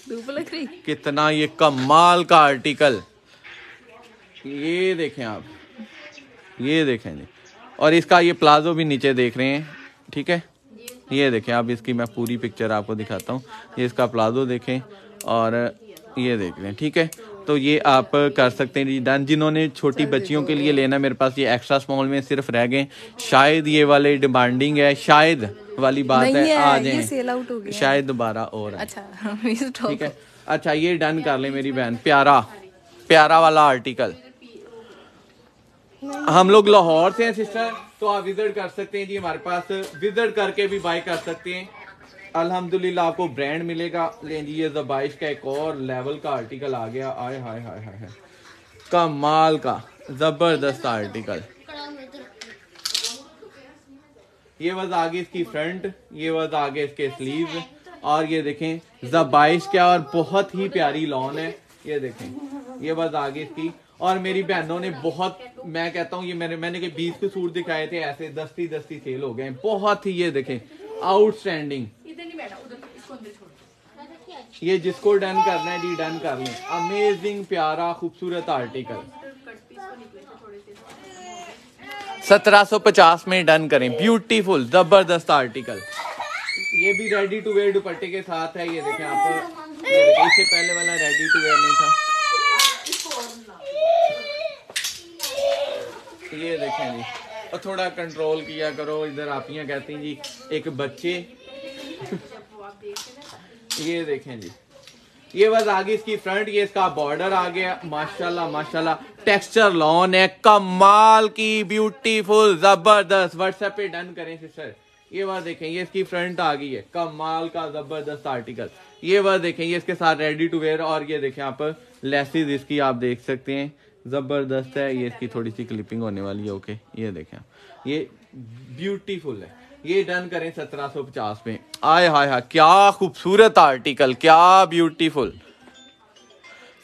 कितना ये कमाल का आर्टिकल ये देखें आप। ये देखें जी। और इसका ये प्लाजो भी नीचे देख रहे हैं ठीक है? ये देखें आप इसकी मैं पूरी पिक्चर आपको दिखाता हूँ। ये इसका प्लाजो देखें और ये देख रहे हैं ठीक है? तो ये आप कर सकते हैं जी डन जिन्होंने छोटी बच्चियों के लिए लेना मेरे पास ये एक्स्ट्रा स्मॉल में सिर्फ़ रह गए। शायद ये वाले डिमांडिंग है शायद वाली बात है है, आ जाए। शायद दोबारा और अच्छा ठीक है। अच्छा ये डन कर ले मेरी बहन प्यारा प्यारा वाला आर्टिकल हम लोग लाहौर से हैं सिस्टर तो आप विज़िट कर सकते हैं जी हमारे पास विज़िट करके भी बाय कर सकते हैं। अल्हम्दुलिल्लाह, आपको ब्रांड मिलेगा। लें जी, ये जबाइश का एक और लेवल का आर्टिकल आ गया। आय हाय हाय हाय हाय कमाल का, ज़बरदस्त आर्टिकल ये वज आगे इसकी फ्रंट ये वज आगे इसके स्लीव और ये देखें, जबाइश क्या, और बहुत ही प्यारी लॉन है। ये देखें, ये वज आगे इसकी। और मेरी बहनों ने बहुत, मैं कहता हूँ, ये मैंने मैंने के बीस के सूट दिखाए थे, ऐसे दस्ती दस्ती सेल हो गए बहुत ही, ये देखें आउटस्टैंडिंग ये जिसको डन करना है, जी डन कर लें अमेजिंग प्यारा, खूबसूरत आर्टिकल सत्रह सौ पचास में डन करें। ब्यूटीफुल ज़बरदस्त आर्टिकल ये भी रेडी टू वेयर दुपट्टे के साथ है, ये देखें आप। इससे पहले वाला रेडी टू वेयर नहीं था। ये देखें जी, और थोड़ा कंट्रोल किया करो, इधर आप कहती हैं जी, एक बच्चे। ये देखें जी। ये बस आगे इसकी फ्रंट ये इसका बॉर्डर आ गया। माशाल्लाह माशाल्लाह। टेक्सचर लॉन है। कमाल की ब्यूटीफुल ज़बरदस्त। व्हाट्सएप पे डन करें सिस्टर ये बात देखें, ये इसकी फ्रंट आ गई है। कमाल का, ज़बरदस्त आर्टिकल ये बात देखें, ये इसके साथ रेडी टू वेयर और ये देखें आप लेसिस इसकी आप देख सकते हैं। ज़बरदस्त है। ये इसकी थोड़ी सी क्लिपिंग होने वाली है ओके ये देखें। ये ब्यूटीफुल है। ये डन करें सत्रह सौ पचास में। आय हाय हाय, क्या खूबसूरत आर्टिकल क्या ब्यूटीफुल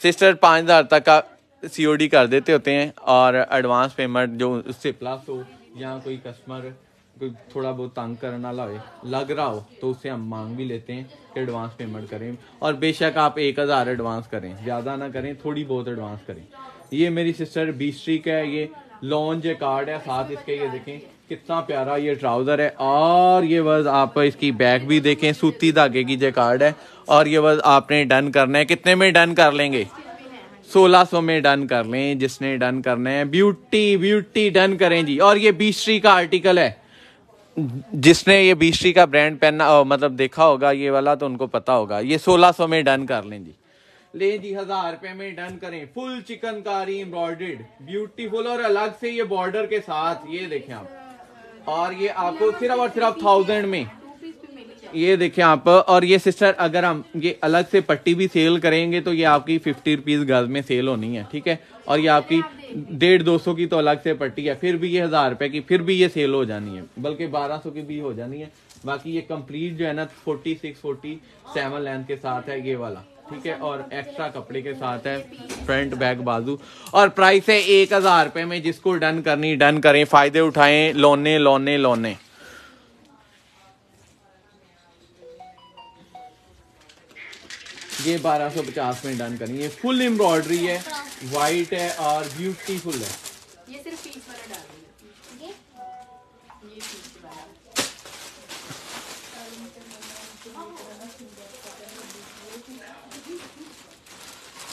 सिस्टर पाँच हज़ार तक का सीओडी कर देते होते हैं और एडवांस पेमेंट जो उससे प्लस हो या कोई कस्टमर कोई थोड़ा बहुत तंग करने वाला हो, लग रहा हो तो उससे हम मांग भी लेते हैं कि एडवांस पेमेंट करें। और बेशक आप एक हज़ार एडवांस करें, ज़्यादा ना करें, थोड़ी बहुत एडवांस करें। ये मेरी सिस्टर बीस का है, ये लॉन्च कार्ड है, साथ इसके ये देखें। कितना प्यारा ये ट्राउज़र है। और ये बस आप इसकी बैक भी देखें, सूती धागे की जो कार्ड है। और ये बस आपने डन करना है। कितने में डन कर लेंगे? सोलह सौ में डन कर लें, जिसने डन करना है। ब्यूटी ब्यूटी डन करें जी। और ये बीसरी का आर्टिकल है। जिसने ये बीस्ट्री का ब्रांड पहना मतलब देखा होगा, ये वाला तो उनको पता होगा। ये सोलह सौ में डन कर लें जी। ले जी, हज़ार रुपये में डन करें। फुल चिकनकारी एम्ब्रॉयडेड ब्यूटीफुल और अलग से ये बॉर्डर के साथ, ये देखें आप। और ये आपको सिर्फ़ और सिर्फ़ थाउज़ेंड में। ये देखें आप, और ये सिस्टर अगर हम ये अलग से पट्टी भी सेल करेंगे तो ये आपकी फिफ्टी रुपीज़ गज में सेल होनी है, ठीक है? और ये आपकी डेढ़ दो सौ की तो अलग से पट्टी है, फिर भी ये हज़ार रुपए की, फिर भी ये सेल हो जानी है, बल्कि बारह सौ की भी हो जानी है। बाकी ये कंप्लीट जो है ना forty six forty seven length के साथ है ये वाला। ठीक है, और एक्स्ट्रा कपड़े के साथ है फ्रंट बैक बाजू। और प्राइस है एक हज़ार रुपए में, जिसको डन करनी डन करें, फ़ायदे उठाएँ, लोने लोने लोने। ये 1250 में डन करें ये फुल एम्ब्रॉयडरी है वाइट है और ब्यूटीफुल है।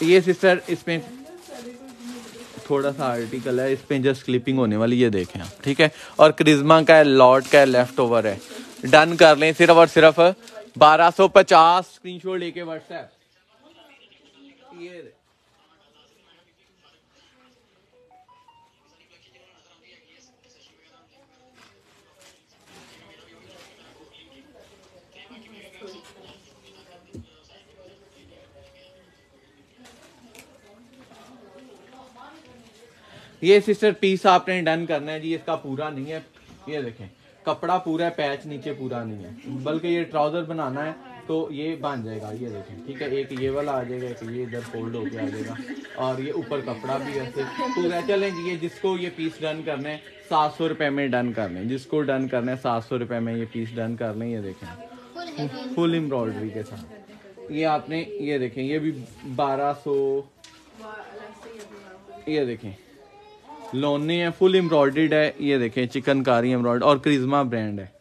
ये सिस्टर इसमें थोड़ा सा आर्टिकल है, इसमें जस्ट क्लिपिंग होने वाली, ये देखें आप, ठीक है? और क्रिज्मा का है लॉट का है लेफ़्ट ओवर है। डन कर लें, सिर्फ़ और सिर्फ़ बारह सौ पचास स्क्रीन शॉट लेके व्हाट्सएप ये ये सिस्टर पीस आपने डन करना है जी, इसका पूरा नहीं है। ये देखें, कपड़ा पूरा है पैच नीचे पूरा नहीं है। बल्कि ये ट्राउज़र बनाना है तो ये बन जाएगा, ये देखें, ठीक है? एक ये वाला आ जाएगा, एक ये इधर फोल्ड होके आ जाएगा, और ये ऊपर कपड़ा भी ऐसे पूरा। चलें ये जिसको ये पीस डन करना है, सात सौ रुपये में डन कर लें जिसको डन करना है, सात सौ रुपये में ये पीस डन कर लें, ये देखें फुल एम्ब्रॉयडरी के साथ। ये आपने, ये देखें, ये भी बारह सौ, ये देखें लोने है फुल एम्ब्रॉयडर्ड है ये देखें चिकनकारी एम्ब्रॉयड और क्रिज्मा ब्रांड है।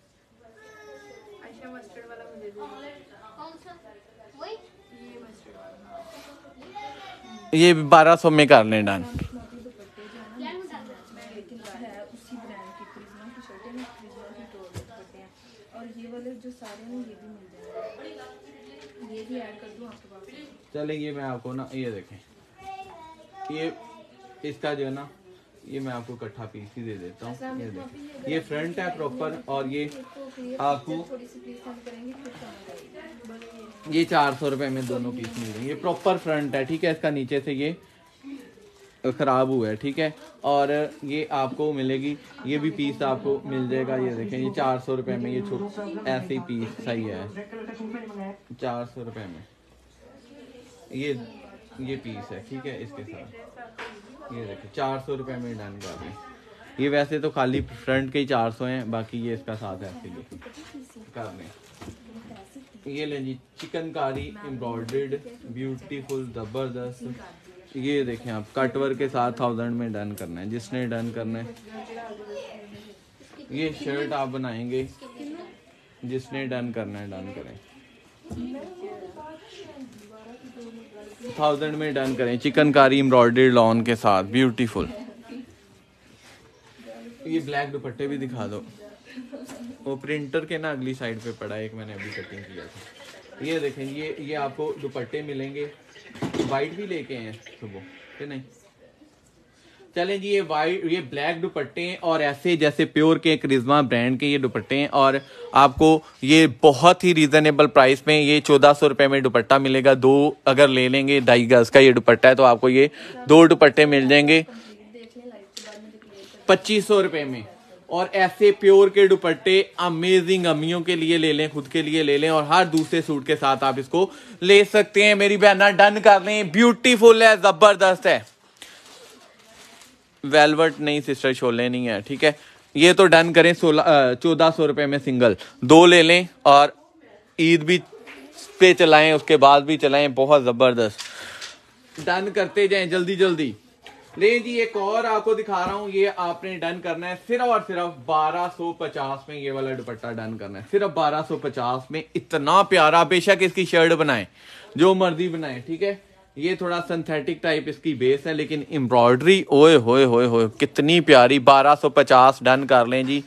ये बारह सौ में कर लें डन चले ये मैं आपको ना ये देखें। ये इसका जो है ना ये मैं आपको इकट्ठा पीस ही दे देता हूँ। ये देखें। ये फ्रंट है प्रॉपर और ये आपको आएगी। बोलो ये। चार सौ रुपए में दोनों पीस मिल जाएँगे ये प्रॉपर फ्रंट है ठीक है? इसका नीचे से ये खराब हुआ है ठीक है? और ये आपको मिलेगी ये भी पीस आपको मिल जाएगा। ये देखें ये चार सौ रुपए में ये छो ऐसे पीस सही है। चार सौ रुपए में। ये ये पीस है ठीक है? इसके साथ। ये देखिए चार सौ रुपये में डन कर दें ये वैसे तो खाली फ्रंट के ही चार सौ हैं, बाकी ये इसका साथ है ऐसे ही कर दें ये लें जी, चिकनकारी एम्ब्रॉयडर्ड ब्यूटीफुल ज़बरदस्त। ये देखें आप कटवर के साथ थाउज़ेंड में डन करना है, जिसने डन करना है। ये शर्ट आप बनाएँगे, जिसने डन करना है डन करें। थाउज़ेंड में डन करें। चिकनकारी एम्ब्रॉयडर्ड लॉन के साथ। ब्यूटीफुल ये ब्लैक दुपट्टे भी दिखा दो। वो प्रिंटर के ना अगली साइड पे पड़ा है, एक मैंने अभी कटिंग किया था। ये देखें, ये ये आपको दुपट्टे मिलेंगे। वाइट भी लेके हैं सुबह ठीक नहीं? चलें जी, ये वाइट ये ब्लैक दुपट्टे हैं और ऐसे जैसे प्योर के क्रिज्मा ब्रांड के ये दुपट्टे हैं और आपको ये बहुत ही रीजनेबल प्राइस में ये चौदह सौ रुपये में दुपट्टा मिलेगा। दो अगर ले लेंगे, ढाई गज का ये दुपट्टा है तो आपको ये दो दुपट्टे मिल जाएँगे। पच्चीस सौ रुपये में। और ऐसे प्योर के दुपट्टे अमेजिंग अम्मियों के लिए ले लें, खुद के लिए ले लें और हर दूसरे सूट के साथ आप इसको ले सकते हैं। मेरी बहना डन कर लें। ब्यूटीफुल है, ज़बरदस्त है। वेलवेट नहीं, सिस्टर छोले नहीं है, ठीक है? ये तो डन करें सोलह चौदह सौ रुपये में सिंगल। दो ले लें और ईद भी पे चलाएँ, उसके बाद भी चलाएँ, बहुत ज़बरदस्त। डन करते जाएँ, जल्दी जल्दी। ले जी, एक और आपको दिखा रहा हूँ, ये आपने डन करना है, सिर्फ़ और सिर्फ़ 1250 में ये वाला दुपट्टा डन करना है। सिर्फ़ 1250 में इतना प्यारा, बेशक इसकी शर्ट बनाए, जो मर्ज़ी बनाए, ठीक है? ये थोड़ा सिंथेटिक टाइप इसकी बेस है, लेकिन एम्ब्रॉयडरी ओए, होए होए होए, कितनी प्यारी 1250 डन कर लें जी।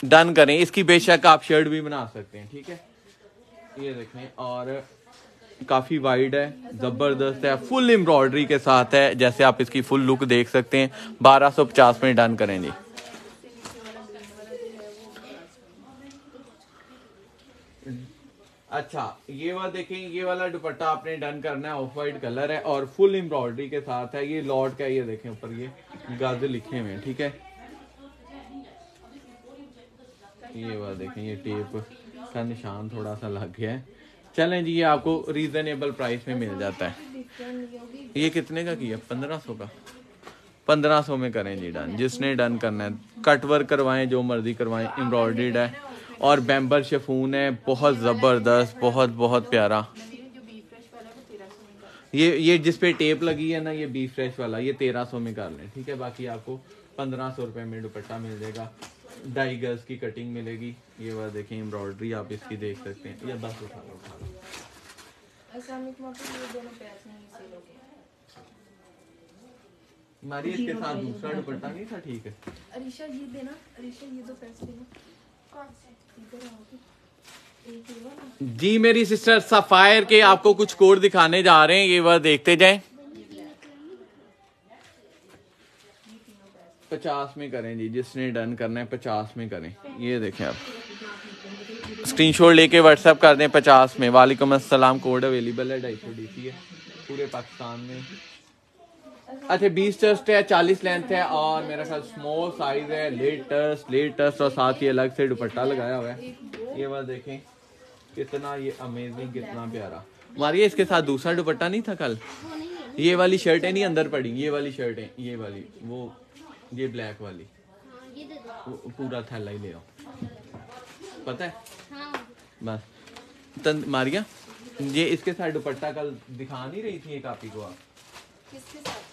डन करें, इसकी बेशक आप शर्ट भी बना सकते हैं, ठीक है? ये देखें, और काफ़ी वाइड है, ज़बरदस्त है फुल एम्ब्रॉयडरी के साथ है, जैसे आप इसकी फुल लुक देख सकते हैं 1250 में डन करें जी। अच्छा ये वाला देखें, ये वाला दुपट्टा आपने डन करना है ऑफ़ वाइट कलर है और फुल एम्ब्रॉयडरी के साथ है, ये लॉर्ड का ये देखें ऊपर, ये गज लिखे हुए हैं, ठीक है? ये वाला देखें, ये टेप का निशान थोड़ा सा लग गया है। चलें जी, ये आपको रीजनेबल प्राइस में मिल जाता है। ये कितने का किया? पंद्रह सौ का। पंद्रह सौ में करें जी डन जिसने डन करना है कट वर्क करवाएँ, जो मर्ज़ी करवाएँ एम्ब्रॉयडर्ड है। और बैम्बर शेफून है, बहुत ज़बरदस्त, बहुत बहुत प्यारा। ये ये जिस पे टेप लगी है ना, ये बी फ्रेश वाला, ये तेरह सौ में कर लें, ठीक है? बाकी आपको पंद्रह सौ रुपये में दुपट्टा मिल जाएगा। ढाई गज की कटिंग मिलेगी, ये बात देखें एम्ब्रॉयडरी आप इसकी देख सकते हैं। ये बस उठा लो उठा लो। हमारी इसके साथ दूसरा दुपट्टा नहीं था? ठीक है। अरीशा, ये देना, अरीशा, ये दो पैसे देना कौन से? जी, मेरी सिस्टर सफायर के आपको कुछ कोड दिखाने जा रहे हैं, ये वह देखते जाएँ। पचास में करें जी, जिसने डन करना है, पचास में करें। ये देखें आप। स्क्रीनशॉट लेके व्हाट्सएप कर दें पचास में। वालेकुम अस्सलाम कोड अवेलेबल है, ढाई सौ डी है, पूरे पाकिस्तान में। अच्छा बीस चेस्ट है, चालीस लेंथ है और मेरा ख्याल स्मॉल साइज़ है लेटेस्ट लेटेस्ट और साथ ही अलग से दुपट्टा लगाया हुआ है। ये बात देखें, कितना ये अमेजिंग कितना प्यारा। मारिए, इसके साथ दूसरा दुपट्टा नहीं था कल? ये वाली शर्ट है, नहीं, अंदर पड़ी। ये वाली शर्ट है, ये वाली, वो, ये ब्लैक वाली। ये पूरा थैला ही ले आओ। पता है? बस। तन, मारिया, ये इसके साथ दुपट्टा कल दिखा नहीं रही थी एक आपी को आप? किसके साथ?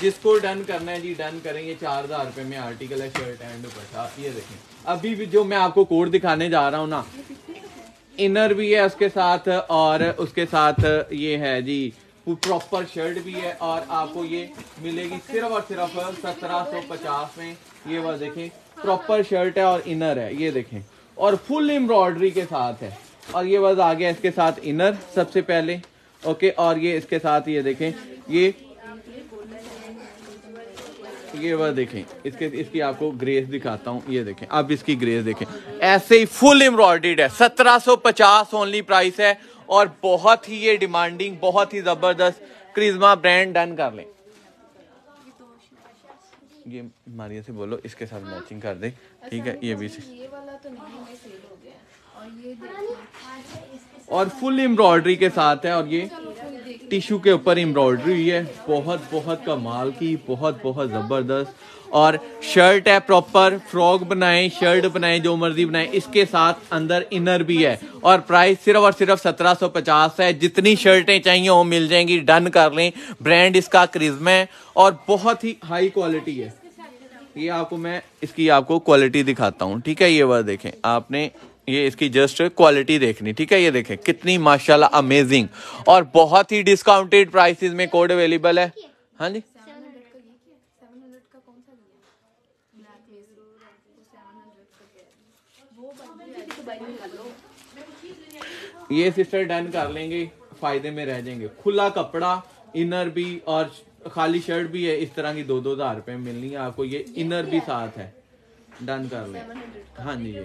जिसको डन करना है जी डन करेंगे, चार हज़ार रुपए में आर्टिकल है शर्ट एंड दुपट्टा, ये देखें। अभी भी जो मैं आपको कोड दिखाने जा रहा हूँ ना इनर भी है उसके साथ और उसके साथ ये है जी प्रॉपर शर्ट भी है और आपको ये मिलेगी सिर्फ़ और सिर्फ़ सत्रह सौ पचास में। ये वह देखें प्रॉपर शर्ट है और इनर है, ये देखें। और फुल एम्ब्रॉयडरी के साथ है। और ये बस आ गया इसके साथ इनर सबसे पहले। ओके, और ये इसके साथ ये देखें, ये ये वह देखें, इसके इसकी आपको ग्रेस दिखाता हूँ, ये देखें अब इसकी ग्रेस देखें। ऐसे ही फुल एम्ब्रॉयडर्ड है 1750 ओनली प्राइस है, और बहुत ही ये डिमांडिंग बहुत ही ज़बरदस्त क्रिज्मा ब्रांड डन कर लें। ये मारिया से बोलो, इसके साथ मैचिंग कर दे, ठीक है? ये भी से ये वाला तो नहीं है और फुल एम्ब्रॉयडरी के साथ है और ये टिश्यू के ऊपर एम्ब्रॉयडरी हुई है। बहुत बहुत कमाल की, बहुत बहुत ज़बरदस्त। और शर्ट है प्रॉपर फ्रॉक बनाएँ शर्ट बनाएँ, जो मर्ज़ी बनाएँ, इसके साथ अंदर इनर भी है। और प्राइस सिर्फ़ और सिर्फ़ 1750 है। जितनी शर्टें चाहिए वो मिल जाएँगी डन कर लें। ब्रांड इसका क्रिज्मा है और बहुत ही हाई क्वालिटी है। ये आपको मैं, इसकी आपको क्वालिटी दिखाता हूँ। ठीक है, ये वह देखें। आपने ये इसकी जस्ट क्वालिटी देखनी, ठीक है? ये देखें, कितनी माशाल्लाह अमेजिंग और बहुत ही डिस्काउंटेड प्राइसेस में कोड अवेलेबल है। हाँ जी? ये सिस्टर डन कर लेंगे, फ़ायदे में रह जाएँगे। खुला कपड़ा इनर भी और खाली शर्ट भी है, इस तरह की दो दो हज़ार रुपए मिलनी है आपको, ये इनर भी साथ है। डन कर लें। हाँ जी या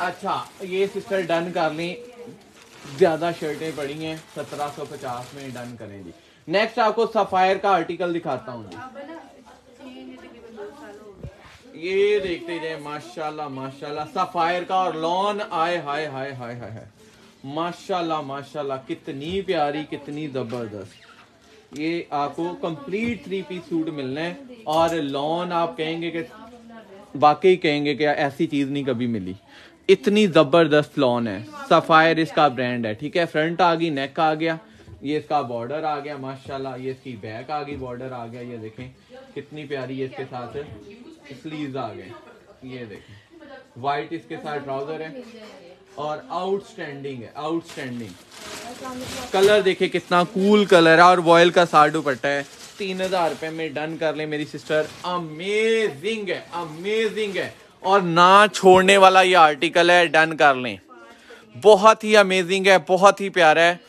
अच्छा ये सिस्टर डन कर ली। ज़्यादा शर्टें पड़ी हैं सत्रह सौ पचास में डन करें जी। नेक्स्ट आपको सफायर का आर्टिकल दिखाता हूँ जी। ये देखते जाए माशाल्लाह माशाल्लाह। सफायर का और लॉन आए हाय हाय हाय हाय हाय। माशाल्लाह माशाल्लाह कितनी प्यारी कितनी ज़बरदस्त। ये आपको कंप्लीट थ्री पीस सूट मिलना है। और लॉन आप कहेंगे कि वाकई कहेंगे कि ऐसी चीज़ नहीं कभी मिली। इतनी ज़बरदस्त लॉन है। सफायर इसका ब्रांड है, ठीक है? फ्रंट आ गई नेक आ गया। ये इसका बॉर्डर आ गया, माशाल्लाह। ये इसकी बैक आ गई बॉर्डर आ गया। ये देखें, कितनी प्यारी है इसके साथ। स्लीव्स आ गए। ये देखें। वाइट इसके साथ ट्राउज़र है। और आउटस्टैंडिंग है आउटस्टैंडिंग कलर देखे कितना कूल कलर है और वॉयल का साठ दुपट्टा है। तीन हज़ार रुपए में डन कर ले मेरी सिस्टर अमेजिंग है अमेजिंग है। और ना छोड़ने वाला ये आर्टिकल है डन कर लें। बहुत ही अमेजिंग है, बहुत ही प्यारा है।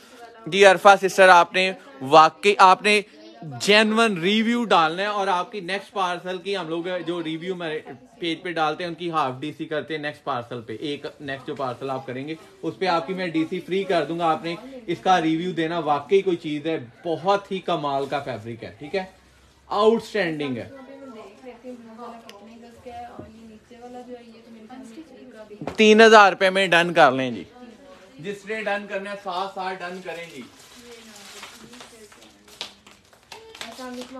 जी अरफा सिस्टर आपने वाकई, आपने जेनवन रिव्यू डालना है और आपकी नेक्स्ट पार्सल की हम लोग जो रिव्यू मेरे पेज पे डालते हैं, उनकी हाफ़ डीसी करते हैं नेक्स्ट पार्सल पे। एक नेक्स्ट जो पार्सल आप करेंगे, उस पर आपकी मैं डीसी फ्री कर दूँगा। आपने इसका रिव्यू देना, वाकई कोई चीज़ है, बहुत ही कमाल का फैब्रिक है, ठीक है? आउटस्टैंडिंग है। तीन हज़ार रुपये में डन कर लें जी। जिसने डन करना है, सात साथ डन करें जी ऐसा हम इसमें आपकी ग्रीन वाले में फ्लावर आप इसको पता नहीं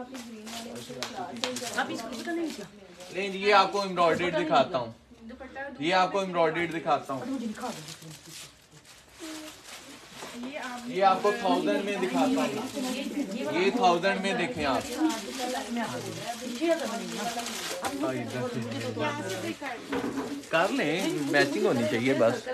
क्या नहीं जी ये आपको एम्ब्रॉयडेड दिखाता हूँ। ये आपको एम्ब्रॉयडेड दिखाता हूँ। ये आपको थाउज़ेंड में दिखाता हूँ। ये थाउज़ेंड में देखें आप। कर लें मैचिंग होनी चाहिए बस।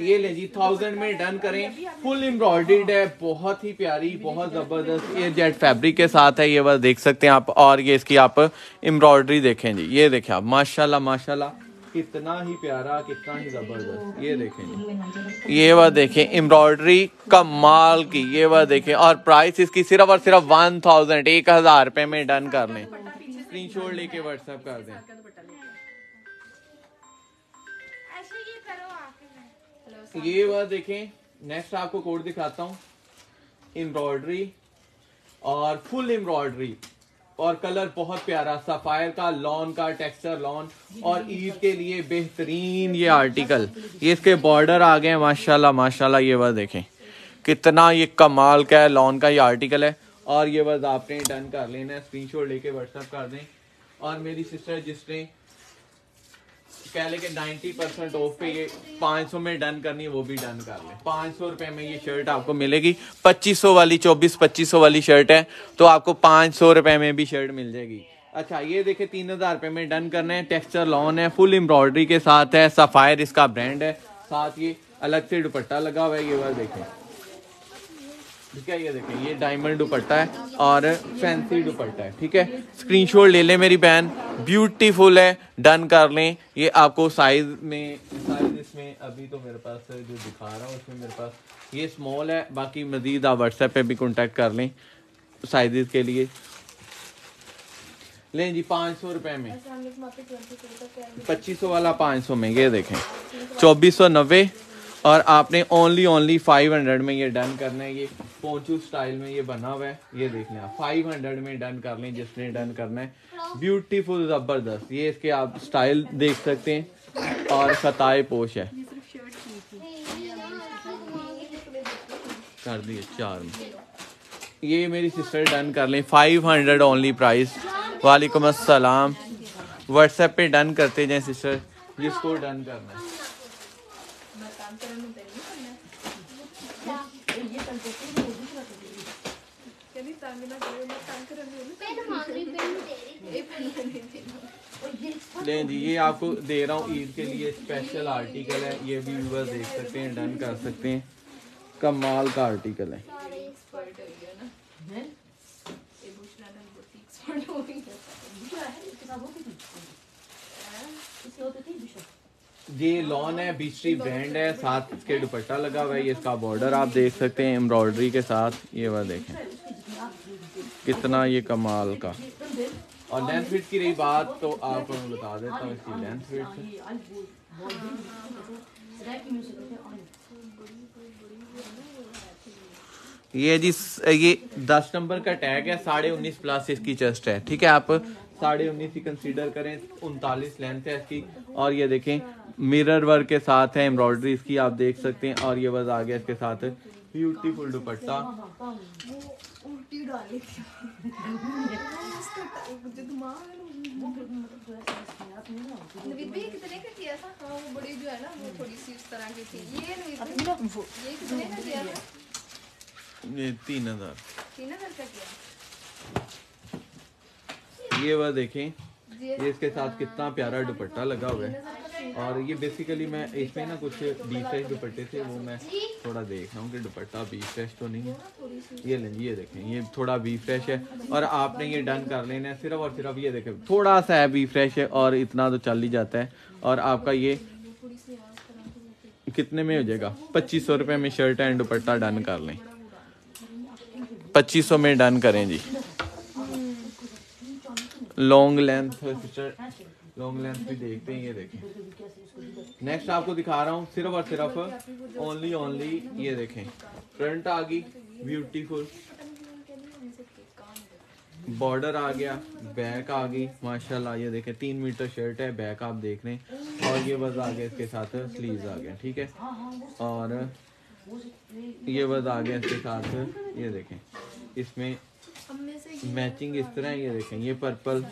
ये ले जी थाउज़ेंड में डन करें। फुल एम्ब्रॉयडर्ड है, बहुत ही प्यारी, बहुत ज़बरदस्त। ये जेट फैब्रिक के साथ है, ये बस देख सकते हैं आप। और ये इसकी आप एम्ब्रॉयडरी देखें जी। ये देखें आप, माशाल्लाह माशाल्लाह। कितना ही प्यारा कितना ही ज़बरदस्त। ये देखें। ये बात देखें एम्ब्रॉयडरी कमाल की ये बात देखें और प्राइस इसकी सिर्फ़ और सिर्फ़ वन थाउज़ेंड एक हज़ार रुपए में डन कर लें स्क्रीनशॉट लेके व्हाट्सएप कर दें। ये आके देखें नेक्स्ट आपको कोड दिखाता हूँ। एम्ब्रॉयडरी और फुल एम्ब्रॉयडरी और कलर बहुत प्यारा, सफायर का, लॉन का, टेक्सचर लॉन, और ईद के लिए बेहतरीन ये आर्टिकल। ये इसके बॉर्डर आ गए माशाल्लाह माशाल्लाह, ये बस देखें। कितना ये कमाल का है, लॉन का ये आर्टिकल है। और ये बस आपने डन कर लेना है, स्क्रीनशॉट लेके व्हाट्सअप कर दें। और मेरी सिस्टर जिसने कह ले कि 90 परसेंट ऑफ़ पे ये 500 में डन करनी है, वो भी डन कर ले। 500 रुपए में ये शर्ट आपको मिलेगी। 2500 वाली 24 2500 वाली शर्ट है तो आपको 500 रुपए में भी शर्ट मिल जाएगी। अच्छा ये देखे, तीन हज़ार रुपए में डन करना है। टेक्सचर लॉन है फुल एम्ब्रॉयडरी के साथ है सफायर इसका ब्रांड है। साथ ये अलग से दुपट्टा लगा हुआ है, ये बार देखें। ठीक है, ये देखें, ये डायमंड दुपट्टा है और फैंसी दुपट्टा है, ठीक है? स्क्रीनशॉट ले लें मेरी बहन ब्यूटीफुल है डन कर लें। ये आपको साइज़ में साइज़ इसमें अभी तो मेरे पास जो दिखा रहा हूँ, उसमें मेरे पास ये स्मॉल है, बाकी मजीद आप व्हाट्सएप पे भी कॉन्टेक्ट कर लें साइजेस के लिए। लें जी, पाँच सौ रुपये में। पच्चीस सौ वाला पाँच सौ में, ये देखें। चौबीस सौ नब्बे और आपने ओनली ओनली फाइव हंड्रेड में ये डन करना है, ये पोंचू स्टाइल में ये बना हुआ है, ये देख लें फाइव हंड्रेड में डन कर लें, जिसने डन करना है। ब्यूटीफुल ज़बरदस्त, ये इसके आप स्टाइल देख सकते हैं, और खताए पोश है। कर दिए चार। ये मेरी सिस्टर डन कर लें फाइव हंड्रेड ओनली प्राइस वालेकुम अस्सलाम। व्हाट्सएप पे डन करते जाएँ सिस्टर जिसको डन करना है। रही लें जी ये आपको दे रहा हूँ ईद के लिए स्पेशल आर्टिकल है। ये भी व्यूवर्स देख सकते हैं डन कर सकते हैं। कमाल का आर्टिकल है। ये लॉन है बीचरी ब्रांड है, साथ इसके दुपट्टा लगा हुआ है इसका बॉर्डर आप देख सकते हैं एम्ब्रॉयडरी के साथ, ये वह देखें। कितना ये कमाल का। और लेंथ फिट की रही बात तो आपको मैं बता देता हूँ, इसकी लेंथ फिट ये जी, ये दस नंबर का टैग है, साढ़े उन्नीस प्लस इसकी चेस्ट है, ठीक है? आप साढ़े उन्नीस ही कंसीडर करें, उनतालीस लेंथ है इसकी। और ये देखें मिरर वर्क के साथ है एम्ब्रॉयडरी इसकी आप देख सकते हैं और ये बस आ गया इसके साथ ब्यूटीफुल दुपट्टा। हाँ ये तीन हज़ार। ये वह देखें ये ये इसके साथ कितना प्यारा दुपट्टा लगा हुआ है। और ये बेसिकली मैं इसमें ना कुछ बी फ्रेश दुपट्टे थे वो मैं थोड़ा देख रहा हूँ कि दुपट्टा बी फ्रेश तो नहीं है। ये लें ये देखें ये थोड़ा बी फ्रेश है। और आपने ये डन कर लेना है सिर्फ़ और सिर्फ़ ये देखें थोड़ा सा है बी फ्रेश है और इतना तो चल ही जाता है। और आपका ये कितने में हो जाएगा? पच्चीस सौ रुपये में शर्ट एंड दुपट्टा डन कर लें। पच्चीस सौ में डन करें जी। लॉन्ग लेंथ लॉन्ग लेंथ भी देखते हैं, ये देखें। नेक्स्ट आपको दिखा रहा हूँ, सिर्फ़ और सिर्फ़ ओनली ओनली ये देखें। फ्रंट आ गई ब्यूटीफुल बॉर्डर आ गया बैक आ गई, माशाल्लाह, ये देखें, तीन मीटर शर्ट है बैक आप देख रहे हैं। और ये बस आ गया, इसके साथ स्लीव्स आ गया, ठीक है? और ये बस आ गया, इसके साथ, ये देखें, इसमें मैचिंग इस तरह ये देखें ये पर्पल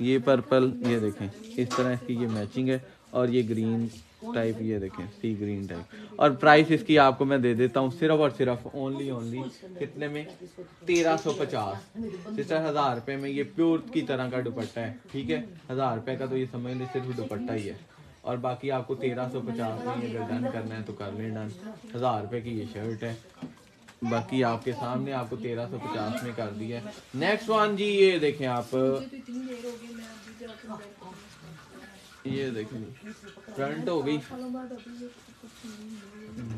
ये पर्पल ये देखें इस तरह इसकी ये मैचिंग है और ये ग्रीन टाइप ये देखें सी ग्रीन टाइप। और प्राइस इसकी आपको मैं दे देता हूँ सिर्फ़ और सिर्फ़ ओनली ओनली कितने में? तेरह सौ पचास। सिस्टर हज़ार रुपए में ये प्योर की तरह का दुपट्टा है ठीक है? हज़ार रुपए का तो ये समझ लें सिर्फ़ दुपट्टा ही है। और बाकी आपको तेरह सौ पचास में ये अगर डन करना है तो कर लें डन हज़ार रुपए की ये शर्ट है। बाकी आपके सामने आपको तेरह सौ पचास में कर दिया है नेक्स्ट वन जी ये देखें आप तो। ये देखें फ्रंट हो गई।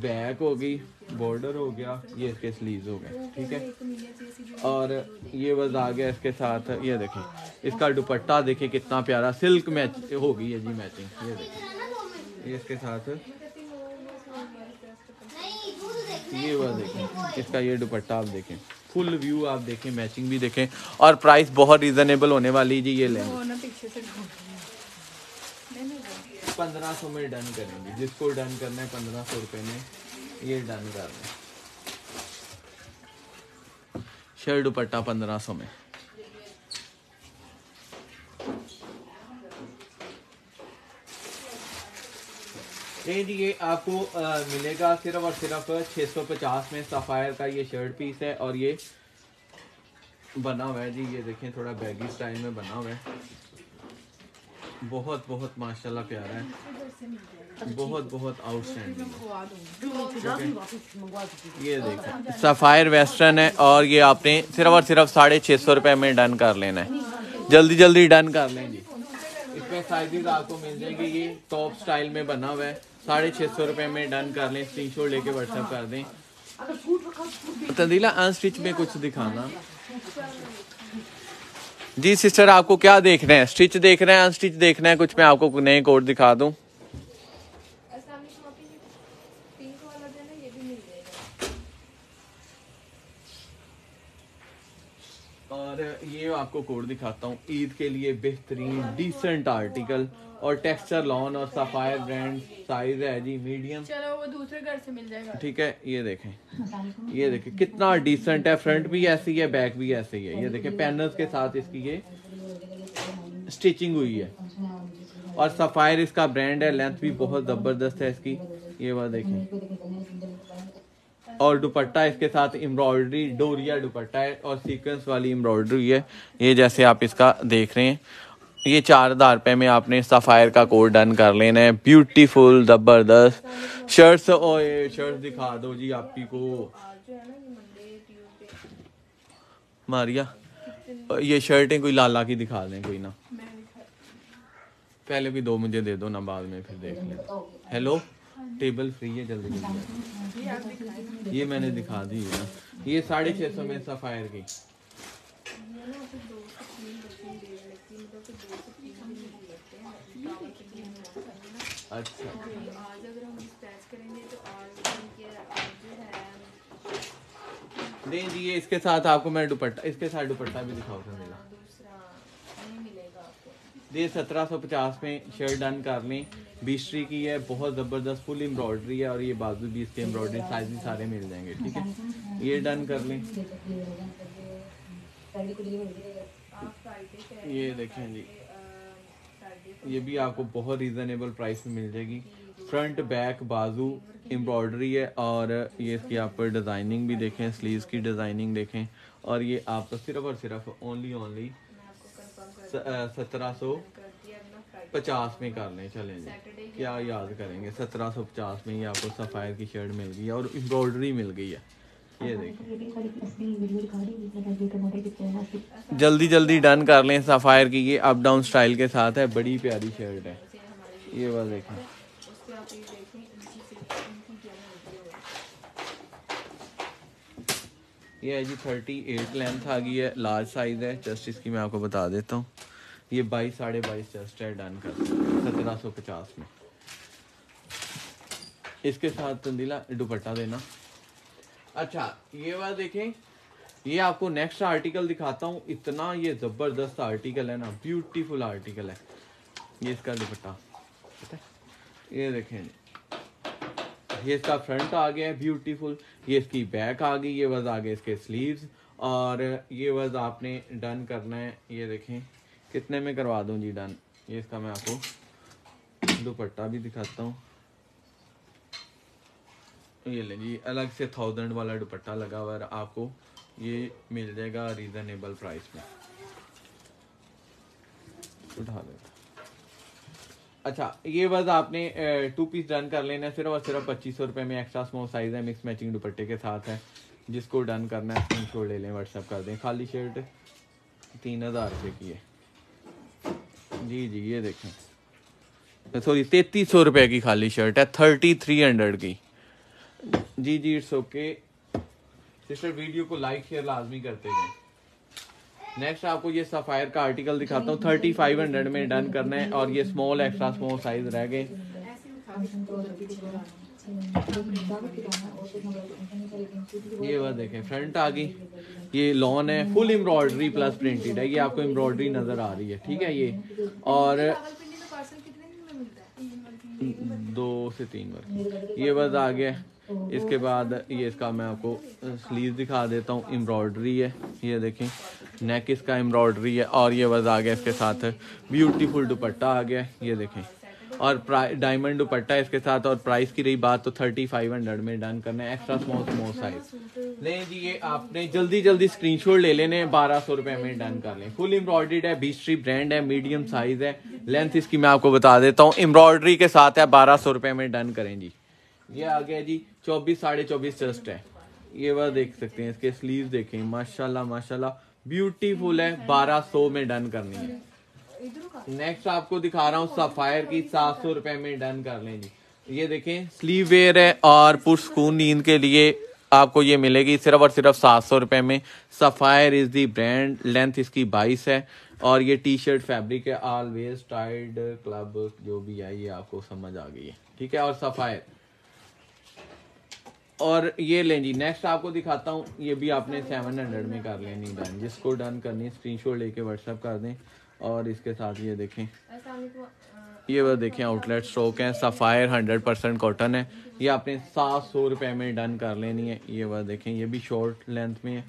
बैक हो गई बॉर्डर हो गया ये इसके स्लीव्स हो गए ठीक है और ये बस आ गया इसके साथ ये देखें इसका दुपट्टा देखिए कितना प्यारा सिल्क मैच हो गई है जी मैचिंग ये देखें ये इसके साथ ये वाला देखें इसका ये दुपट्टा आप देखें फुल व्यू आप देखें मैचिंग भी देखें और प्राइस बहुत रिजनेबल होने वाली जी ये लेंगे। पंद्रह सौ में डन करेंगे जिसको डन करना है पंद्रह सौ रुपये में ये डन कर दें शर्ट दुपट्टा पंद्रह सौ में। ये ये आपको अ, मिलेगा सिर्फ़ और सिर्फ़ 650 में सफ़ायर का ये शर्ट पीस है और ये बना हुआ है जी। ये देखें थोड़ा बैगी स्टाइल में बना हुआ है। बहुत बहुत माशाल्लाह प्यारा है। बहुत बहुत आउटस्टैंडिंग ये देखें सफ़ायर वेस्टर्न है और ये आपने सिर्फ़ और सिर्फ़ साढ़े छः सौ रुपये में डन कर लेना है। जल्दी जल्दी डन कर लें जी। इसमें साइजेस आपको मिल जाएगी। ये टॉप स्टाइल में बना हुआ है। साढ़े छः सौ रुपये में डन कर लें स्क्रीन शॉट लेके व्हाट्सएप कर दें। तंदीला अनस्टिच में कुछ दिखाना। जी सिस्टर आपको क्या देखना है? स्टिच देख रहे हैं अनस्टिच देखना है? कुछ मैं आपको नए कोड दिखा दूँ? और ये आपको कोड दिखाता हूँ। ईद के लिए बेहतरीन डिसेंट आर्टिकल और टेक्सचर लॉन और सफायर ब्रांड साइज़ है जी मीडियम चलो वो दूसरे घर से मिल जाएगा। ठीक है ये देखें। ये देखें कितना डिसेंट है फ्रंट भी ऐसी है बैक भी ऐसे ही। है ये देखें पैनल्स के साथ इसकी ये स्टिचिंग हुई है। और सफायर इसका ब्रांड है लेंथ भी बहुत ज़बरदस्त है इसकी। ये बात देखें। और दुपट्टा इसके साथ एम्ब्रॉयडरी डोरिया दुपट्टा है और सीक्वेंस वाली एम्ब्रॉयडरी है। ये जैसे आप इसका देख रहे हैं। ये चार हज़ार रुपये में आपने सफायर का कोड डन कर लेना है। ब्यूटीफुल ज़बरदस्त। शर्ट्स ये शर्ट दिखा दो जी आपकी को। मारिया, ये शर्टें कोई लाला की दिखा दें, कोई ना। पहले भी दो मुझे दे दो ना, बाद में फिर देख लें। हेलो टेबल फ्री है, जल्दी जल्दी ये मैंने दिखा दी है ना। ये साढ़े छः सौ में सफायर की। अच्छा। नहीं जी, ये इसके साथ आपको मैं दुपट्टा, इसके साथ दुपट्टा भी दिखाओ था मेरा। ये सत्रह सौ पचास में शर्ट डन कर लें बीस्ट्री की है, बहुत ज़बरदस्त फुल एम्ब्रॉयडरी है और ये बाजू भी इसके एम्ब्रॉयडरी साइज़ भी सारे मिल जाएँगे, ठीक है? ये डन कर लें। ये देखें जी। ये भी आपको बहुत रीजनेबल प्राइस में मिल जाएगी। फ्रंट बैक बाजू एम्ब्रॉयडरी है और ये इसकी आप डिज़ाइनिंग भी देखें स्लीव्स की डिज़ाइनिंग देखें। और ये आप सिर्फ़ और सिर्फ़ ओनली ओनली सत्रह सौ पचास में कर लें चलें जी। क्या याद करेंगे सत्रह सौ पचास में ये आपको सफ़ायर की शर्ट मिल गई है और एम्ब्रॉयडरी मिल गई है। ये देखिए जल्दी जल्दी डन कर लें सफ़ायर की। ये अप डाउन स्टाइल के साथ है। बड़ी प्यारी शर्ट है। ये बात देखें। ये है ये है जी थर्टी एट लेंथ आ गई है। लार्ज साइज़ है। जस्ट इसकी मैं आपको बता देता हूँ। ये बाईस साढ़े बाईस जस्ट है। डन कर। सत्रह सौ पचास में। इसके साथ तंदीला दुपट्टा देना। अच्छा ये बात देखें, ये आपको नेक्स्ट आर्टिकल दिखाता हूँ। इतना ये ज़बरदस्त आर्टिकल है ना ब्यूटीफुल आर्टिकल है। ये इसका दुपट्टा ये देखें, ये इसका फ्रंट आ गया है ब्यूटीफुल ये इसकी बैक आ गई, ये बस आगे इसके स्लीव्स और ये बस आपने डन करना है। ये देखें, कितने में करवा दूँ जी डन ये इसका मैं आपको दुपट्टा भी दिखाता हूँ। ये ले जी, अलग से थाउज़ेंड वाला दुपट्टा लगा हुआ है आपको ये मिल जाएगा रीजनेबल प्राइस में। उठा लेता अच्छा ये बस आपने टू पीस डन कर लेना है सिर्फ़ और सिर्फ़ पच्चीस सौ रुपये में एक्स्ट्रा स्मॉल साइज़ है मिक्स मैचिंग दुपट्टे के साथ है। जिसको डन करना है शॉट ले लें व्हाट्सअप कर दें। खाली शर्ट तीन हज़ार रुपये की है। जी जी, ये देखें। सॉरी, तैतीस सौ रुपये की खाली शर्ट है थर्टी थ्री हंड्रेड की। जी जी इट्स ओके सिस्टर वीडियो को लाइक शेयर लाजमी करते हैं। नेक्स्ट आपको ये सफायर का आर्टिकल दिखाता हूँ। थर्टी फाइव हंड्रेड में डन करना है और ये स्मॉल एक्स्ट्रा स्मॉल साइज़ रह गए। ये बात देखें फ्रंट आ गई। ये लॉन है फुल एम्ब्रॉयडरी प्लस प्रिंटेड है। ये आपको एम्ब्रॉयडरी नज़र आ रही है ठीक है ये? और दो से तीन वर्क। ये बस आ गया। इसके बाद ये इसका मैं आपको स्लीव दिखा देता हूँ एम्ब्रॉयडरी है ये देखें। नेक इसका एम्ब्रॉयडरी है और ये बस आ गया इसके साथ ब्यूटीफुल दुपट्टा आ गया ये देखें। और डायमंड दुपट्टा इसके साथ और प्राइस की रही बात तो थर्टी फाइव हंड्रेड में डन करना है एक्स्ट्रा स्मॉल स्मॉल साइज़ नहीं जी ये आपने जल्दी जल्दी स्क्रीनशॉट ले लेने बारह सौ रुपए में डन कर लें। फुल एम्ब्रॉयडरीड है बीस्ट्री ब्रांड है मीडियम साइज़ है। लेंथ इसकी मैं आपको बता देता हूँ एम्ब्रॉयडरी के साथ है बारह सौ रुपए में डन करें जी। ये आ गया जी चौबीस, साढ़े चौबीस जस्ट है। ये वह देख सकते हैं, इसके स्लीव देखें। माशाल्लाह माशाल्लाह। ब्यूटीफुल है, बारह सौ में डन करनी है। नेक्स्ट आपको दिखा रहा हूँ सफायर की सात सौ रुपए में डन कर लें जी। ये देखें स्लीव वेयर है और पुरस्कून नींद के लिए आपको ये मिलेगी सिर्फ़ और सिर्फ़ सात सौ रुपए में। Sapphire is the brand length इसकी बाईस है। और ये टी शर्ट फैब्रिक है ऑलवेज टाइड क्लब जो भी है, ये आपको समझ आ गई है। ठीक है, और सफायर और ये लें जी नेक्स्ट आपको दिखाता हूँ, ये भी आपने सेवन हंड्रेड में कर लेनी डन जिसको डन करनी स्क्रीनशॉट लेके व्हाट्सअप कर दें और इसके साथ ये देखें। ये वह देखें आउटलेट स्टॉक है सफ़ायर हंड्रेड परसेंट कॉटन है। ये आपने सात सौ रुपये में डन कर लेनी है। ये वह देखें, ये भी शॉर्ट लेंथ में है।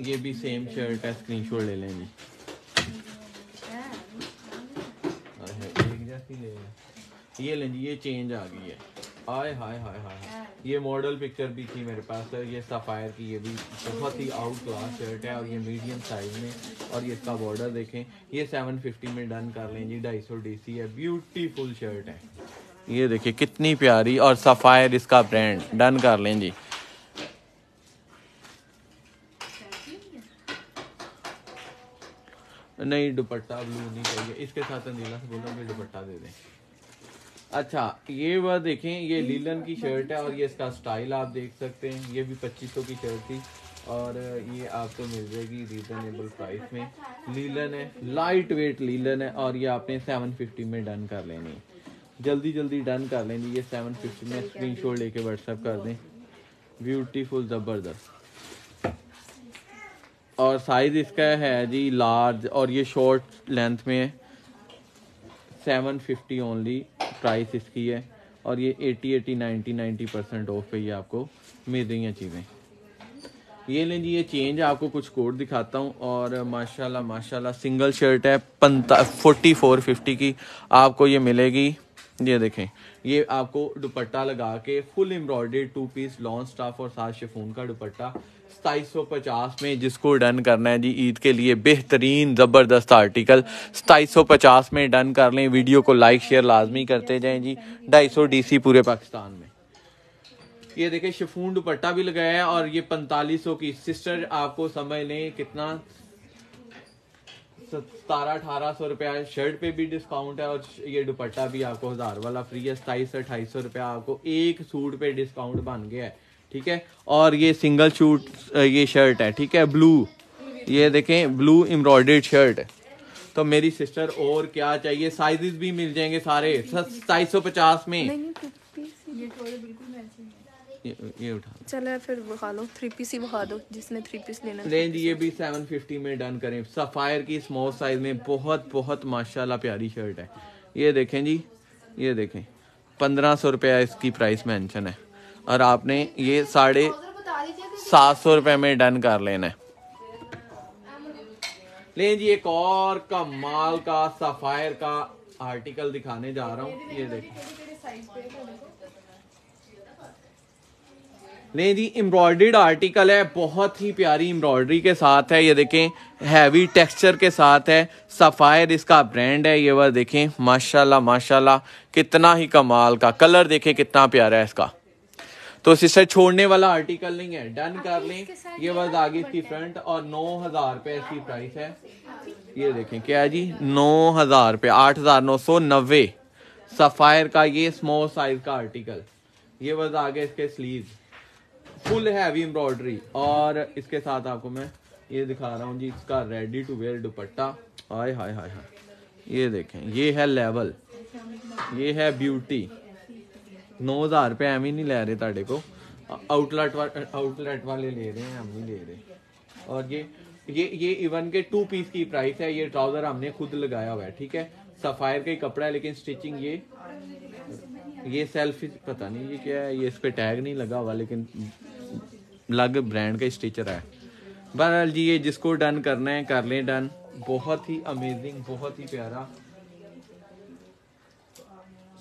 ये भी सेम शर्ट है स्क्रीनशॉट ले लें जी अरे, एक जैसी ले लें। ये लें ये चेंज आ गई है। आय हाय हाय हाय। ये मॉडल पिक्चर भी थी मेरे पास ये सफ़ायर की ये भी बहुत ही आउट क्लास शर्ट है और ये मीडियम साइज़ में और ये इसका बॉर्डर देखें। ये 750 में डन कर लें जी, ढाई सौ डी है। ब्यूटीफुल शर्ट है। ये देखिए, कितनी प्यारी और सफ़ायर इसका ब्रांड डन कर लें जी। नहीं, दुपट्टा ब्लू नहीं चाहिए। इसके साथ अंदीला से बोलो कि दुपट्टा दे दें। अच्छा ये वह देखें ये लीलन की शर्ट है और ये इसका स्टाइल आप देख सकते हैं। ये भी पच्चीस सौ की शर्ट थी और ये आपको मिल जाएगी रीजनेबल प्राइस में। लीलन है लाइट वेट लीलन है और ये आपने सेवन फिफ्टी में डन कर लेनी है। जल्दी जल्दी डन कर लेनी ये सेवन फिफ्टी में। स्क्रीन शॉट लेके व्हाट्सअप कर दें। ब्यूटीफुल ज़बरदस्त। और साइज़ इसका है जी लार्ज और ये शॉर्ट लेंथ में है। सेवन फिफ्टी ओनली प्राइस इसकी है और ये eighty eighty ninety ninety percent off पे ये आपको। मिल रही हैं चीज़ें। ये लें जी, ये चेंज आपको कुछ कोड दिखाता हूँ और माशाल्लाह माशाल्लाह सिंगल शर्ट है, पंता फोर्टी फोर फिफ्टी की आपको ये मिलेगी। ये देखें, ये आपको दुपट्टा लगा के full embroidery two piece long staff और साथ शेफून का दुपट्टा। सताईस सौ पचास में जिसको डन करना है जी, ईद के लिए बेहतरीन, ज़बरदस्त आर्टिकल सताईस सौ पचास में डन कर लें वीडियो को लाइक शेयर लाजमी करते जाएँ जी, ढाई सौ डी पूरे पाकिस्तान में। ये देखें शिफून दुपट्टा भी लगाया है और ये पैंतालीस सौ की सिस्टर आपको समझ लें कितना? सतारह, अठारह सौ रुपया शर्ट पे भी डिस्काउंट है और ये दुपट्टा भी आपको हज़ार वाला फ्री है। सताईस अट्ठाईस सौ रुपया आपको एक सूट पे डिस्काउंट बन गया है। ठीक है? और ये सिंगल शूट ये शर्ट है ठीक है? ब्लू ये देखें ब्लू एम्ब्रॉयडर्ड शर्ट तो मेरी सिस्टर और क्या चाहिए? साइजेस भी मिल जाएँगे सारे। सताईस सौ पचास में। ये थोड़े बिल्कुल मैचिंग है। ये, ये उठा चलो फिर बखा लो। थ्री पीस ही बखा दो जिसने थ्री पीस लेना है। रेंज ये भी 750 में डन करें। सफायर की स्मॉल साइज़ में बहुत बहुत माशाल्लाह प्यारी शर्ट है। ये देखें जी ये देखें। पंद्रह सौ रुपया इसकी प्राइस मेंशन है। और आपने ये साढ़े सात सौ रुपये में डन कर लेना है। ले जी, एक और कमाल का सफायर का आर्टिकल दिखाने जा रहा हूँ। ये देखें। ले जी एम्ब्रॉयड्रीड आर्टिकल है, बहुत ही प्यारी एम्ब्रॉयडरी के साथ है। ये देखें हैवी टेक्सचर के साथ है। सफ़ायर इसका ब्रांड है, ये वह देखें, माशाल्लाह माशाल्लाह, कितना ही कमाल का। कलर देखें, कितना प्यारा है इसका। तो सिस्टर छोड़ने वाला आर्टिकल नहीं है। डन कर लें। ये बस आगे इसकी फ्रंट और नौ हज़ार रुपए इसकी प्राइस है। ये देखें क्या है जी? नौ हज़ार रुपये आठ हज़ार नौ सौ नब्बे। सफ़ायर का ये स्मॉल साइज़ का आर्टिकल ये बस आगे इसके स्लीव फुल हैवी एम्ब्रॉयडरी और इसके साथ आपको मैं ये दिखा रहा हूँ जी इसका ready to wear dupatta. Hi hi hi hi. ये देखें ये है लेवल ये है ब्यूटी नौ हज़ार रुपये एम ही नहीं ले रहे ताड़े को। आउटलेट आउटलेट वाले ले रहे हैं हम नहीं ले रहे। और ये ये ये इवन के टू पीस की प्राइस है, ये ट्राउज़र हमने खुद लगाया हुआ है, ठीक है? सफायर का ही कपड़ा है, लेकिन स्टिचिंग ये ये सेल्फ पता नहीं ये क्या है, ये इस पे टैग नहीं लगा हुआ, लेकिन अलग ब्रांड का स्टिचर है। बहरहाल जी, ये जिसको डन करना है, कर लें डन बहुत ही अमेजिंग बहुत ही प्यारा।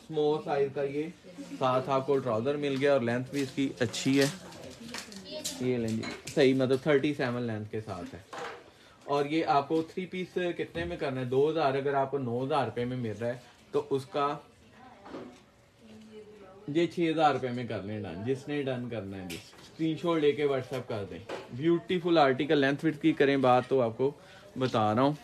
स्मॉल साइज़ का ये। साथ आपको ट्राउज़र मिल गया और लेंथ भी इसकी अच्छी है। ये लें जी। सही मतलब थर्टी सेवन लेंथ के साथ है। और ये आपको थ्री पीस कितने में करना है? दो हज़ार, अगर आपको नौ हज़ार रुपये में मिल रहा है तो उसका ये छह हज़ार रुपये में कर लें डन जिसने डन करना है जी। स्क्रीनशॉट लेके व्हाट्सएप कर दें। ब्यूटीफुल आर्टिकल लेंथ विथ की करें बात तो आपको बता रहा हूँ।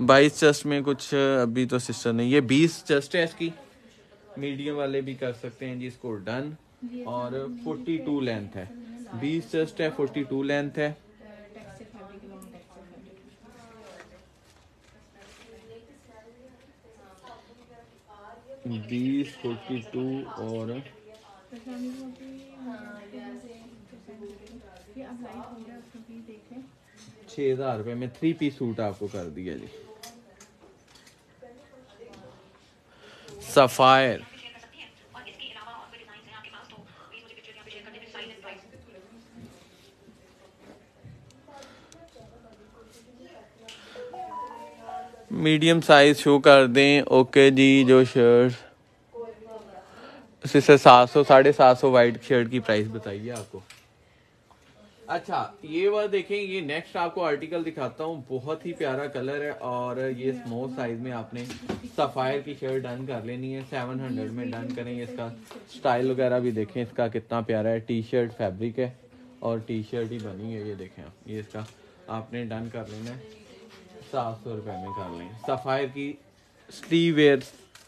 बाईस चेस्ट में कुछ, अभी तो सिस्टर नहीं, ये बीस चेस्ट है इसकी। मीडियम वाले भी कर सकते हैं जी, इसको डन और फोर्टी टू लेंथ है। बीस चेस्ट है फोर्टी टू लेंथ है बीस फोर्टी टू और ये अब लाइट हो गया उसको भी देखें छह हज़ार रुपये में थ्री पीस सूट आपको कर दिया जी। सफायर मीडियम साइज़ शो कर दें। ओके जी, जो शर्ट सात सौ, साढ़े सात सौ वाइट शर्ट की प्राइस बताइए आपको। अच्छा ये वाला देखें ये नेक्स्ट आपको आर्टिकल दिखाता हूँ। बहुत ही प्यारा कलर है और ये स्मॉल साइज़ में आपने सफायर की शर्ट डन कर लेनी है। सेवन हंड्रेड में डन करेंगे इसका। स्टाइल वगैरह भी देखें इसका कितना प्यारा है। टी शर्ट फैब्रिक है और टी शर्ट ही बनी है ये देखें आप। ये इसका आपने डन कर लेना है। सात सौ रुपये में कर लें। सफायर की sleeve wear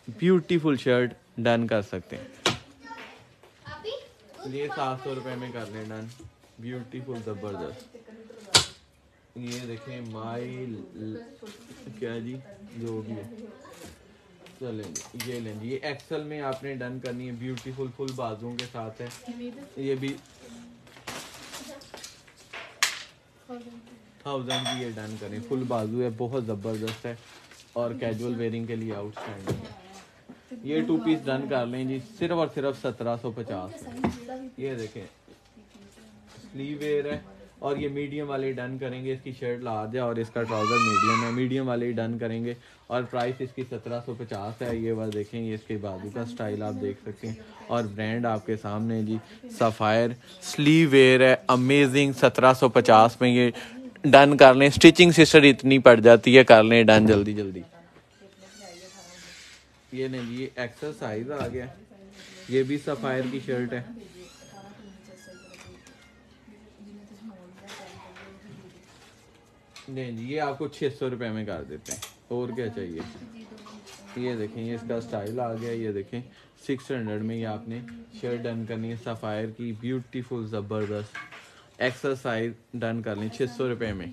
beautiful shirt done कर सकते हैं। ये सात सौ रुपये में कर लें डन ब्यूटीफुल ज़बरदस्त। ये देखें माई क्या जी? जो भी है। चलें ये लें ये एक्सल में आपने डन करनी है। ब्यूटीफुल फुल बाजुओं के साथ है। ये भी थाउज़ेंड की ये डन करें फुल बाजू है, बहुत ज़बरदस्त है। और कैजुअल वेयरिंग के लिए आउटस्टैंडिंग है। ये टू पीस डन कर लें जी, सिर्फ़ और सिर्फ़ सत्रह सौ पचास। ये देखें स्लीव वेयर है और ये मीडियम वाले डन करेंगे, इसकी शर्ट लार्ज है और इसका ट्राउज़र मीडियम है। मीडियम वाले ही डन करेंगे और प्राइस इसकी सत्रह सौ पचास है। ये बात देखें, ये इसके बाजू का स्टाइल आप देख सकते हैं। और ब्रांड आपके सामने जी सफ़ायर स्लीव वेयर है। अमेजिंग सत्रह सौ पचास में ये डन कर लें। स्टिचिंग सिस्टर इतनी पड़ जाती है, कर लें डन जल्दी जल्दी। ये नहीं जी एक्सरसाइज आ गया। ये भी सफ़ायर की शर्ट है। नहीं जी ये आपको छः सौ रुपये में कर देते हैं। और क्या चाहिए? ये देखें ये इसका स्टाइल आ गया ये देखें। सिक्स हंड्रेड में ये आपने शर्ट डन करनी है सफ़ायर की ब्यूटीफुल ज़बरदस्त एक्सरसाइज डन कर लें छः सौ रुपये में।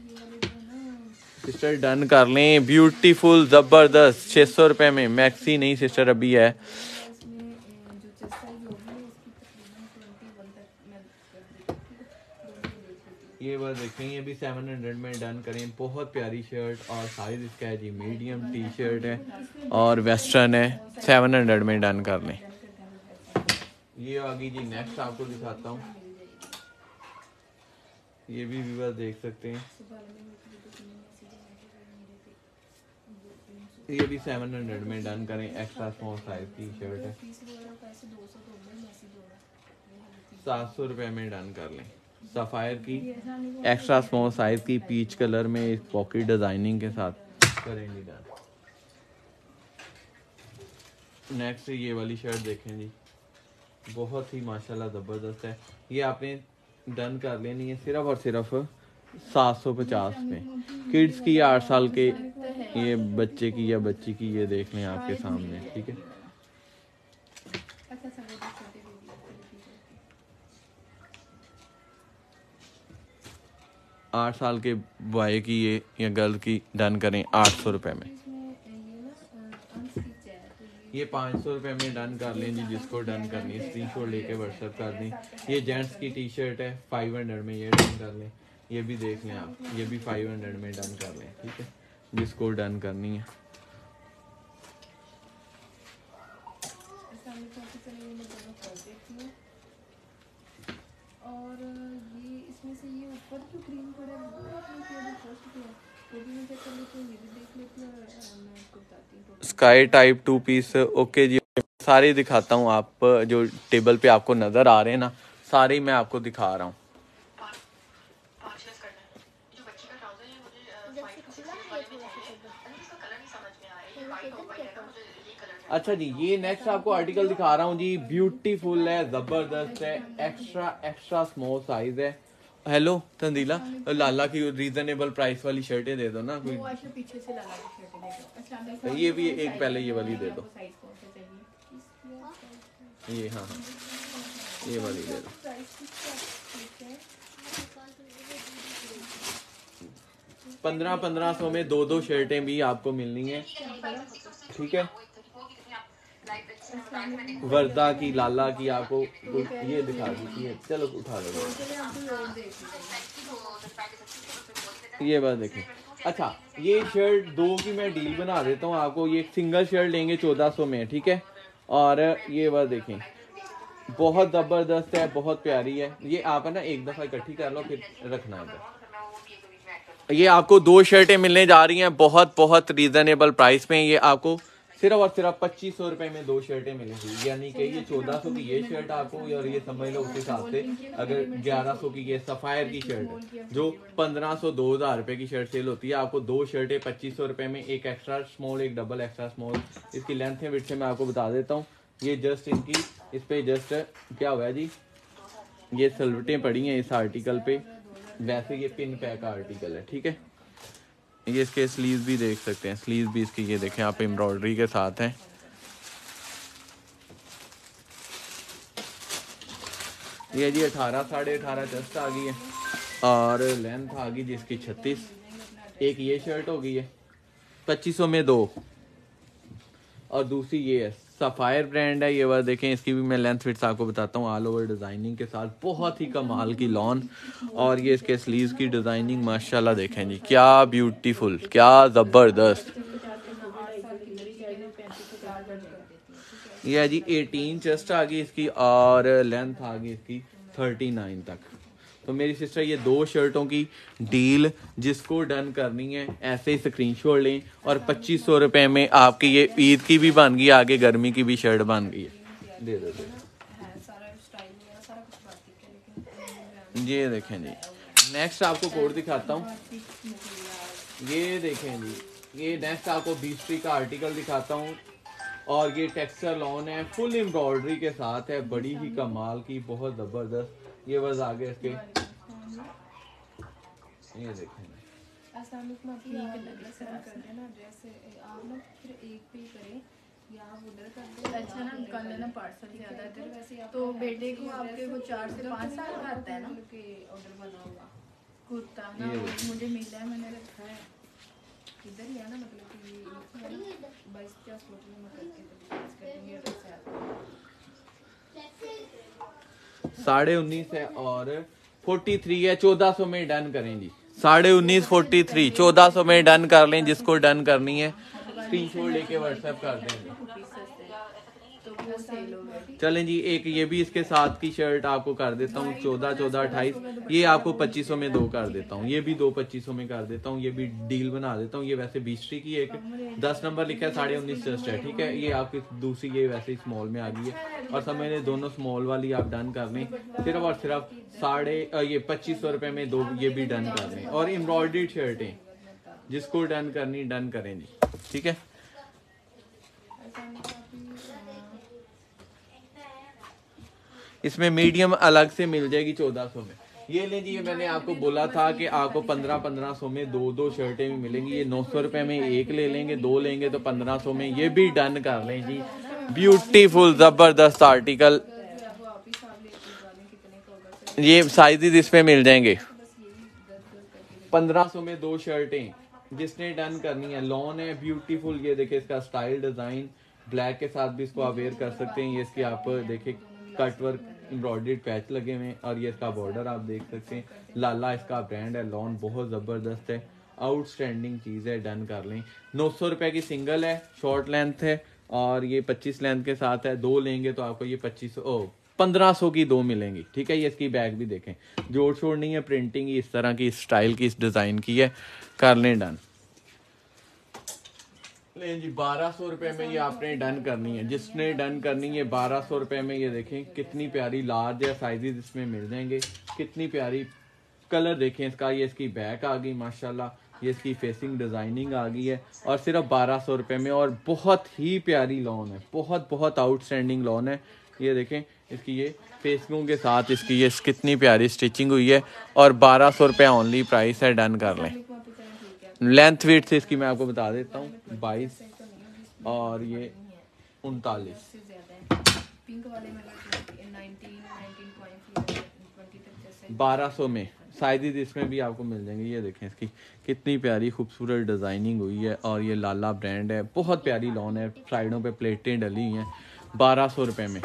सिस्टर डन कर लें ब्यूटीफुल ज़बरदस्त छः सौ रुपये में। मैक्सी नहीं सिस्टर अभी है। ये बात देखें ये भी सेवन हंड्रेड में डन करें बहुत प्यारी शर्ट और साइज़ इसका है जी मीडियम टी शर्ट है और वेस्टर्न है। सेवन हंड्रेड में डन कर लें ये आगे जी नेक्स्ट आपको दिखाता हूँ। ये भी व्यूवर देख सकते हैं। ये भी सेवन हंड्रेड में डन करें। एक्स्ट्रा स्मॉल साइज़ की शर्ट है। सात सौ रुपये में डन कर लें। सफ़ायर की एक्स्ट्रा स्मॉल साइज़ की पीच कलर में इस पॉकेट डिज़ाइनिंग के साथ करेंगे डन नेक्स्ट ये वाली शर्ट देखें जी। बहुत ही माशाल्लाह ज़बरदस्त है। ये आपने डन कर लेनी है सिर्फ़ और सिर्फ़ सात सौ पचास में। किड्स की आठ साल के ये बच्चे की या बच्ची की ये देख लें आपके सामने ठीक है? आठ साल के बॉय की ये, या गर्ल की डन करें आठ सौ रुपये में। ये पाँच सौ रुपये में डन कर लें जी जिसको डन करनी है स्क्रीन शॉट लेके व्हाट्सएप कर दें। ये जेंट्स की टी शर्ट है फाइव हंड्रेड में ये डन कर लें। ये भी देख लें आप, ये भी फाइव हंड्रेड में डन कर लें, ठीक है? जिसको डन करनी है। ऐसा हमें काफ़ी तरह ये मैं दोनों कर देती हूँ और ये इसमें से ये ऊपर जो क्रीम पड़ा है, वो आपने किया जो फ़र्स्ट किया। वो भी मैं चेक कर लेती हूँ, ये भी देख लेती हूँ, और मैं आपको बताती हूँ sky type two piece okay जी। सारे दिखाता हूँ आप, जो टेबल पे आपको नज़र आ रहे हैं ना, सारे मैं आपको दिखा रहा हूँ। अच्छा जी ये नेक्स्ट आपको आर्टिकल दिखा रहा हूँ जी। ब्यूटीफुल है ज़बरदस्त है एक्स्ट्रा एक्स्ट्रा स्मॉल साइज़ है। हेलो तंदीला लाला की रीजनेबल प्राइस वाली शर्टें दे दो ना कोई। पीछे से लगा के शर्ट देखो। अच्छा ये भी एक पहले ये वाली दे दो। ये हाँ हाँ। ये वाली दे दो। पंद्रह पंद्रह सौ में दो दो शर्टें भी आपको मिलनी है। ठीक है? वर्दा की, लाला की आपको ये दिखा दीजिए चलो, उठा लो। ये बात देखें। अच्छा ये शर्ट दो की मैं डील बना देता हूँ आपको। ये सिंगल शर्ट लेंगे, चौदह सौ में, ठीक है? और ये बात देखें। बहुत ज़बरदस्त है, बहुत प्यारी है। ये आप है ना, एक दफ़ा इकट्ठी कर लो, फिर रखना है। ये आपको दो शर्टें मिलने जा रही हैं, बहुत बहुत रीजनेबल प्राइस में। ये आपको सिर्फ़ और सिर्फ़ पच्चीस सौ रुपए में दो शर्टें मिलेंगी। यानी कि ये चौदह सौ की ये शर्ट आपको और ये समझ लो उस हिसाब से अगर ग्यारह सौ की ये सफायर की शर्ट जो पंद्रह सौ दो हज़ार रुपए की शर्ट सेल होती है आपको दो शर्टें पच्चीस सौ रुपए में एक एक्स्ट्रा स्मॉल एक डबल एक्स्ट्रा स्मॉल इसकी लेंथ है विथ से मैं आपको बता देता हूँ। ये जस्ट इनकी इस पे जस्ट क्या हुआ जी? ये सलवटें पड़ी हैं इस आर्टिकल पे। वैसे ये पिन पैक का आर्टिकल है ठीक है? ये इसके स्लीव भी देख सकते हैं। स्लीव भी इसकी, ये देखें, आप एम्ब्रॉयडरी के साथ हैं। ये जी अठारह, साढ़े अठारह चेस्ट आ गई है। और लेंथ आ गई जिसकी छत्तीस। एक ये शर्ट हो गई है। पच्चीस सौ में दो। और दूसरी ये है। सफायर ब्रांड है, ये बार देखें, इसकी भी मैं लेंथ फिट्स आपको बताता हूँ ऑल ओवर डिज़ाइनिंग के साथ। बहुत ही कमाल की लॉन और ये इसके स्लीव्स की डिज़ाइनिंग माशाल्लाह देखें जी, क्या ब्यूटीफुल क्या ज़बरदस्त। ये जी 18 चेस्ट आ गई इसकी और लेंथ आ गई इसकी 39 तक। तो मेरी सिस्टर ये दो शर्टों की डील जिसको डन करनी है, ऐसे ही स्क्रीनशॉट लें और पच्चीस सौ रुपये में आपकी ये ईद की भी बन गई, आगे गर्मी की भी शर्ट बन गई है। दे दो ये देखें जी। नेक्स्ट आपको कोड दिखाता हूँ। ये देखें जी। ये नेक्स्ट आपको बीस्ट्री का आर्टिकल दिखाता हूँ। और ये टेक्सचर लॉन है फुल एम्ब्रॉयडरी के साथ है, बड़ी ही कमाल की, बहुत ज़बरदस्त। ये बस आगे इसके ये देखें। ऐसा हम लोग आपकी ड्रेस कर दें ना ड्रेस आप ना फिर एक पे ही करें या आप उधर कर दें अच्छा ना निकाल लेना पार्सल ज़्यादा इधर। वैसे तो बेटे को आपके को चार से पाँच साल का आता है ना? के ऑर्डर बना हुआ कुर्ता ना वो। मुझे मिला है मैंने रखा है। इधर ही है ना मतलब कि ये बाईस पचास फ़ोटो में मैं करके साढ़े उन्नीस है और फोर्टी थ्री है, चौदह सौ में डन करें जी। साढ़े उन्नीस फोर्टी थ्री चौदह सौ में डन कर लें, जिसको डन करनी है। स्क्रीन शॉट लेके व्हाट्सएप कर देंगे पीस सस्ते हैं तो वो सेल हो गया चलें जी, एक ये भी इसके साथ की शर्ट आपको कर देता हूँ, चौदह चौदह, अट्ठाईस। ये आपको पच्चीसों में दो कर देता हूँ। ये भी दो पच्चीसों में कर देता हूँ, ये भी डील बना देता हूँ। ये वैसे बीसटी की एक दस नंबर लिखा है, साढ़े उन्नीस जस्ट है, ठीक है? ये आपकी दूसरी, ये वैसे स्मॉल में आ गई है। और सब मैंने दोनों स्मॉल वाली आप डन कर लें। सिर्फ़ और सिर्फ़ साढ़े ये पच्चीस सौ रुपये में दो ये भी डन कर लें। और एम्ब्रॉयडर्ड शर्टें जिसको डन करनी डन करें जी ठीक है? इसमें मीडियम अलग से मिल जाएगी चौदह सौ में। ये ले जी, ये मैंने आपको बोला था कि आपको पंद्रह पंद्रह सौ में दो दो शर्टें भी मिलेंगी। ये नौ सौ रुपए में एक ले लेंगे, दो लेंगे तो पंद्रह सौ में। ये भी डन कर लें जी। ब्यूटीफुल ज़बरदस्त आर्टिकल ये साइजेस इसमें मिल जाएँगे। पंद्रह सौ में दो शर्टें। जिसने डन करनी है लॉन है ब्यूटीफुल ये देखिए इसका स्टाइल डिज़ाइन ब्लैक के साथ भी इसको अवेयर कर सकते हैं। ये इसकी आप, देखिए कट वर्क एम्ब्रॉयडर्ड पैच लगे हुए हैं और ये इसका बॉर्डर आप देख सकते हैं। लाला इसका ब्रांड है, लॉन बहुत ज़बरदस्त है। आउटस्टैंडिंग चीज़ है डन कर लें। नौ सौ रुपये की सिंगल है शॉर्ट लेंथ है और ये पच्चीस लेंथ के साथ है। दो लेंगे तो आपको ये पच्चीस ओ, पंद्रह सौ की दो मिलेंगी। ठीक है, ये इसकी बैग भी देखें। जोड़ शोड़ नहीं है प्रिंटिंग इस तरह की स्टाइल की, इस डिज़ाइन की है। कर लें डन लें जी, बारह सौ रुपए में ये आपने डन करनी है। जिसने डन करनी है, बारह सौ रुपए में ये देखें, कितनी प्यारी लार्ज या साइजेस इसमें मिल जाएँगे। कितनी प्यारी कलर देखें इसका, ये इसकी बैक आ गई, माशाल्लाह। ये इसकी फेसिंग डिज़ाइनिंग आ गई है। और सिर्फ़ बारह सौ रुपये में, और बहुत ही प्यारी लॉन है। बहुत बहुत आउटस्टैंडिंग लॉन है। ये देखें, इसकी ये फेसिंगों के साथ इसकी ये कितनी प्यारी स्टिचिंग हुई है। और बारह सौ रुपये ओनली प्राइस है डन कर लें। लेंथ वेट से इसकी मैं आपको बता देता हूँ बाईस और ये उनतालीस। बारह सौ में। साइजेस इसमें भी आपको मिल जाएँगे। ये देखें इसकी कितनी प्यारी खूबसूरत डिज़ाइनिंग हुई है और ये लाला ब्रांड है। बहुत प्यारी लॉन है। साइडों पे प्लेटें डली हुई हैं। बारह सौ रुपये में।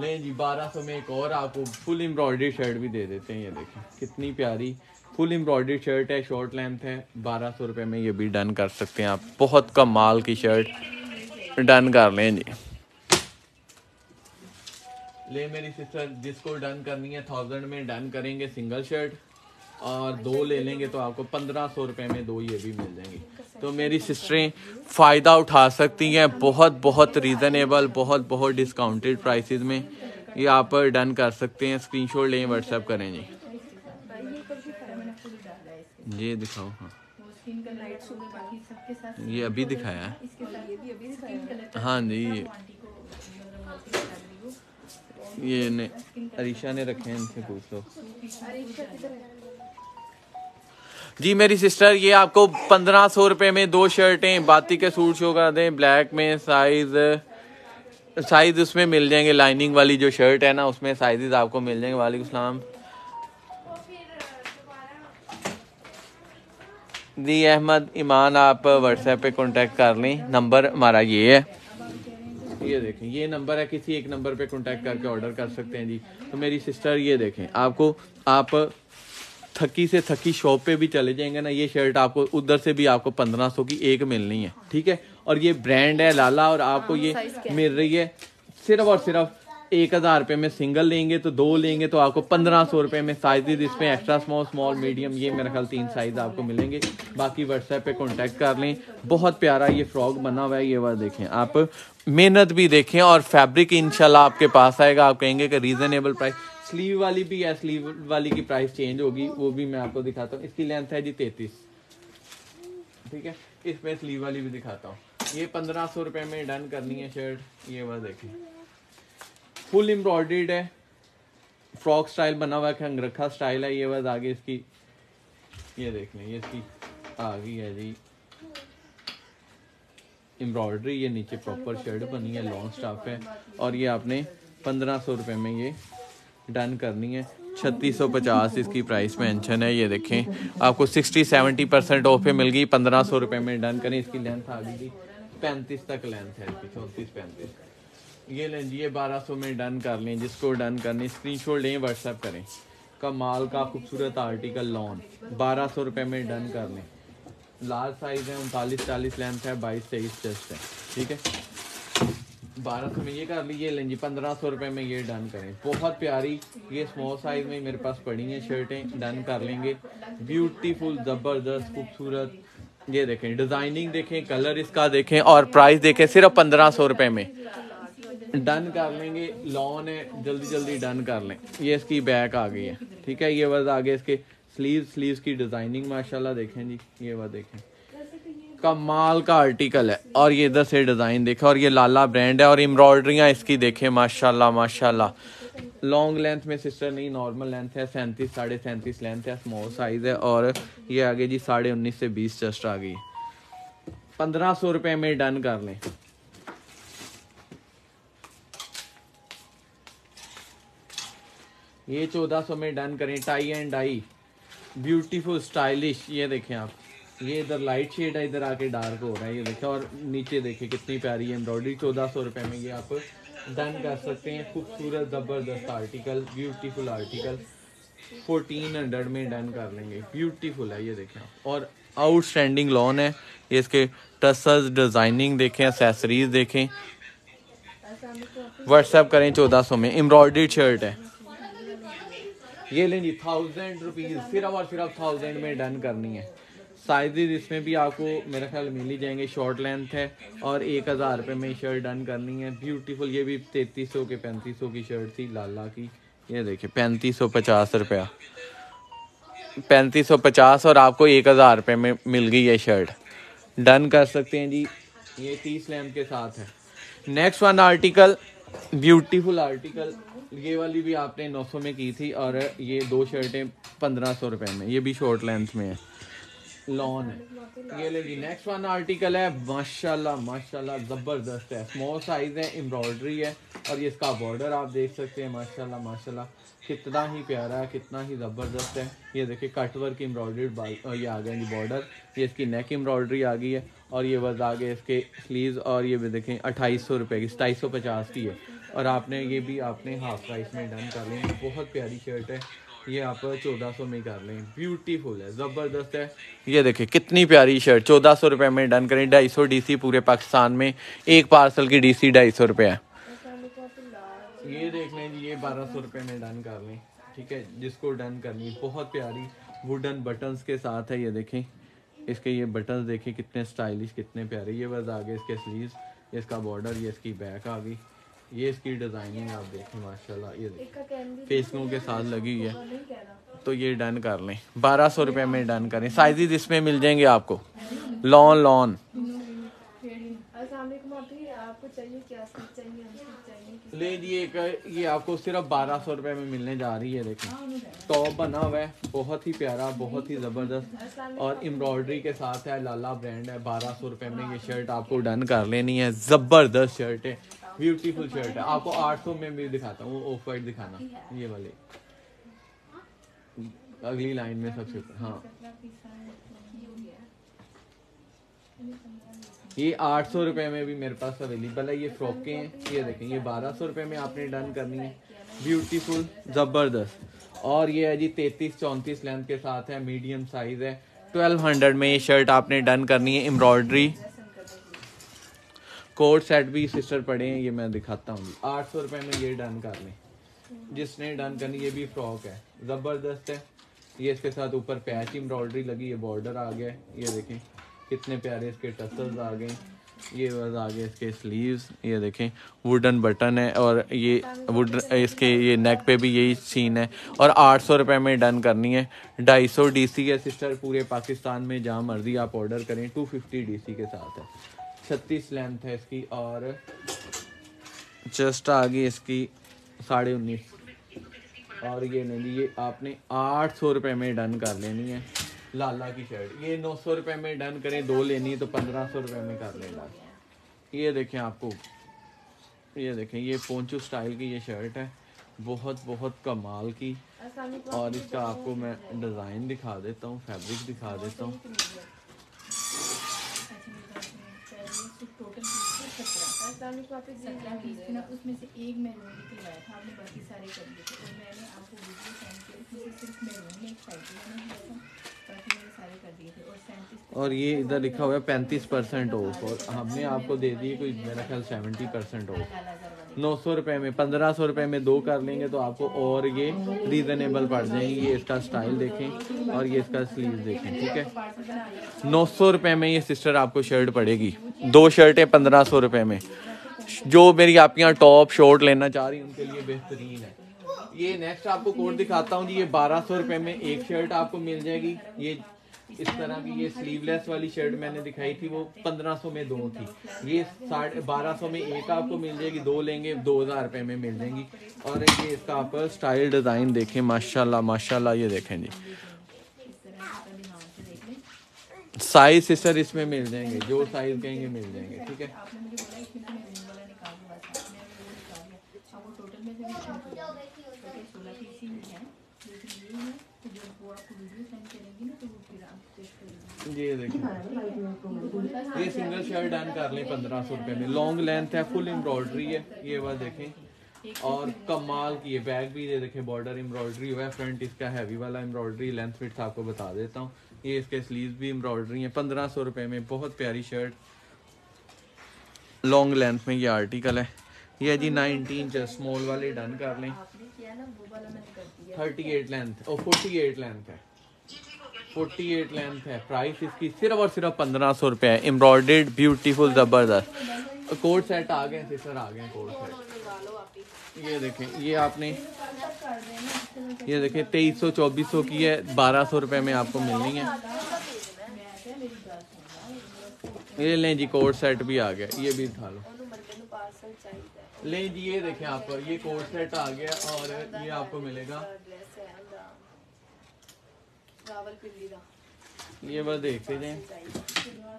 लें जी बारह सौ में एक और आपको फुल एम्ब्रॉयडरी शर्ट भी दे देते हैं। ये देखें कितनी प्यारी फुल एम्ब्रॉयडरी शर्ट है, शॉर्ट लेंथ है। बारह सौ रुपये में ये भी डन कर सकते हैं आप। बहुत कमाल की शर्ट। डन कर लें जी। ले मेरी सिस्टर जिसको डन करनी है थाउज़ेंड में डन करेंगे सिंगल शर्ट और दो ले लेंगे तो आपको पंद्रह सौ रुपये में दो ये भी मिल जाएँगी। तो मेरी सिस्टरें फ़ायदा उठा सकती हैं बहुत बहुत रीज़नेबल बहुत बहुत डिस्काउंटेड प्राइसेस में। ये आप डन कर सकते हैं। स्क्रीनशॉट लें व्हाट्सएप करें जी। ये दिखाओ हाँ। वो स्किन का लाइट सुबह बाकी सबके साथ ये अभी दिखाया है। इसके साथ ये भी अभी दिखाया हाँ। जी ये ये ने अरीशा ने रखे हैं इनसे पूछ। लो जी मेरी सिस्टर ये आपको पंद्रह सौ रुपये में दो शर्टें बाती के सूट शो कर दें ब्लैक में साइज़ साइज़ उसमें मिल जाएँगे लाइनिंग वाली जो शर्ट है ना उसमें साइजेस आपको मिल जाएँगे वालेकुम सलाम। जी अहमद ईमान आप व्हाट्सएप पे कांटेक्ट कर लें। नंबर हमारा ये है। ये देखें ये नंबर है किसी एक नंबर पे कांटेक्ट करके ऑर्डर कर सकते हैं जी। तो मेरी सिस्टर ये देखें आपको आप थकी से थकी शॉप पे भी चले जाएँगे ना ये शर्ट आपको उधर से भी आपको पंद्रह सौ की एक मिलनी है ठीक है? और ये ब्रांड है लाला और आपको ये मिल रही है सिर्फ़ और सिर्फ़ एक हज़ार रुपये में सिंगल लेंगे तो दो लेंगे तो आपको पंद्रह सौ रुपये में साइजेज इसमें एक्स्ट्रा स्मॉल स्मॉल मीडियम ये मेरे ख्याल तीन साइज़ आपको मिलेंगे। बाकी व्हाट्सएप पे कांटेक्ट कर लें। बहुत प्यारा ये फ्रॉक बना हुआ है, ये बात देखें। आप मेहनत भी देखें और फैब्रिक इंशाल्लाह आपके पास आएगा। आप कहेंगे कि रीजनेबल प्राइस स्लीव वाली भी है स्लीव वाली की प्राइस चेंज होगी, वो भी मैं आपको दिखाता हूँ। इसकी लेंथ है जी तैतीस। ठीक है? इसमें स्लीव वाली भी दिखाता हूँ। ये पंद्रह सौ रुपये में डन करनी है शर्ट ये बात देखें। फुल एम्ब्रॉयडर्ड है। फ्रॉक स्टाइल बना हुआ है खंगरखा स्टाइल है, ये बस आगे इसकी, ये देख लें, ये इसकी आ गई है जी। एम्ब्रॉयडरी, ये नीचे प्रॉपर शर्ट बनी है, लॉन्ग स्टाफ है, और ये आपने पंद्रह सौ रुपये में ये डन करनी है। छत्तीस सौ पचास इसकी प्राइस मेंशन है, ये देखें, आपको सिक्सटी सेवेंटी परसेंट ऑफ़ मिल गई, पंद्रह सौ रुपये में डन करें, इसकी लेंथ आ गई पैंतीस तक लेंथ है इसकी, चौंतीस पैंतीस। ये लें जी, ये बारह सौ में डन कर लें, जिसको डन करनी स्क्रीनशॉट लें व्हाट्सएप करें। कमाल का खूबसूरत आर्टिकल लॉन बारह सौ रुपये में डन कर लें। लार्ज साइज़ है, उनतालीस, चालीस लेंथ है, बाईस, तेईस चेस्ट है, ठीक है? बारह सौ में ये कर लीजिए लें जी, पंद्रह सौ रुपये में ये डन करें। बहुत प्यारी, ये स्मॉल साइज़ में मेरे पास पड़ी हैं शर्टें डन कर लेंगे। ब्यूटीफुल ज़बरदस्त, खूबसूरत, ये देखें डिज़ाइनिंग देखें कलर इसका देखें और प्राइस देखें सिर्फ़ पंद्रह सौ रुपये में। डन कर लेंगे, लॉन है, जल्दी जल्दी डन कर लें। ये इसकी बैक आ गई है, ठीक है? ये बस आगे इसके स्लीव स्लीव्स की डिज़ाइनिंग माशाल्लाह देखें जी, ये बस देखें। कमाल का आर्टिकल है, और ये इधर से डिज़ाइन देखें, और ये लाला ब्रांड है, और एम्ब्रॉयडरियाँ इसकी देखें, माशाल्लाह माशाल्लाह। लॉन्ग लेंथ में सिस्टर नहीं नॉर्मल लेंथ है, सैंतीस, साढ़े सैंतीस लेंथ है स्मॉल साइज़ है, और ये आगे जी साढ़े उन्नीस से बीस जस्ट आ गई पंद्रह सौ रुपये में डन कर लें। ये चौदह सौ में डन करें, tie and dye. Beautiful stylish ये देखें आप। ये इधर लाइट शेड है, इधर आके डार्क हो रहा है, ये देखें, और नीचे देखें कितनी प्यारी है एम्ब्रॉयडरी चौदह सौ रुपये में ये आप डन कर सकते हैं। खूबसूरत, ज़बरदस्त article beautiful article fourteen hundred में डन कर लेंगे। ब्यूटीफुल है, ये देखें आप। और आउटस्टैंडिंग लॉन है। इसके टसल्स डिज़ाइनिंग देखें एसेसरीज देखें। व्हाट्सएप करें चौदह सौ में। एम्ब्रॉयडरी शर्ट है। ये लें जी थाउज़ेंड रुपीज़ सिर्फ़ और सिर्फ़ थाउज़ेंड में डन करनी है। साइजेज इसमें भी आपको, मेरा ख्याल, मिल ही जाएँगे। शॉर्ट लेंथ है और एक हज़ार रुपये में शर्ट डन करनी है। ब्यूटीफुल ये भी तैतीस सौ के, पैंतीस सौ की शर्ट थी, लाला की। ये देखिए, पैंतीस सौ पचास रुपया। पैंतीस सौ पचास और आपको एक हज़ार रुपये में मिल गई ये शर्ट डन कर सकते हैं जी। ये तीस लेंथ के साथ है। Next one article beautiful article ये वाली भी आपने 900 में की थी और ये दो शर्टें पंद्रह सौ रुपये में। ये भी शॉर्ट लेंथ में है। लॉन है। ये लेगी नेक्स्ट वन आर्टिकल है। माशाल्लाह माशाल्लाह, ज़बरदस्त है। स्मॉल साइज़ है एम्ब्रॉयडरी है और ये इसका बॉर्डर आप देख सकते हैं। माशाल्लाह माशाल्लाह। कितना ही प्यारा है, कितना ही ज़बरदस्त है। ये देखिए कट वर्क एम्ब्रॉयडरी ये आ गया जी बॉर्डर ये इसकी नेक एम्ब्रॉयडरी आ गई है और ये बस आगे इसके स्लीव्स और ये भी देखें, अट्ठाईस सौ की, सताईस सौ पचास की है। और आपने ये भी आपने हाफ़ प्राइस में डन कर लें। बहुत प्यारी शर्ट है। ये आप चौदह सौ में कर लें। ब्यूटीफुल है ज़बरदस्त है। ये देखिए कितनी प्यारी शर्ट चौदह सौ रुपये में डन करें। ढाई सौ डी सी पूरे पाकिस्तान में। एक पार्सल की डी सी ढाई सौ रुपये है। ये देख लें ये बारह सौ रुपये में डन कर लें। ठीक है जिसको डन करनी बहुत प्यारी वुडन बटन्स के साथ है ये देखें। इसके ये बटन्स देखें कितने स्टाइलिश कितने प्यारे। ये बस आगे इसके स्लीव्स इसका बॉर्डर ये इसकी बैक आ गई। ये इसकी डिज़ाइनिंग आप देखें माशाल्लाह ये देखें फेसनों के साथ लगी हुई है। तो ये डन कर लें। बारह सौ रुपये में डन करें। साइजेज इसमें मिल जाएँगे आपको। Lawn lawn. ले एक ये आपको सिर्फ़ बारह सौ रुपये में मिलने जा रही है देखें टॉप बना हुआ है बहुत ही प्यारा बहुत ही ज़बरदस्त। और एम्ब्रॉयडरी के साथ है लाला ब्रांड है बारह सौ रुपये में ये शर्ट आपको डन कर लेनी है। ज़बरदस्त शर्ट है। ब्यूटीफुल शर्ट है। आपको आठ सौ में भी दिखाता हूँ ऑफ़ वाइट दिखाना। ये वाले। अगली लाइन में सबसे हाँ। ये आठ सौ रुपये में भी मेरे पास अवेलेबल है। ये फ्रॉकें हैं ये देखें ये बारह सौ रुपये में आपने डन करनी है। ब्यूटीफुल ज़बरदस्त। और ये है जी तैतीस चौंतीस लेंथ के साथ है मीडियम साइज़ है। ट्वेल्व हंड्रेड में ये शर्ट आपने डन करनी है एम्ब्रॉयडरी कोट सेट भी सिस्टर पड़े हैं, ये मैं दिखाता हूँ। आठ सौ रुपये में ये डन कर लें। जिसने डन करनी, ये भी फ्रॉक है। ज़बरदस्त है। ये इसके साथ ऊपर पैच एम्ब्रॉयडरी लगी है बॉर्डर आ गया ये देखें, कितने प्यारे इसके टसल्स आ गए। ये बस आगे इसके स्लीव्स ये देखें वुडन बटन है और ये वुडन इसके ये नेक पे भी यही सीन है। और आठ सौ रुपये में डन करनी है। ढाई सौ डी सी है, सिस्टर, पूरे पाकिस्तान में जहाँ मर्ज़ी आप ऑर्डर करें टू फिफ्टी डी सी के साथ है। छत्तीस लेंथ है इसकी और चेस्ट आ गई इसकी साढ़े उन्नीस। और ये नहीं ये आपने आठ सौ रुपये में डन कर लेनी है। लाला की शर्ट ये नौ सौ रुपये में डन करें दो लेनी है तो पंद्रह सौ रुपये में कर लेना। ये देखें आपको ये देखें ये पोंचू स्टाइल की ये शर्ट है। बहुत बहुत कमाल की। और इसका आपको मैं डिज़ाइन दिखा देता हूँ फैब्रिक दिखा देता हूँ। उसमें से एक मैरोनी के लाया था आपने बाकी सारे कर दिए थे और मैंने आपको वीडियो सेंड किया उसमें सिर्फ़ मैरोनी एक साइड मैंने थे और ये इधर लिखा हुआ है पैंतीस परसेंट ऑफ़ और हमने आपको दे दिए कोई मेरा ख्याल सेवेंटी परसेंट ऑफ़ नौ सौ रुपये में, पंद्रह सौ रुपये में दो कर लेंगे तो आपको और ये रीज़नेबल पड़ जाएँगे। ये इसका स्टाइल देखें और ये इसका स्लीव देखें, ठीक है? नौ सौ रुपये में ये सिस्टर आपको शर्ट पड़ेगी। दो शर्टें पंद्रह सौ रुपये में। जो मेरी आप यहाँ टॉप शॉर्ट लेना चाह रही उनके लिए बेहतरीन है। ये नेक्स्ट आपको कोट दिखाता हूँ जी ये बारह सौ रुपये में एक शर्ट आपको मिल जाएगी। ये इस तरह की ये स्लीवलेस वाली शर्ट मैंने दिखाई थी, वो पंद्रह सौ में दो थी। ये साढ़े बारह सौ में एक आपको मिल जाएगी, दो लेंगे, दो हज़ार रुपये में मिल जाएँगी। और ये इसका आप स्टाइल डिज़ाइन देखें, माशाल्लाह माशाल्लाह, ये देखें जी। साइज़ सिस्टर इसमें मिल जाएँगे, जो साइज़ कहेंगे मिल जाएँगे, ठीक है आपने मुझे बोला इसमें से मैरून वाला निकाल दो बस आपने वो निकाल दिया अब वो टोटल में से भी टोटल सोलह पीस ही है लेकिन ये है कि जब वो आपको वीडियो सेंड करेंगी ना तो वो फिर आप चेक करेंगे ये देखें। ये सिंगल शर्ट डन कर लें पंद्रह सौ रुपये में। लॉन्ग लेंथ है फुल एम्ब्रॉयडरी है। ये बात देखें। और कमाल की है बैग भी ये देखें बॉर्डर एम्ब्रॉयडरी हुआ है। फ्रंट इसका हैवी वाला एम्ब्रॉयडरी लेंथ फिट आपको बता देता हूँ। ये इसके स्लीव भी एम्ब्रॉयडरी है। पंद्रह सौ रुपये में बहुत प्यारी शर्ट लॉन्ग लेंथ में ये आर्टिकल है। ये जी नाइनटीन स्मॉल वाले डन कर लें। थर्टी एट लेंथ और फोर्टी एट लेंथ है। फोर्टी एट लेंथ है। प्राइस इसकी सिर्फ़ और सिर्फ़ पंद्रह सौ रुपये है। एम्ब्रॉयडेड ब्यूटीफुल ज़बरदस्त। कोड सेट आ गए थे सर आ गए कोड सेट ये देखें, ये आपने ये देखें, तेईस सौ, चौबीस सौ की है। बारह सौ रुपये में आपको मिलनी है। ये लें जी कोड सेट भी आ गया। ये भी उठा लो। लें जी, ये देखें आपको ये कोड सेट आ गया और ये आपको मिलेगा। ये बस देखते जाए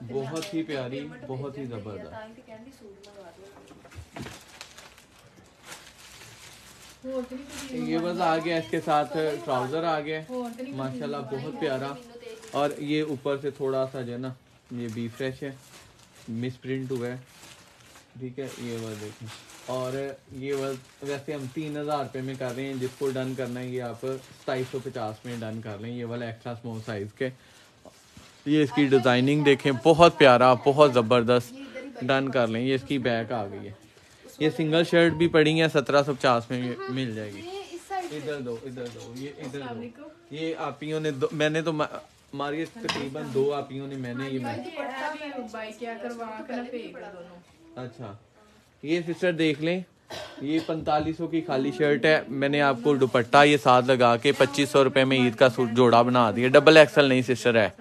बहुत ही प्यारी बहुत ही ज़बरदस्त। ये बस आ गया इसके साथ ट्राउज़र आ गया। माशाल्लाह बहुत प्यारा। और ये ऊपर से थोड़ा सा जो है ना ये बी फ्रेश है मिस प्रिंट हुआ है। ठीक है ये वाला देखें। और ये वर्क वैसे हम तीन हज़ार रुपये में कर रहे हैं जिसको डन करना है ये आप सताईस सौ पचास में डन कर लें ये वाला एक्स्ट्रा स्मॉल साइज़ के। ये इसकी डिज़ाइनिंग देखें बहुत प्यारा बहुत ज़बरदस्त डन कर लें ये इसकी बैक आ गई है। ये सिंगल शर्ट भी पड़ी है सत्रह सौ पचास में मिल जाएगी। इधर दो इधर दो ये इधर दो। ये आपियों ने दो मैंने तो मारिए तकरीबन दो आपियों ने मैंने ये अच्छा। ये सिस्टर देख लें ये पैंतालीस सौ की खाली शर्ट है। मैंने आपको दुपट्टा ये साथ लगा के पच्चीस सौ रुपये में ईद का सूट जोड़ा बना दिया। डबल एक्सल नहीं सिस्टर है।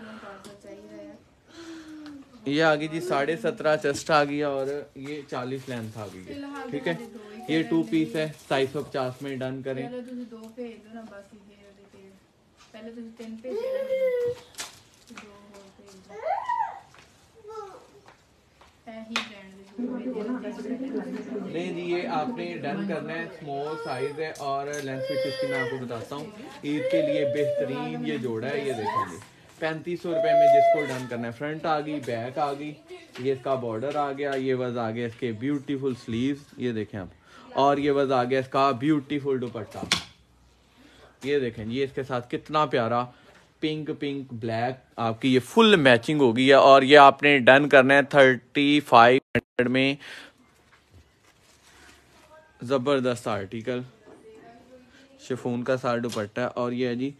ये आ गई जी साढ़े सत्रह चेस्ट आ गई और ये चालीस लेंथ आ गई है। ठीक है? ये टू पीस है। सताई सौ पचास में डन करें। पहले नहीं जी, ये आपने डन करना है स्मॉल साइज़ है और लेंथ फिट इसकी मैं आपको बताता हूँ। ईद के लिए बेहतरीन ये जोड़ा है, ये देखेंगे पैंतीस सौ रुपये में जिसको डन करना है फ्रंट आ गई बैक आ गई। ये इसका बॉर्डर आ गया, ये वज आ गया इसके ब्यूटीफुल स्लीव ये देखें आप। और ये वज आ गया इसका ब्यूटीफुल दुपट्टा। ये देखें ये इसके साथ कितना प्यारा पिंक पिंक ब्लैक आपकी ये फुल मैचिंग होगी है और ये आपने डन करना है थर्टी फाइव में ज़बरदस्त आर्टिकल शिफोन का सारा दुपट्टा और ये है जी,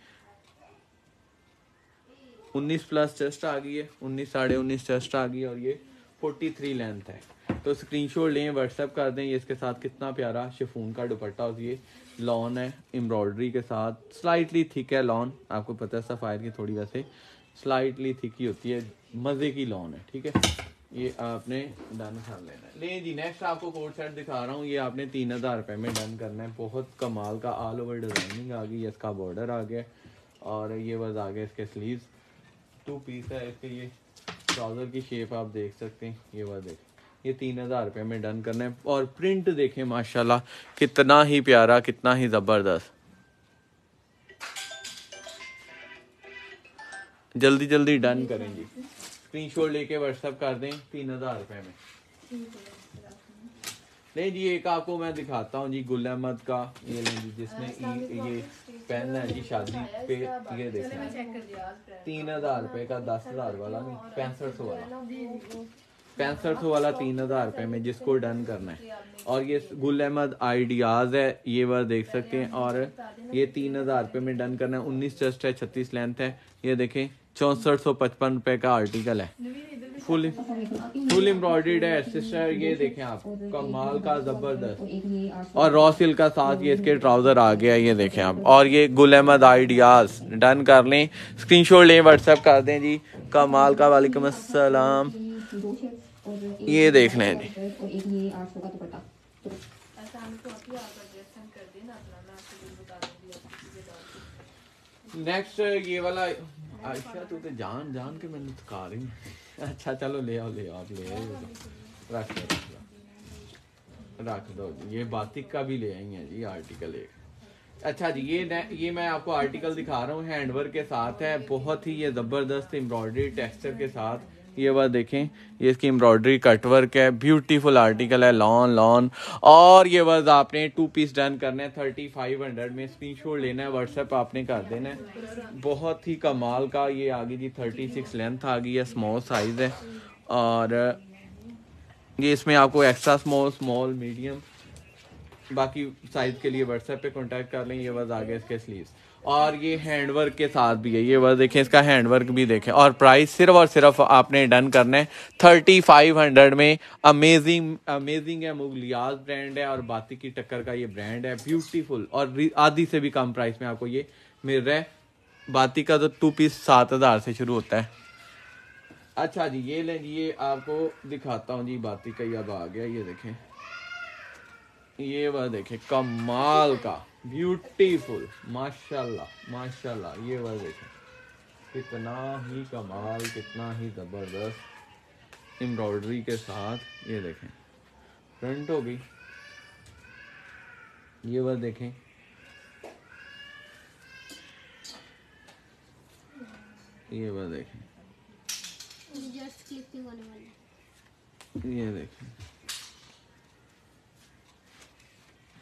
उन्नीस प्लस चेस्ट आ गई है, उन्नीस, साढ़े उन्नीस चेस्ट आ गई है और ये फोर्टी थ्री लेंथ है। तो स्क्रीनशॉट लें व्हाट्सएप कर दें, ये इसके साथ कितना प्यारा शिफोन का दुपट्टा और ये लॉन है एम्ब्रॉयडरी के साथ। स्लाइटली थिक है लॉन आपको पता है सफ़ायर की थोड़ी वैसे स्लाइटली थिक ही होती है, मज़े की लॉन है, ठीक है? ये आपने डन कर लेना है। नहीं जी नेक्स्ट आपको कोट सेट दिखा रहा हूँ। ये आपने तीन हज़ार रुपये में डन करना है। बहुत कमाल का ऑल ओवर डिज़ाइनिंग आ गई। इसका बॉर्डर आ गया। और ये बस आ गया इसके स्लीव्स टू पीस है इसके। ये ट्राउज़र की शेप आप देख सकते हैं। ये बस देख। ये तीन हज़ार रुपये में डन करना है। और प्रिंट देखें, माशाल्लाह, कितना ही प्यारा, कितना ही ज़बरदस्त। जल्दी जल्दी डन करें जी स्क्रीनशॉट लेके व्हाट्सएप कर दें तीन हज़ार रुपये में। नहीं जी एक आपको मैं दिखाता हूँ जी गुल अहमद का। ये लें जी जिसमें ये ये पेन है जी शादी पे ये देखें। तीन हज़ार रुपए का दस हज़ार वाला नहीं पैंसठ सौ वाला। पैंसठ सौ वाला तीन हज़ार रुपए में जिसको डन करना है। और ये गुल अहमद आइडियाज़ है ये बार देख सकते हैं। और ये तीन हज़ार रुपए में डन करना है। उन्नीस चेस्ट है छत्तीस लेंथ है। ये देखें। चौसठ सौ पचपन रुपए का आर्टिकल है। फुल फुल एम्ब्रॉयडर्ड है। सिस्टर ये देखें आप कमाल का ज़बरदस्त। और रॉ सिल्क का साथ ये इसके ट्राउज़र आ गया ये देखें आप। और ये गुल अहमद आइडियाज़ डन कर लें। स्क्रीनशॉट लें व्हाट्सएप कर दें जी। कमाल का वालेकुम अस्सलाम। ये देख लें जी। नेक्स्ट ये वाला आयशा, तू तो जान जान के मैंने थका रही हूँ अच्छा चलो ले आओ ले आओ ले आओ। तो। रख दो। रख दो। ये बातिक का भी ले आई है जी आर्टिकल एक। अच्छा जी, ये ये मैं आपको आर्टिकल दिखा रहा हूँ। हैंडवर्क के साथ है, बहुत ही ये ज़बरदस्त एम्ब्रॉयडरी टेक्सचर के साथ। ये बात देखें, ये इसकी एम्ब्रॉयडरी कटवर्क है ब्यूटीफुल आर्टिकल है लॉन लॉन और ये बस आपने टू पीस डन करना है थर्टी फाइव हंड्रेड में स्क्रीनशॉट लेना है व्हाट्सएप आपने कर देना है. बहुत ही कमाल का ये आ गई जी थर्टी सिक्स लेंथ आ गई है स्मॉल साइज़ है. और, ये इसमें आपको एक्स्ट्रा स्मॉल स्मॉल मीडियम बाकी साइज़ के लिए व्हाट्सएप पे कांटेक्ट कर लें, ये बस आगे इसके स्लीव्स और ये हैंडवर्क के साथ भी है। ये बस देखें, इसका हैंडवर्क भी देखें। और प्राइस सिर्फ़ और सिर्फ़ आपने डन करना है। थर्टी फाइव हंड्रेड में अमेजिंग अमेजिंग है। मुगलियाज ब्रांड है और बाती की टक्कर का ये ब्रांड है। ब्यूटीफुल और आधी से भी कम प्राइस में आपको ये मिल रहा है। बाती का तो टू पीस सात हज़ार से शुरू होता है। अच्छा जी, ये लें जी ये आपको दिखाता हूँ जी, बाती का अब आ गया। ये देखें। ये वह देखें, कमाल का। ब्यूटीफुल माशाल्लाह माशाल्लाह ये वह देखें। कितना ही कमाल कितना ही ज़बरदस्त एम्ब्रॉयडरी के साथ ये देखें। फ्रंट हो गई। ये वह देखें। ये वह देखें। वाली ये देखें।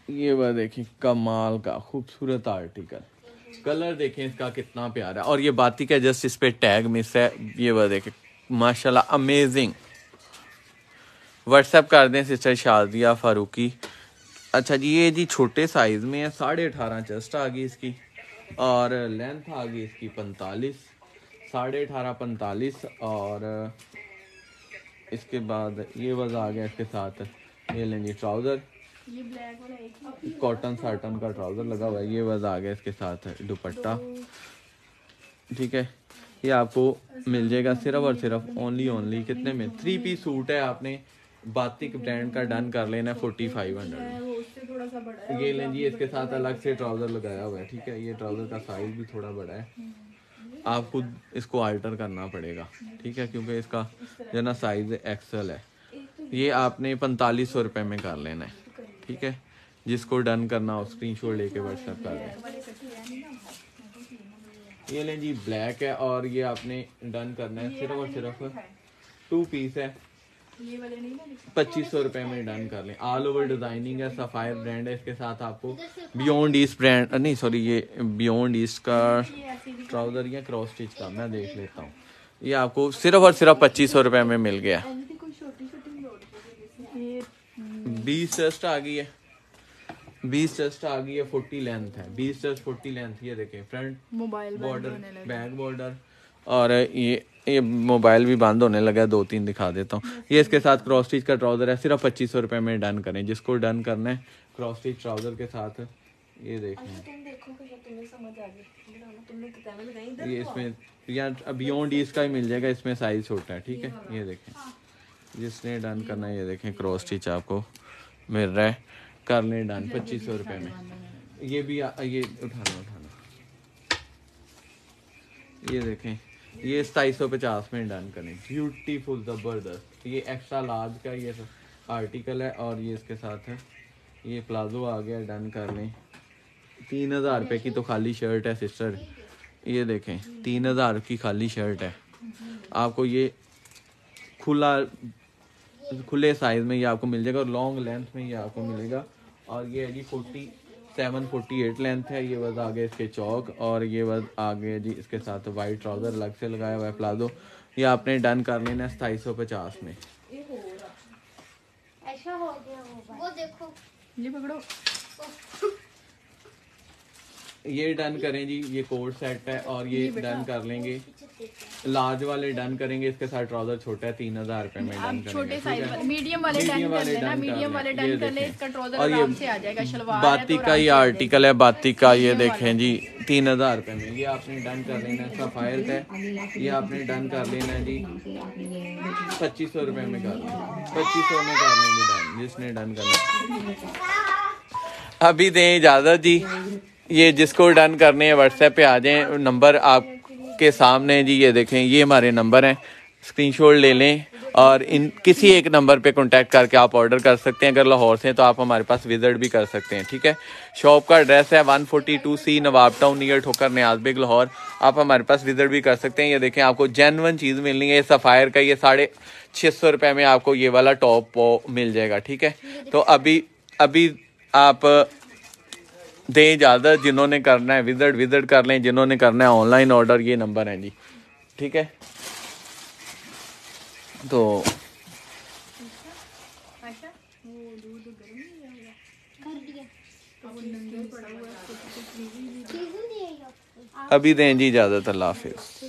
ये वह देखें कमाल का, खूबसूरत आर्टिकल कलर देखें इसका कितना प्यारा और ये बाती का जस्ट इस पे टैग मिस है। ये वह देखें माशाल्लाह अमेजिंग व्हाट्सएप कर दें सिस्टर शाजिया फारूकी। अच्छा जी, ये जी छोटे साइज़ में है, साढ़े अठारह चेस्ट आ गई इसकी। और लेंथ आ गई इसकी पैंतालीस। साढ़े अठारह पैंतालीस और इसके बाद ये वज आ गया इसके साथ। ये लेंगे ट्राउज़र ही कॉटन साटन का ट्राउज़र लगा हुआ है। ये वज आ गया इसके साथ दुपट्टा। ठीक है? ये आपको मिल जाएगा सिर्फ़ और सिर्फ़ ओनली ओनली कितने में? थ्री पीस सूट है आपने। बातिक ब्रांड का डन कर लेना फोर्टी फाइव हंड्रेड है है। ये लें जी इसके साथ अलग से ट्राउज़र लगाया हुआ है। ठीक है? ये ट्राउज़र का साइज़ भी थोड़ा बड़ा है। आप खुद इसको अल्टर करना पड़ेगा। ठीक है? क्योंकि इसका जो ना साइज़ एक्सल है। ये आपने पैंतालीस सौ रुपये में कर लेना है। ठीक है? जिसको डन करना हो स्क्रीन शॉट लेके व्हाट्सएप कर दें ये लें जी ब्लैक है और ये आपने डन करना है। सिर्फ़ और सिर्फ़ टू पीस है। पच्चीस सौ रुपये में डन कर लें। ऑल ओवर डिज़ाइनिंग है सफायर ब्रांड है इसके साथ आपको बियॉन्ड ईस्ट ब्रांड नहीं सॉरी ये बियॉन्ड ईस्ट का ट्राउज़र या क्रॉस स्टिच का मैं देख लेता हूँ। ये आपको सिर्फ़ और सिर्फ़ पच्चीस सौ रुपये में मिल गया ऐसी कोई छोटी छोटी लोड ये बीस चेस्ट आ गई है। बीस चेस्ट आ गई है फोर्टी लेंथ है। बीस चेस्ट फोर्टी लेंथ ये देखें front mobile border back border और ये ये मोबाइल भी बंद होने लगा है दो तीन दिखा देता हूँ। ये इसके साथ क्रॉस स्टिच का ट्राउज़र है सिर्फ़ पच्चीस सौ रुपये में डन करें। जिसको डन करना है क्रॉस स्टिच ट्राउज़र के साथ ये देखें तुम देखो तुम्हें समझ आ गई तुमने किताबें लगाई इधर ये इसमें या बियॉन्ड ईस का ही मिल जाएगा इसमें साइज़ छोटा है ठीक है? ये देखें जिसने डन करना है ये देखें क्रॉस स्टिच आपको मिल रहा है। कर लें डन पच्चीस सौ रुपये में। ये भी आ, ये उठाना उठाना। ये देखें ये सताईस सौ पचास में डन करें। ब्यूटीफुल ज़बरदस्त। ये एक्स्ट्रा लार्ज का ये आर्टिकल है और ये इसके साथ है। ये प्लाजो आ गया डन कर लें तीन हज़ार रुपये की तो खाली शर्ट है सिस्टर ये देखें तीन हज़ार की खाली शर्ट है। आपको ये खुला खुले साइज़ में ये आपको मिल जाएगा और लॉन्ग लेंथ में ये आपको मिलेगा। और ये है जी forty seven forty eight length है। ये बस आगे इसके चौक और ये बस आगे जी इसके साथ वाइट ट्राउज़र अलग से लगाया हुआ है प्लाजो ये आपने डन कर लेना है सताईस सौ पचास में। ऐसा हो गया वो देखो। ये पकड़ो। ये डन करें जी। ये कोट सेट है और ये डन कर लेंगे। लार्ज वाले डन करेंगे इसके साथ ट्राउज़र छोटा है तीन हज़ार रुपए में डन छोटे साइज़ वाले मीडियम वाले डन कर लेना मीडियम वाले डन कर ले इसका ट्राउज़र आराम से आ जाएगा शलवार बाती तो का ये आर्टिकल है बाती का ये देखें जी तीन हज़ार रुपए में। ये आपने डन कर लेना है सफायर है। ये आपने डन कर लेना है जी पच्चीस सौ रुपए में कर पच्चीस सौ में कर लेंगे डन जिसने डन करना। अभी दें इजाज़त जी ये जिसको डन करने हैं व्हाट्सएप पे आ जाएँ नंबर आपके सामने जी, ये देखें, ये हमारे नंबर हैं। स्क्रीनशॉट ले लें और इन, किसी एक नंबर पे कांटेक्ट करके आप ऑर्डर कर सकते हैं। अगर लाहौर से हैं तो आप हमारे पास विज़िट भी कर सकते हैं, ठीक है? शॉप का एड्रेस है 142 C Nawab town near Thokar Niaz bag, Lahore. आप हमारे पास विज़िट भी कर सकते हैं। ये देखें, आपको जेनवन चीज़ मिलनी है। ये सफ़ायर का ये साढ़े छः सौ रुपये में आपको ये वाला टॉप मिल जाएगा, ठीक है? तो अभी अभी आप दें इजाज़त जिन्होंने करना है विज़िट विज़िट कर लें, जिन्होंने करना है ऑनलाइन ऑर्डर ये नंबर है जी। ठीक है? तो अभी दें जी इजाज़त अल्लाह हाफिज़